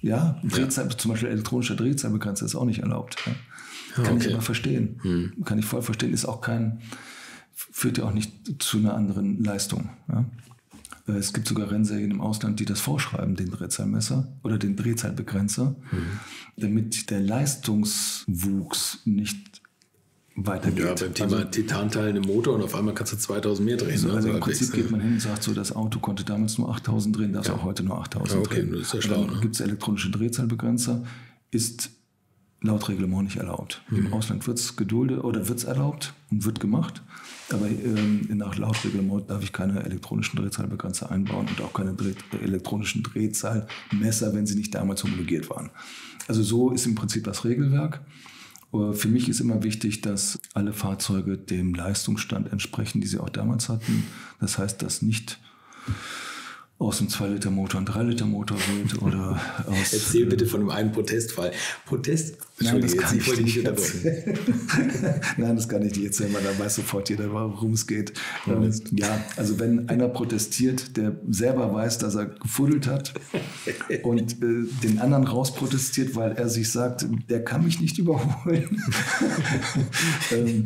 ja, Drehzahl, ja. zum Beispiel elektronischer Drehzahlbegrenzer ist auch nicht erlaubt. Ja. Kann okay. ich aber verstehen. Hm. Kann ich voll verstehen. Ist auch kein, führt ja auch nicht zu einer anderen Leistung. Äh, es gibt sogar Rennserien im Ausland, die das vorschreiben, den Drehzahlmesser oder den Drehzahlbegrenzer, mhm. damit der Leistungswuchs nicht weitergeht. Ja, beim Thema also, Titanteilen im Motor und auf einmal kannst du 2000 mehr drehen. Also, ne? also im Prinzip geht man hin und sagt so, das Auto konnte damals nur 8000 drehen, darf ja. auch heute nur 8000 ja, okay, drehen. Das ist ja schlau, dann ne? gibt es elektronische Drehzahlbegrenzer, ist laut Reglement nicht erlaubt. Mhm. Im Ausland wird es geduldet oder wird es erlaubt und wird gemacht. Aber ähm, nach laut Reglement darf ich keine elektronischen Drehzahlbegrenzer einbauen und auch keine Dreh elektronischen Drehzahlmesser, wenn sie nicht damals homologiert waren. Also so ist im Prinzip das Regelwerk. Für mich ist immer wichtig, dass alle Fahrzeuge dem Leistungsstand entsprechen, die sie auch damals hatten. Das heißt, dass nicht aus einem 2-Liter-Motor ein 3-Liter-Motor wird oder aus. Erzähl bitte von einem einen Protestfall. Protest? Nein, das kann ich, ich nicht erzählen. Nein, das kann ich nicht erzählen, weil dann weiß sofort jeder, worum es geht. Mhm. Ja, also wenn einer protestiert, der selber weiß, dass er gefuddelt hat und äh, den anderen rausprotestiert, weil er sich sagt, der kann mich nicht überholen. ähm,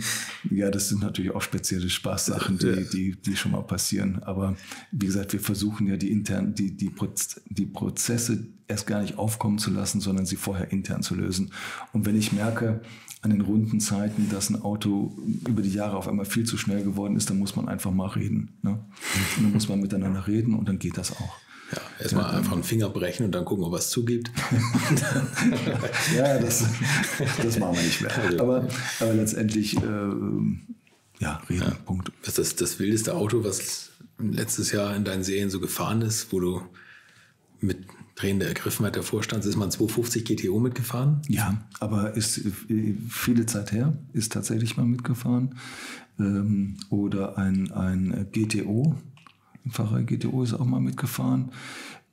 ja, das sind natürlich auch spezielle Spaßsachen, die, die, die schon mal passieren. Aber wie gesagt, wir versuchen ja die internen, die, die, Proz die Prozesse erst gar nicht aufkommen zu lassen, sondern sie vorher intern zu lösen. Und wenn ich merke, an den runden Zeiten, dass ein Auto über die Jahre auf einmal viel zu schnell geworden ist, dann muss man einfach mal reden. Ne? Und dann muss man miteinander reden und dann geht das auch. Ja, erstmal ja, einfach einen Finger brechen und dann gucken, ob es zugibt. ja, das, das machen wir nicht mehr. Also, aber, aber letztendlich, äh, ja, reden, ja. Punkt. Was ist das, das wildeste Auto, was letztes Jahr in deinen Serien so gefahren ist, wo du mit drehender Ergriffenheit der Vorstands, ist man 250 GTO mitgefahren? Ja, aber ist äh, viele Zeit her, ist tatsächlich mal mitgefahren. Ähm, oder ein, ein GTO, ein Fahrer GTO ist auch mal mitgefahren.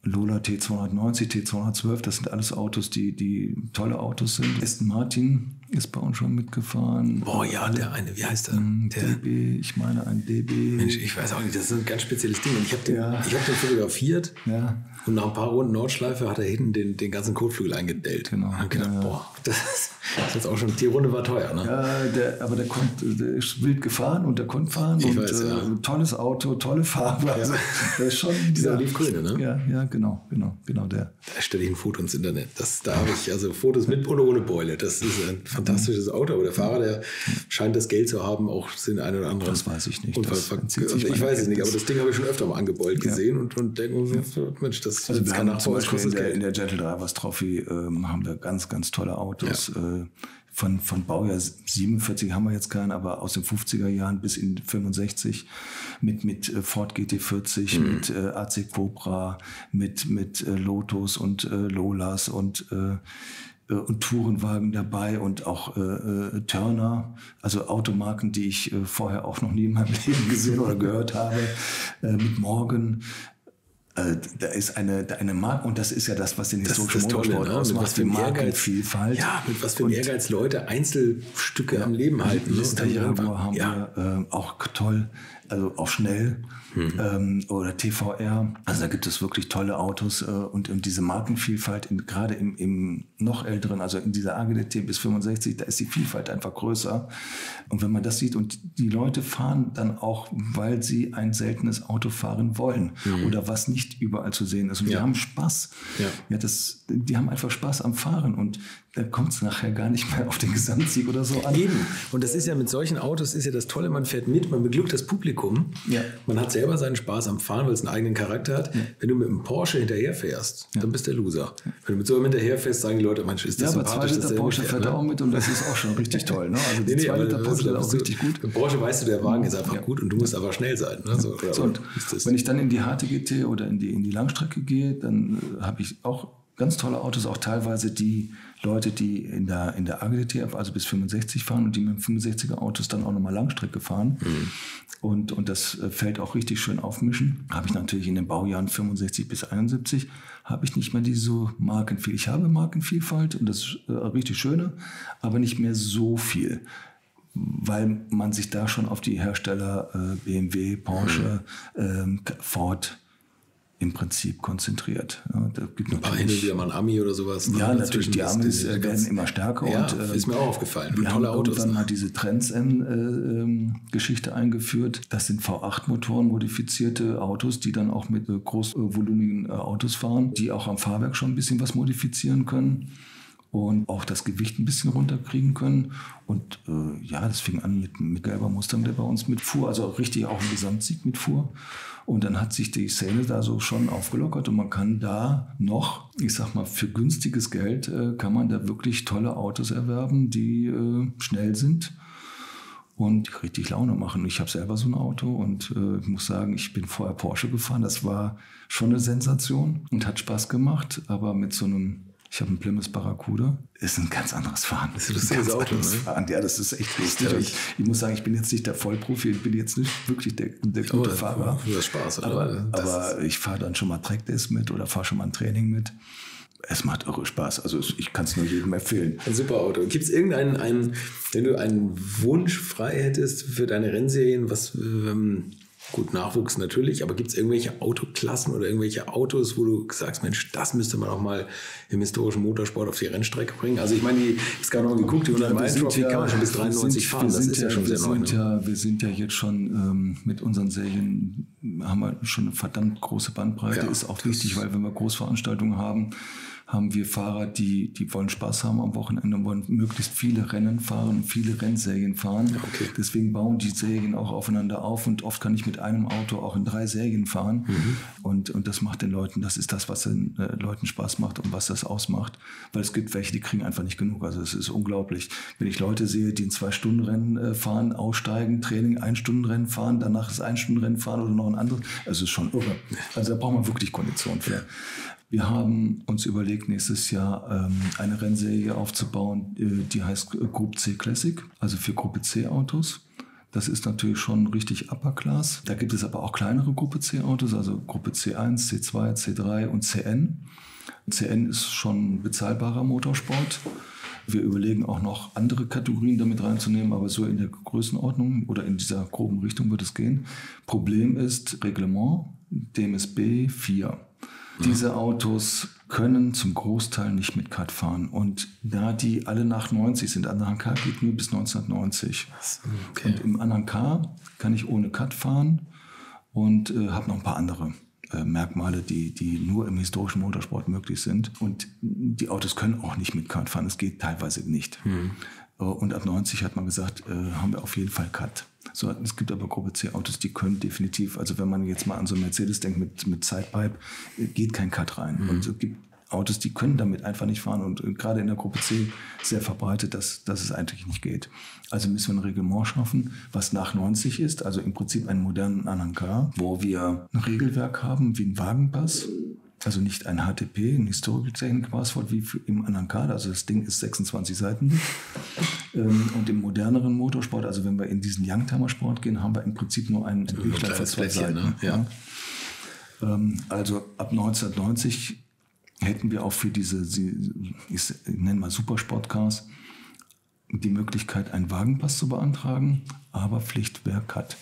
Lola T290, T212, das sind alles Autos, die, die tolle Autos sind. Aston Martin ist bei uns schon mitgefahren. Boah, ja, der eine, wie heißt der? Der DB, ich meine ein DB. Mensch, ich weiß auch nicht, das ist ein ganz spezielles Ding. Und ich habe den, Ja. ich hab den fotografiert Ja. Und nach ein paar Runden Nordschleife hat er hinten den, den ganzen Kotflügel eingedellt. Genau, Und gedacht, ja. boah, das ist das ist jetzt auch schon, die Runde war teuer, ne? Ja, der, aber der, konnte, der ist wild gefahren und der konnte fahren. Ich und, weiß, ja. äh, Tolles Auto, tolle Farbe. Also, das ist schon Dieser ja, Olivgrüne, ne? Ja, ja, genau, genau, genau der. Da stelle ich ein Foto ins Internet. Das, da habe ich also Fotos mit und ohne Beule. Das ist ein fantastisches Auto. Aber der Fahrer, der scheint das Geld zu haben, auch den einen oder anderen. Das weiß ich nicht. Unfall also ich weiß es nicht, aber das Ding habe ich schon öfter mal angebeult gesehen und, und denke mir so, Mensch, das Also ist wir haben zum Beispiel in der, in der Gentle Drivers Trophy ähm, haben wir ganz, ganz tolle Autos. Äh, von, von Baujahr 47 haben wir jetzt keinen, aber aus den 50er Jahren bis in 65 mit, mit äh, Ford GT40, Mhm. mit äh, AC Cobra, mit, mit äh, Lotus und äh, Lolas und äh, äh, und Tourenwagen dabei und auch äh, äh, Turner, also Automarken, die ich äh, vorher auch noch nie in meinem Leben gesehen oder gehört habe, äh, mit Morgan. Äh, da ist eine, eine Marke, und das ist ja das, was den historischen das Tolle, Motorsport ne? Was ausmacht, für die. Markenvielfalt. Ja, mit was für einem Ehrgeiz Leute Einzelstücke am Leben halten. ne? Lister Und dann Jaguar einfach- haben ja. wir äh, auch toll, also auch schnell. Hm. Ähm, oder TVR. Also da gibt es wirklich tolle Autos äh, und, und diese Markenvielfalt, gerade im, im noch älteren, also in dieser AGDT bis 65, da ist die Vielfalt einfach größer. Und wenn man das sieht und die Leute fahren dann auch, weil sie ein seltenes Auto fahren wollen oder was nicht überall zu sehen ist. Und die. Ja. haben Spaß. Ja. Ja, das, die haben einfach Spaß am Fahren und da kommt es nachher gar nicht mehr auf den Gesamtsieg oder so an. Eben. Und das ist ja mit solchen Autos ist ja das Tolle, man fährt mit, man beglückt das Publikum. Ja. Man hat selber seinen Spaß am Fahren, weil es einen eigenen Charakter hat. Wenn du mit einem Porsche hinterherfährst, dann bist du der Loser. Wenn du mit so einem hinterherfährst, sagen die Leute, Mensch, ist Ja, das aber zwei sympathisch, Liter Porsche fährt ne? auch mit und das ist auch schon richtig toll. Ne? Also die Nee, nee, zwei Liter das Porsche ist ist auch richtig gut. Mit Porsche weißt du, der Wagen ist einfach Ja. gut und du musst aber schnell sein. Ne? So, So, und das, wenn ich dann in die HTGT oder in die, in die Langstrecke gehe, dann äh, habe ich auch ganz tolle Autos, auch teilweise die Leute, die in der, in der AGDTF, also bis 65 fahren und die mit dem 65er Autos dann auch nochmal Langstrecke fahren. Und, und das äh, fällt auch richtig schön aufmischen. Habe ich natürlich in den Baujahren 65 bis 71, habe ich nicht mehr diese Markenvielfalt. Ich habe Markenvielfalt und das ist äh, richtig schöne, aber nicht mehr so viel weil man sich da schon auf die Hersteller äh, BMW, Porsche, ähm, Ford im Prinzip konzentriert. Ja, da gibt ein paar wieder mal ein Ami oder sowas. ne? ja, natürlich, die Amis äh, werden immer stärker. Ja, und, äh, ist mir auch aufgefallen. Wir haben Tolle Autos. irgendwann ne? mal diese Trends-Geschichte eingeführt. Das sind V8-Motoren, modifizierte Autos, die dann auch mit äh, großvolumigen äh, Autos fahren, die auch am Fahrwerk schon ein bisschen was modifizieren können und auch das Gewicht ein bisschen runterkriegen können. Und äh, ja, das fing an mit, mit gelber Mustang, der bei uns mitfuhr, also richtig auch im Gesamtsieg mitfuhr. Und dann hat sich die Szene da so schon aufgelockert und man kann da noch, ich sag mal, für günstiges Geld äh, kann man da wirklich tolle Autos erwerben, die äh, schnell sind und richtig Laune machen. Ich habe selber so ein Auto und äh, muss sagen, ich bin vorher Porsche gefahren. Das war schon eine Sensation und hat Spaß gemacht, aber mit so einem ich habe einen Plymouth Barracuda. Ist ein ganz anderes Fahren. Das ist ein ganz Auto, anderes ne? Fahren. Ja, das ist echt lustig. Und ich muss sagen, ich bin jetzt nicht der Vollprofi, ich bin jetzt nicht wirklich der, der gute Aber Fahrer. du hast Spaß, oder? Aber, Das aber ich fahre dann schon mal Trackdays mit oder fahre schon mal ein Training mit. Es macht irre Spaß. Also ich kann es nur jedem empfehlen. Ein super Auto. Gibt es irgendeinen, einen, wenn du einen Wunsch frei hättest für deine Rennserien, was, ähm, gut, Nachwuchs natürlich, aber gibt es irgendwelche Autoklassen oder irgendwelche Autos, wo du sagst, Mensch, das müsste man auch mal im historischen Motorsport auf die Rennstrecke bringen? Also ich meine, die- ich habe gerade noch mal geguckt, die 100 Meilen Trophy kann man schon bis wir 93 sind- fahren, wir das sind ist ja, schon wir sehr neu. Sind Ne? ja, wir sind ja jetzt schon ähm, mit unseren Serien, haben wir schon eine verdammt große Bandbreite. Ja, ist auch wichtig, weil wenn wir Großveranstaltungen haben, haben wir Fahrer, die, die wollen Spaß haben am Wochenende, wollen möglichst viele Rennen fahren, viele Rennserien fahren. okay. Deswegen bauen die Serien auch aufeinander auf und oft kann ich mit einem Auto auch in drei Serien fahren. Mhm. Und, und das macht den Leuten, das ist das, was den äh, Leuten Spaß macht und was das ausmacht. Weil es gibt welche, die kriegen einfach nicht genug. Also es ist unglaublich. Wenn ich Leute sehe, die ein Zwei-Stunden-Rennen äh, fahren, aussteigen, Training, Ein-Stunden-Rennen fahren, danach ist Ein-Stunden-Rennen fahren oder noch ein anderes, also es ist schon irre. Also da braucht man wirklich Kondition für. Wir haben uns überlegt, nächstes Jahr ähm, eine Rennserie aufzubauen, äh, die heißt äh, Group C Classic, also für Gruppe C Autos. Das ist natürlich schon richtig Upper Class. Da gibt es aber auch kleinere Gruppe C Autos, also Gruppe C1, C2, C3 und CN. CN ist schon bezahlbarer Motorsport. Wir überlegen auch noch andere Kategorien damit reinzunehmen, aber so in der Größenordnung oder in dieser groben Richtung wird es gehen. Problem ist Reglement DMSB 4. Diese Autos können zum Großteil nicht mit Cut fahren. Und da die alle nach 90 sind, Anhang K geht nur bis 1990. Okay. Und im Anhang K kann ich ohne Cut fahren und äh, habe noch ein paar andere äh, Merkmale, die, die nur im historischen Motorsport möglich sind. Und die Autos können auch nicht mit Cut fahren. Es geht teilweise nicht. Äh, Und ab 90 hat man gesagt, äh, haben wir auf jeden Fall Cut. So, es gibt aber Gruppe C Autos, die können definitiv, also wenn man jetzt mal an so einen Mercedes denkt mit, mit Sidepipe, geht kein Cut rein. Und es gibt Autos, die können damit einfach nicht fahren und gerade in der Gruppe C sehr verbreitet, dass, dass es eigentlich nicht geht. Also müssen wir ein Reglement schaffen, was nach 90 ist, also im Prinzip einen modernen Anhang K, wo wir ein Regelwerk haben wie ein Wagenpass, also nicht ein HTP, ein Historical Technical Passport wie für- im Anhang K, also das Ding ist 26 Seiten. Ähm, Und im moderneren Motorsport, also wenn wir in diesen Youngtimer-Sport gehen, haben wir im Prinzip nur einen von kleines zwei Seiten. ne? Ja. Ähm, Also ab 1990 hätten wir auch für diese, ich nenne mal Supersportcars, die Möglichkeit, einen Wagenpass zu beantragen, aber Pflichtwerk hat.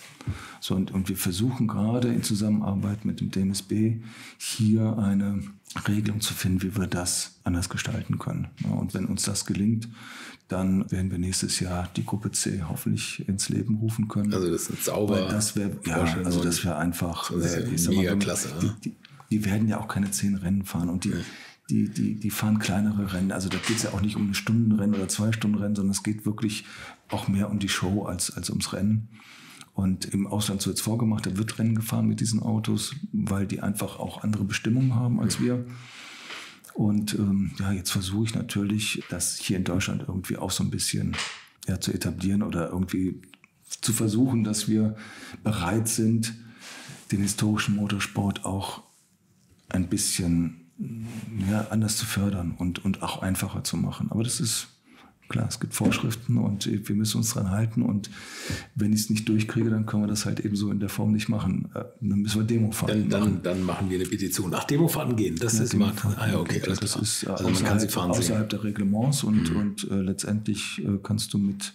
So, und, und wir versuchen gerade in Zusammenarbeit mit dem DMSB hier eine Regelung zu finden, wie wir das anders gestalten können. Ja, und wenn uns das gelingt, dann werden wir nächstes Jahr die Gruppe C hoffentlich ins Leben rufen können. Also das ist sauber. Weil das wäre, ja, also das wäre einfach, Das ist ja äh, mal, mega man- klasse, Die, ne? die, die werden ja auch keine zehn Rennen fahren und die, die, die, die fahren kleinere Rennen. Also da geht es ja auch nicht um ein Stundenrennen oder zwei Stunden Rennen, sondern es geht wirklich auch mehr um die Show als, als ums Rennen. Und im Ausland so jetzt vorgemacht, da wird Rennen gefahren mit diesen Autos, weil die einfach auch andere Bestimmungen haben als wir. Und ähm, ja, jetzt versuche ich natürlich, das hier in Deutschland irgendwie auch so ein bisschen ja, zu etablieren oder irgendwie zu versuchen, dass wir bereit sind, den historischen Motorsport auch ein bisschen ja, anders zu fördern und, und auch einfacher zu machen. Aber das ist klar, es gibt Vorschriften und wir müssen uns dran halten. Und wenn ich es nicht durchkriege, dann können wir das halt eben so in der Form nicht machen. Äh, Dann müssen wir Demo fahren. Dann, dann, dann machen wir eine Petition. Ach, Demofahrten gehen. Das ist immer. Ah, ja, okay. Das klar. ist äh, also man kann sie außerhalb. Mhm. außerhalb der Reglements und, und äh, letztendlich äh, kannst du mit,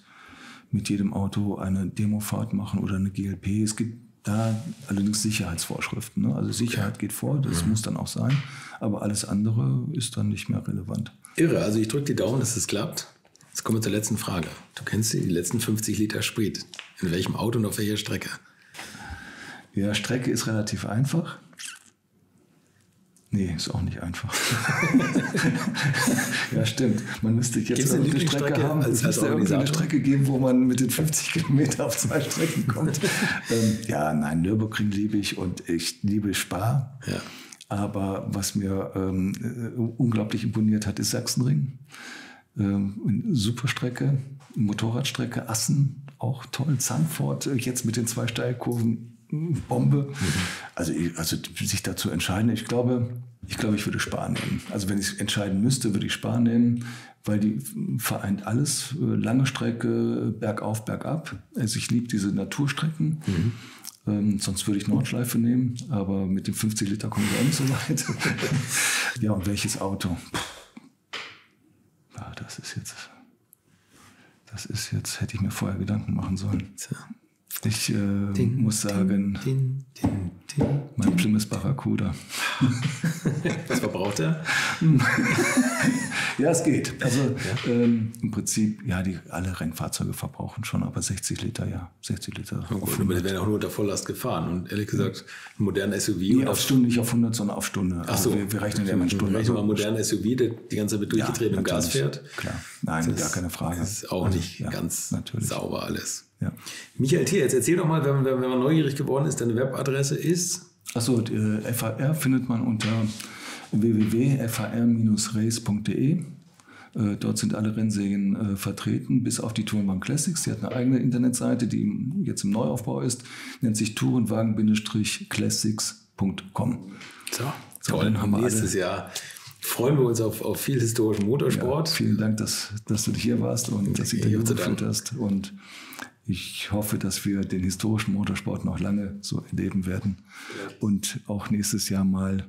mit jedem Auto eine Demofahrt machen oder eine GLP. Es gibt da allerdings Sicherheitsvorschriften. Ne? Also Sicherheit geht vor, Mhm. das muss dann auch sein, aber alles andere ist dann nicht mehr relevant. Irre. Also ich drücke die Daumen, dass es klappt. Jetzt kommen wir zur letzten Frage. Du kennst die, die letzten 50 Liter Sprit. In welchem Auto und auf welcher Strecke? Ja, Strecke ist relativ einfach. Nee, ist auch nicht einfach. ja, stimmt. Man müsste jetzt Gibt's eine Strecke Lieblingsstrecke haben. als- Es müsste irgendeine Organisator? Strecke geben, wo man mit den 50 Kilometer auf zwei Strecken kommt. ähm, ja, nein, Nürburgring liebe ich und ich liebe Spa. Ja. Aber was mir ähm, äh, unglaublich imponiert hat, ist Sachsenring. Ähm, eine super Strecke, Motorradstrecke, Assen, auch toll. Zandvoort, äh, jetzt mit den zwei Steilkurven, Bombe. Also, ich- also sich dazu entscheiden, ich glaube, ich glaube, ich würde Spar nehmen. Also wenn ich entscheiden müsste, würde ich Spar nehmen, weil die vereint alles. äh, Lange Strecke, bergauf, bergab. Also ich liebe diese Naturstrecken. Ähm, sonst würde ich Nordschleife nehmen, aber mit dem 50 Liter komme ich auch nicht so weit. ja, und welches Auto? Ja, das ist jetzt. Das ist jetzt, hätte ich mir vorher Gedanken machen sollen. So. Ich äh, muss sagen, Din, din, din. mein Plymouth Barracuda. Was verbraucht er? Ja, es geht. Also ähm, im Prinzip, ja, die, alle Rennfahrzeuge verbrauchen schon, aber 60 Liter, ja. 60 Liter. Oh gut, aber die werden auch nur unter Volllast gefahren. Und ehrlich gesagt, ein moderner SUV. Nee, auf Stunde, nicht auf 100, sondern auf Stunde. Ach so. wir, wir rechnen ja immer in Stunden. Rechnen wir Also, mal einen modernen SUV, der die ganze Zeit mit durchgedrehtenem Gas natürlich. fährt. Klar. Nein, Das gar keine Frage. Ist auch Also, nicht ja, ganz natürlich. sauber alles. Ja. Michael Thier, jetzt erzähl doch mal, wenn, wenn, wenn man neugierig geworden ist, deine Webadresse ist. Achso, äh, FAR findet man unter www.far-race.de. Äh, dort sind alle Rennserien äh, vertreten, bis auf die Tourenwagen Classics. Die hat eine eigene Internetseite, die jetzt im Neuaufbau ist, nennt sich tourenwagen-classics.com. So, So, toll. dann haben wir Nächstes Jahr freuen wir uns auf, auf viel historischen Motorsport. Vielen Dank, dass, dass du hier warst und das Ja, Interview zu geführt hast. Und ich hoffe, dass wir den historischen Motorsport noch lange so erleben werden und auch nächstes Jahr mal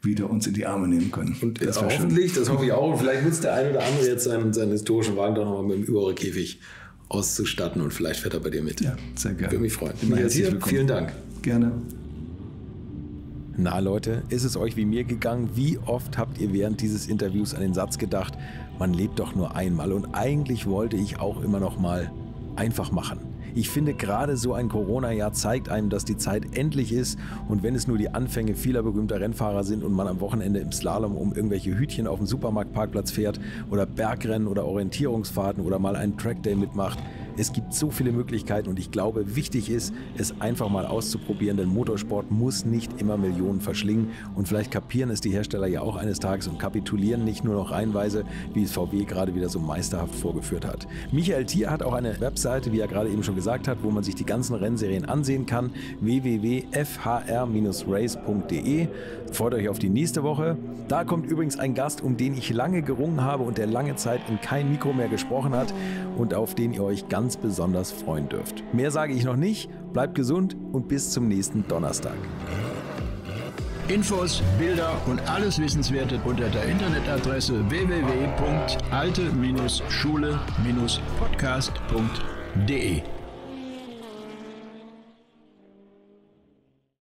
wieder uns in die Arme nehmen können. Und das hoffentlich, schön. das hoffe ich auch. Und vielleicht nutzt der ein oder andere jetzt seinen, seinen historischen Wagen doch nochmal mit dem Überrollkäfig auszustatten und vielleicht fährt er bei dir mit. Ja, sehr gerne. Würde mich freuen. Immer hier. Vielen Dank. Gerne. Na Leute, ist es euch wie mir gegangen? Wie oft habt ihr während dieses Interviews an den Satz gedacht, man lebt doch nur einmal und eigentlich wollte ich auch immer noch mal einfach machen. Ich finde, gerade so ein Corona-Jahr zeigt einem, dass die Zeit endlich ist und wenn es nur die Anfänge vieler berühmter Rennfahrer sind und man am Wochenende im Slalom um irgendwelche Hütchen auf dem Supermarktparkplatz fährt oder Bergrennen oder Orientierungsfahrten oder mal einen Trackday mitmacht, es gibt so viele Möglichkeiten und ich glaube, wichtig ist, es einfach mal auszuprobieren, denn Motorsport muss nicht immer Millionen verschlingen und vielleicht kapieren es die Hersteller ja auch eines Tages und kapitulieren nicht nur noch reihenweise, wie es VW gerade wieder so meisterhaft vorgeführt hat. Michael Thier hat auch eine Webseite, wie er gerade eben schon gesagt hat, wo man sich die ganzen Rennserien ansehen kann, www.fhr-race.de. Freut euch auf die nächste Woche. Da kommt übrigens ein Gast, um den ich lange gerungen habe und der lange Zeit in kein Mikro mehr gesprochen hat und auf den ihr euch ganz ganz besonders freuen dürft. Mehr sage ich noch nicht. Bleibt gesund und bis zum nächsten Donnerstag. Infos, Bilder und alles Wissenswerte unter der Internetadresse www.alte-schule-podcast.de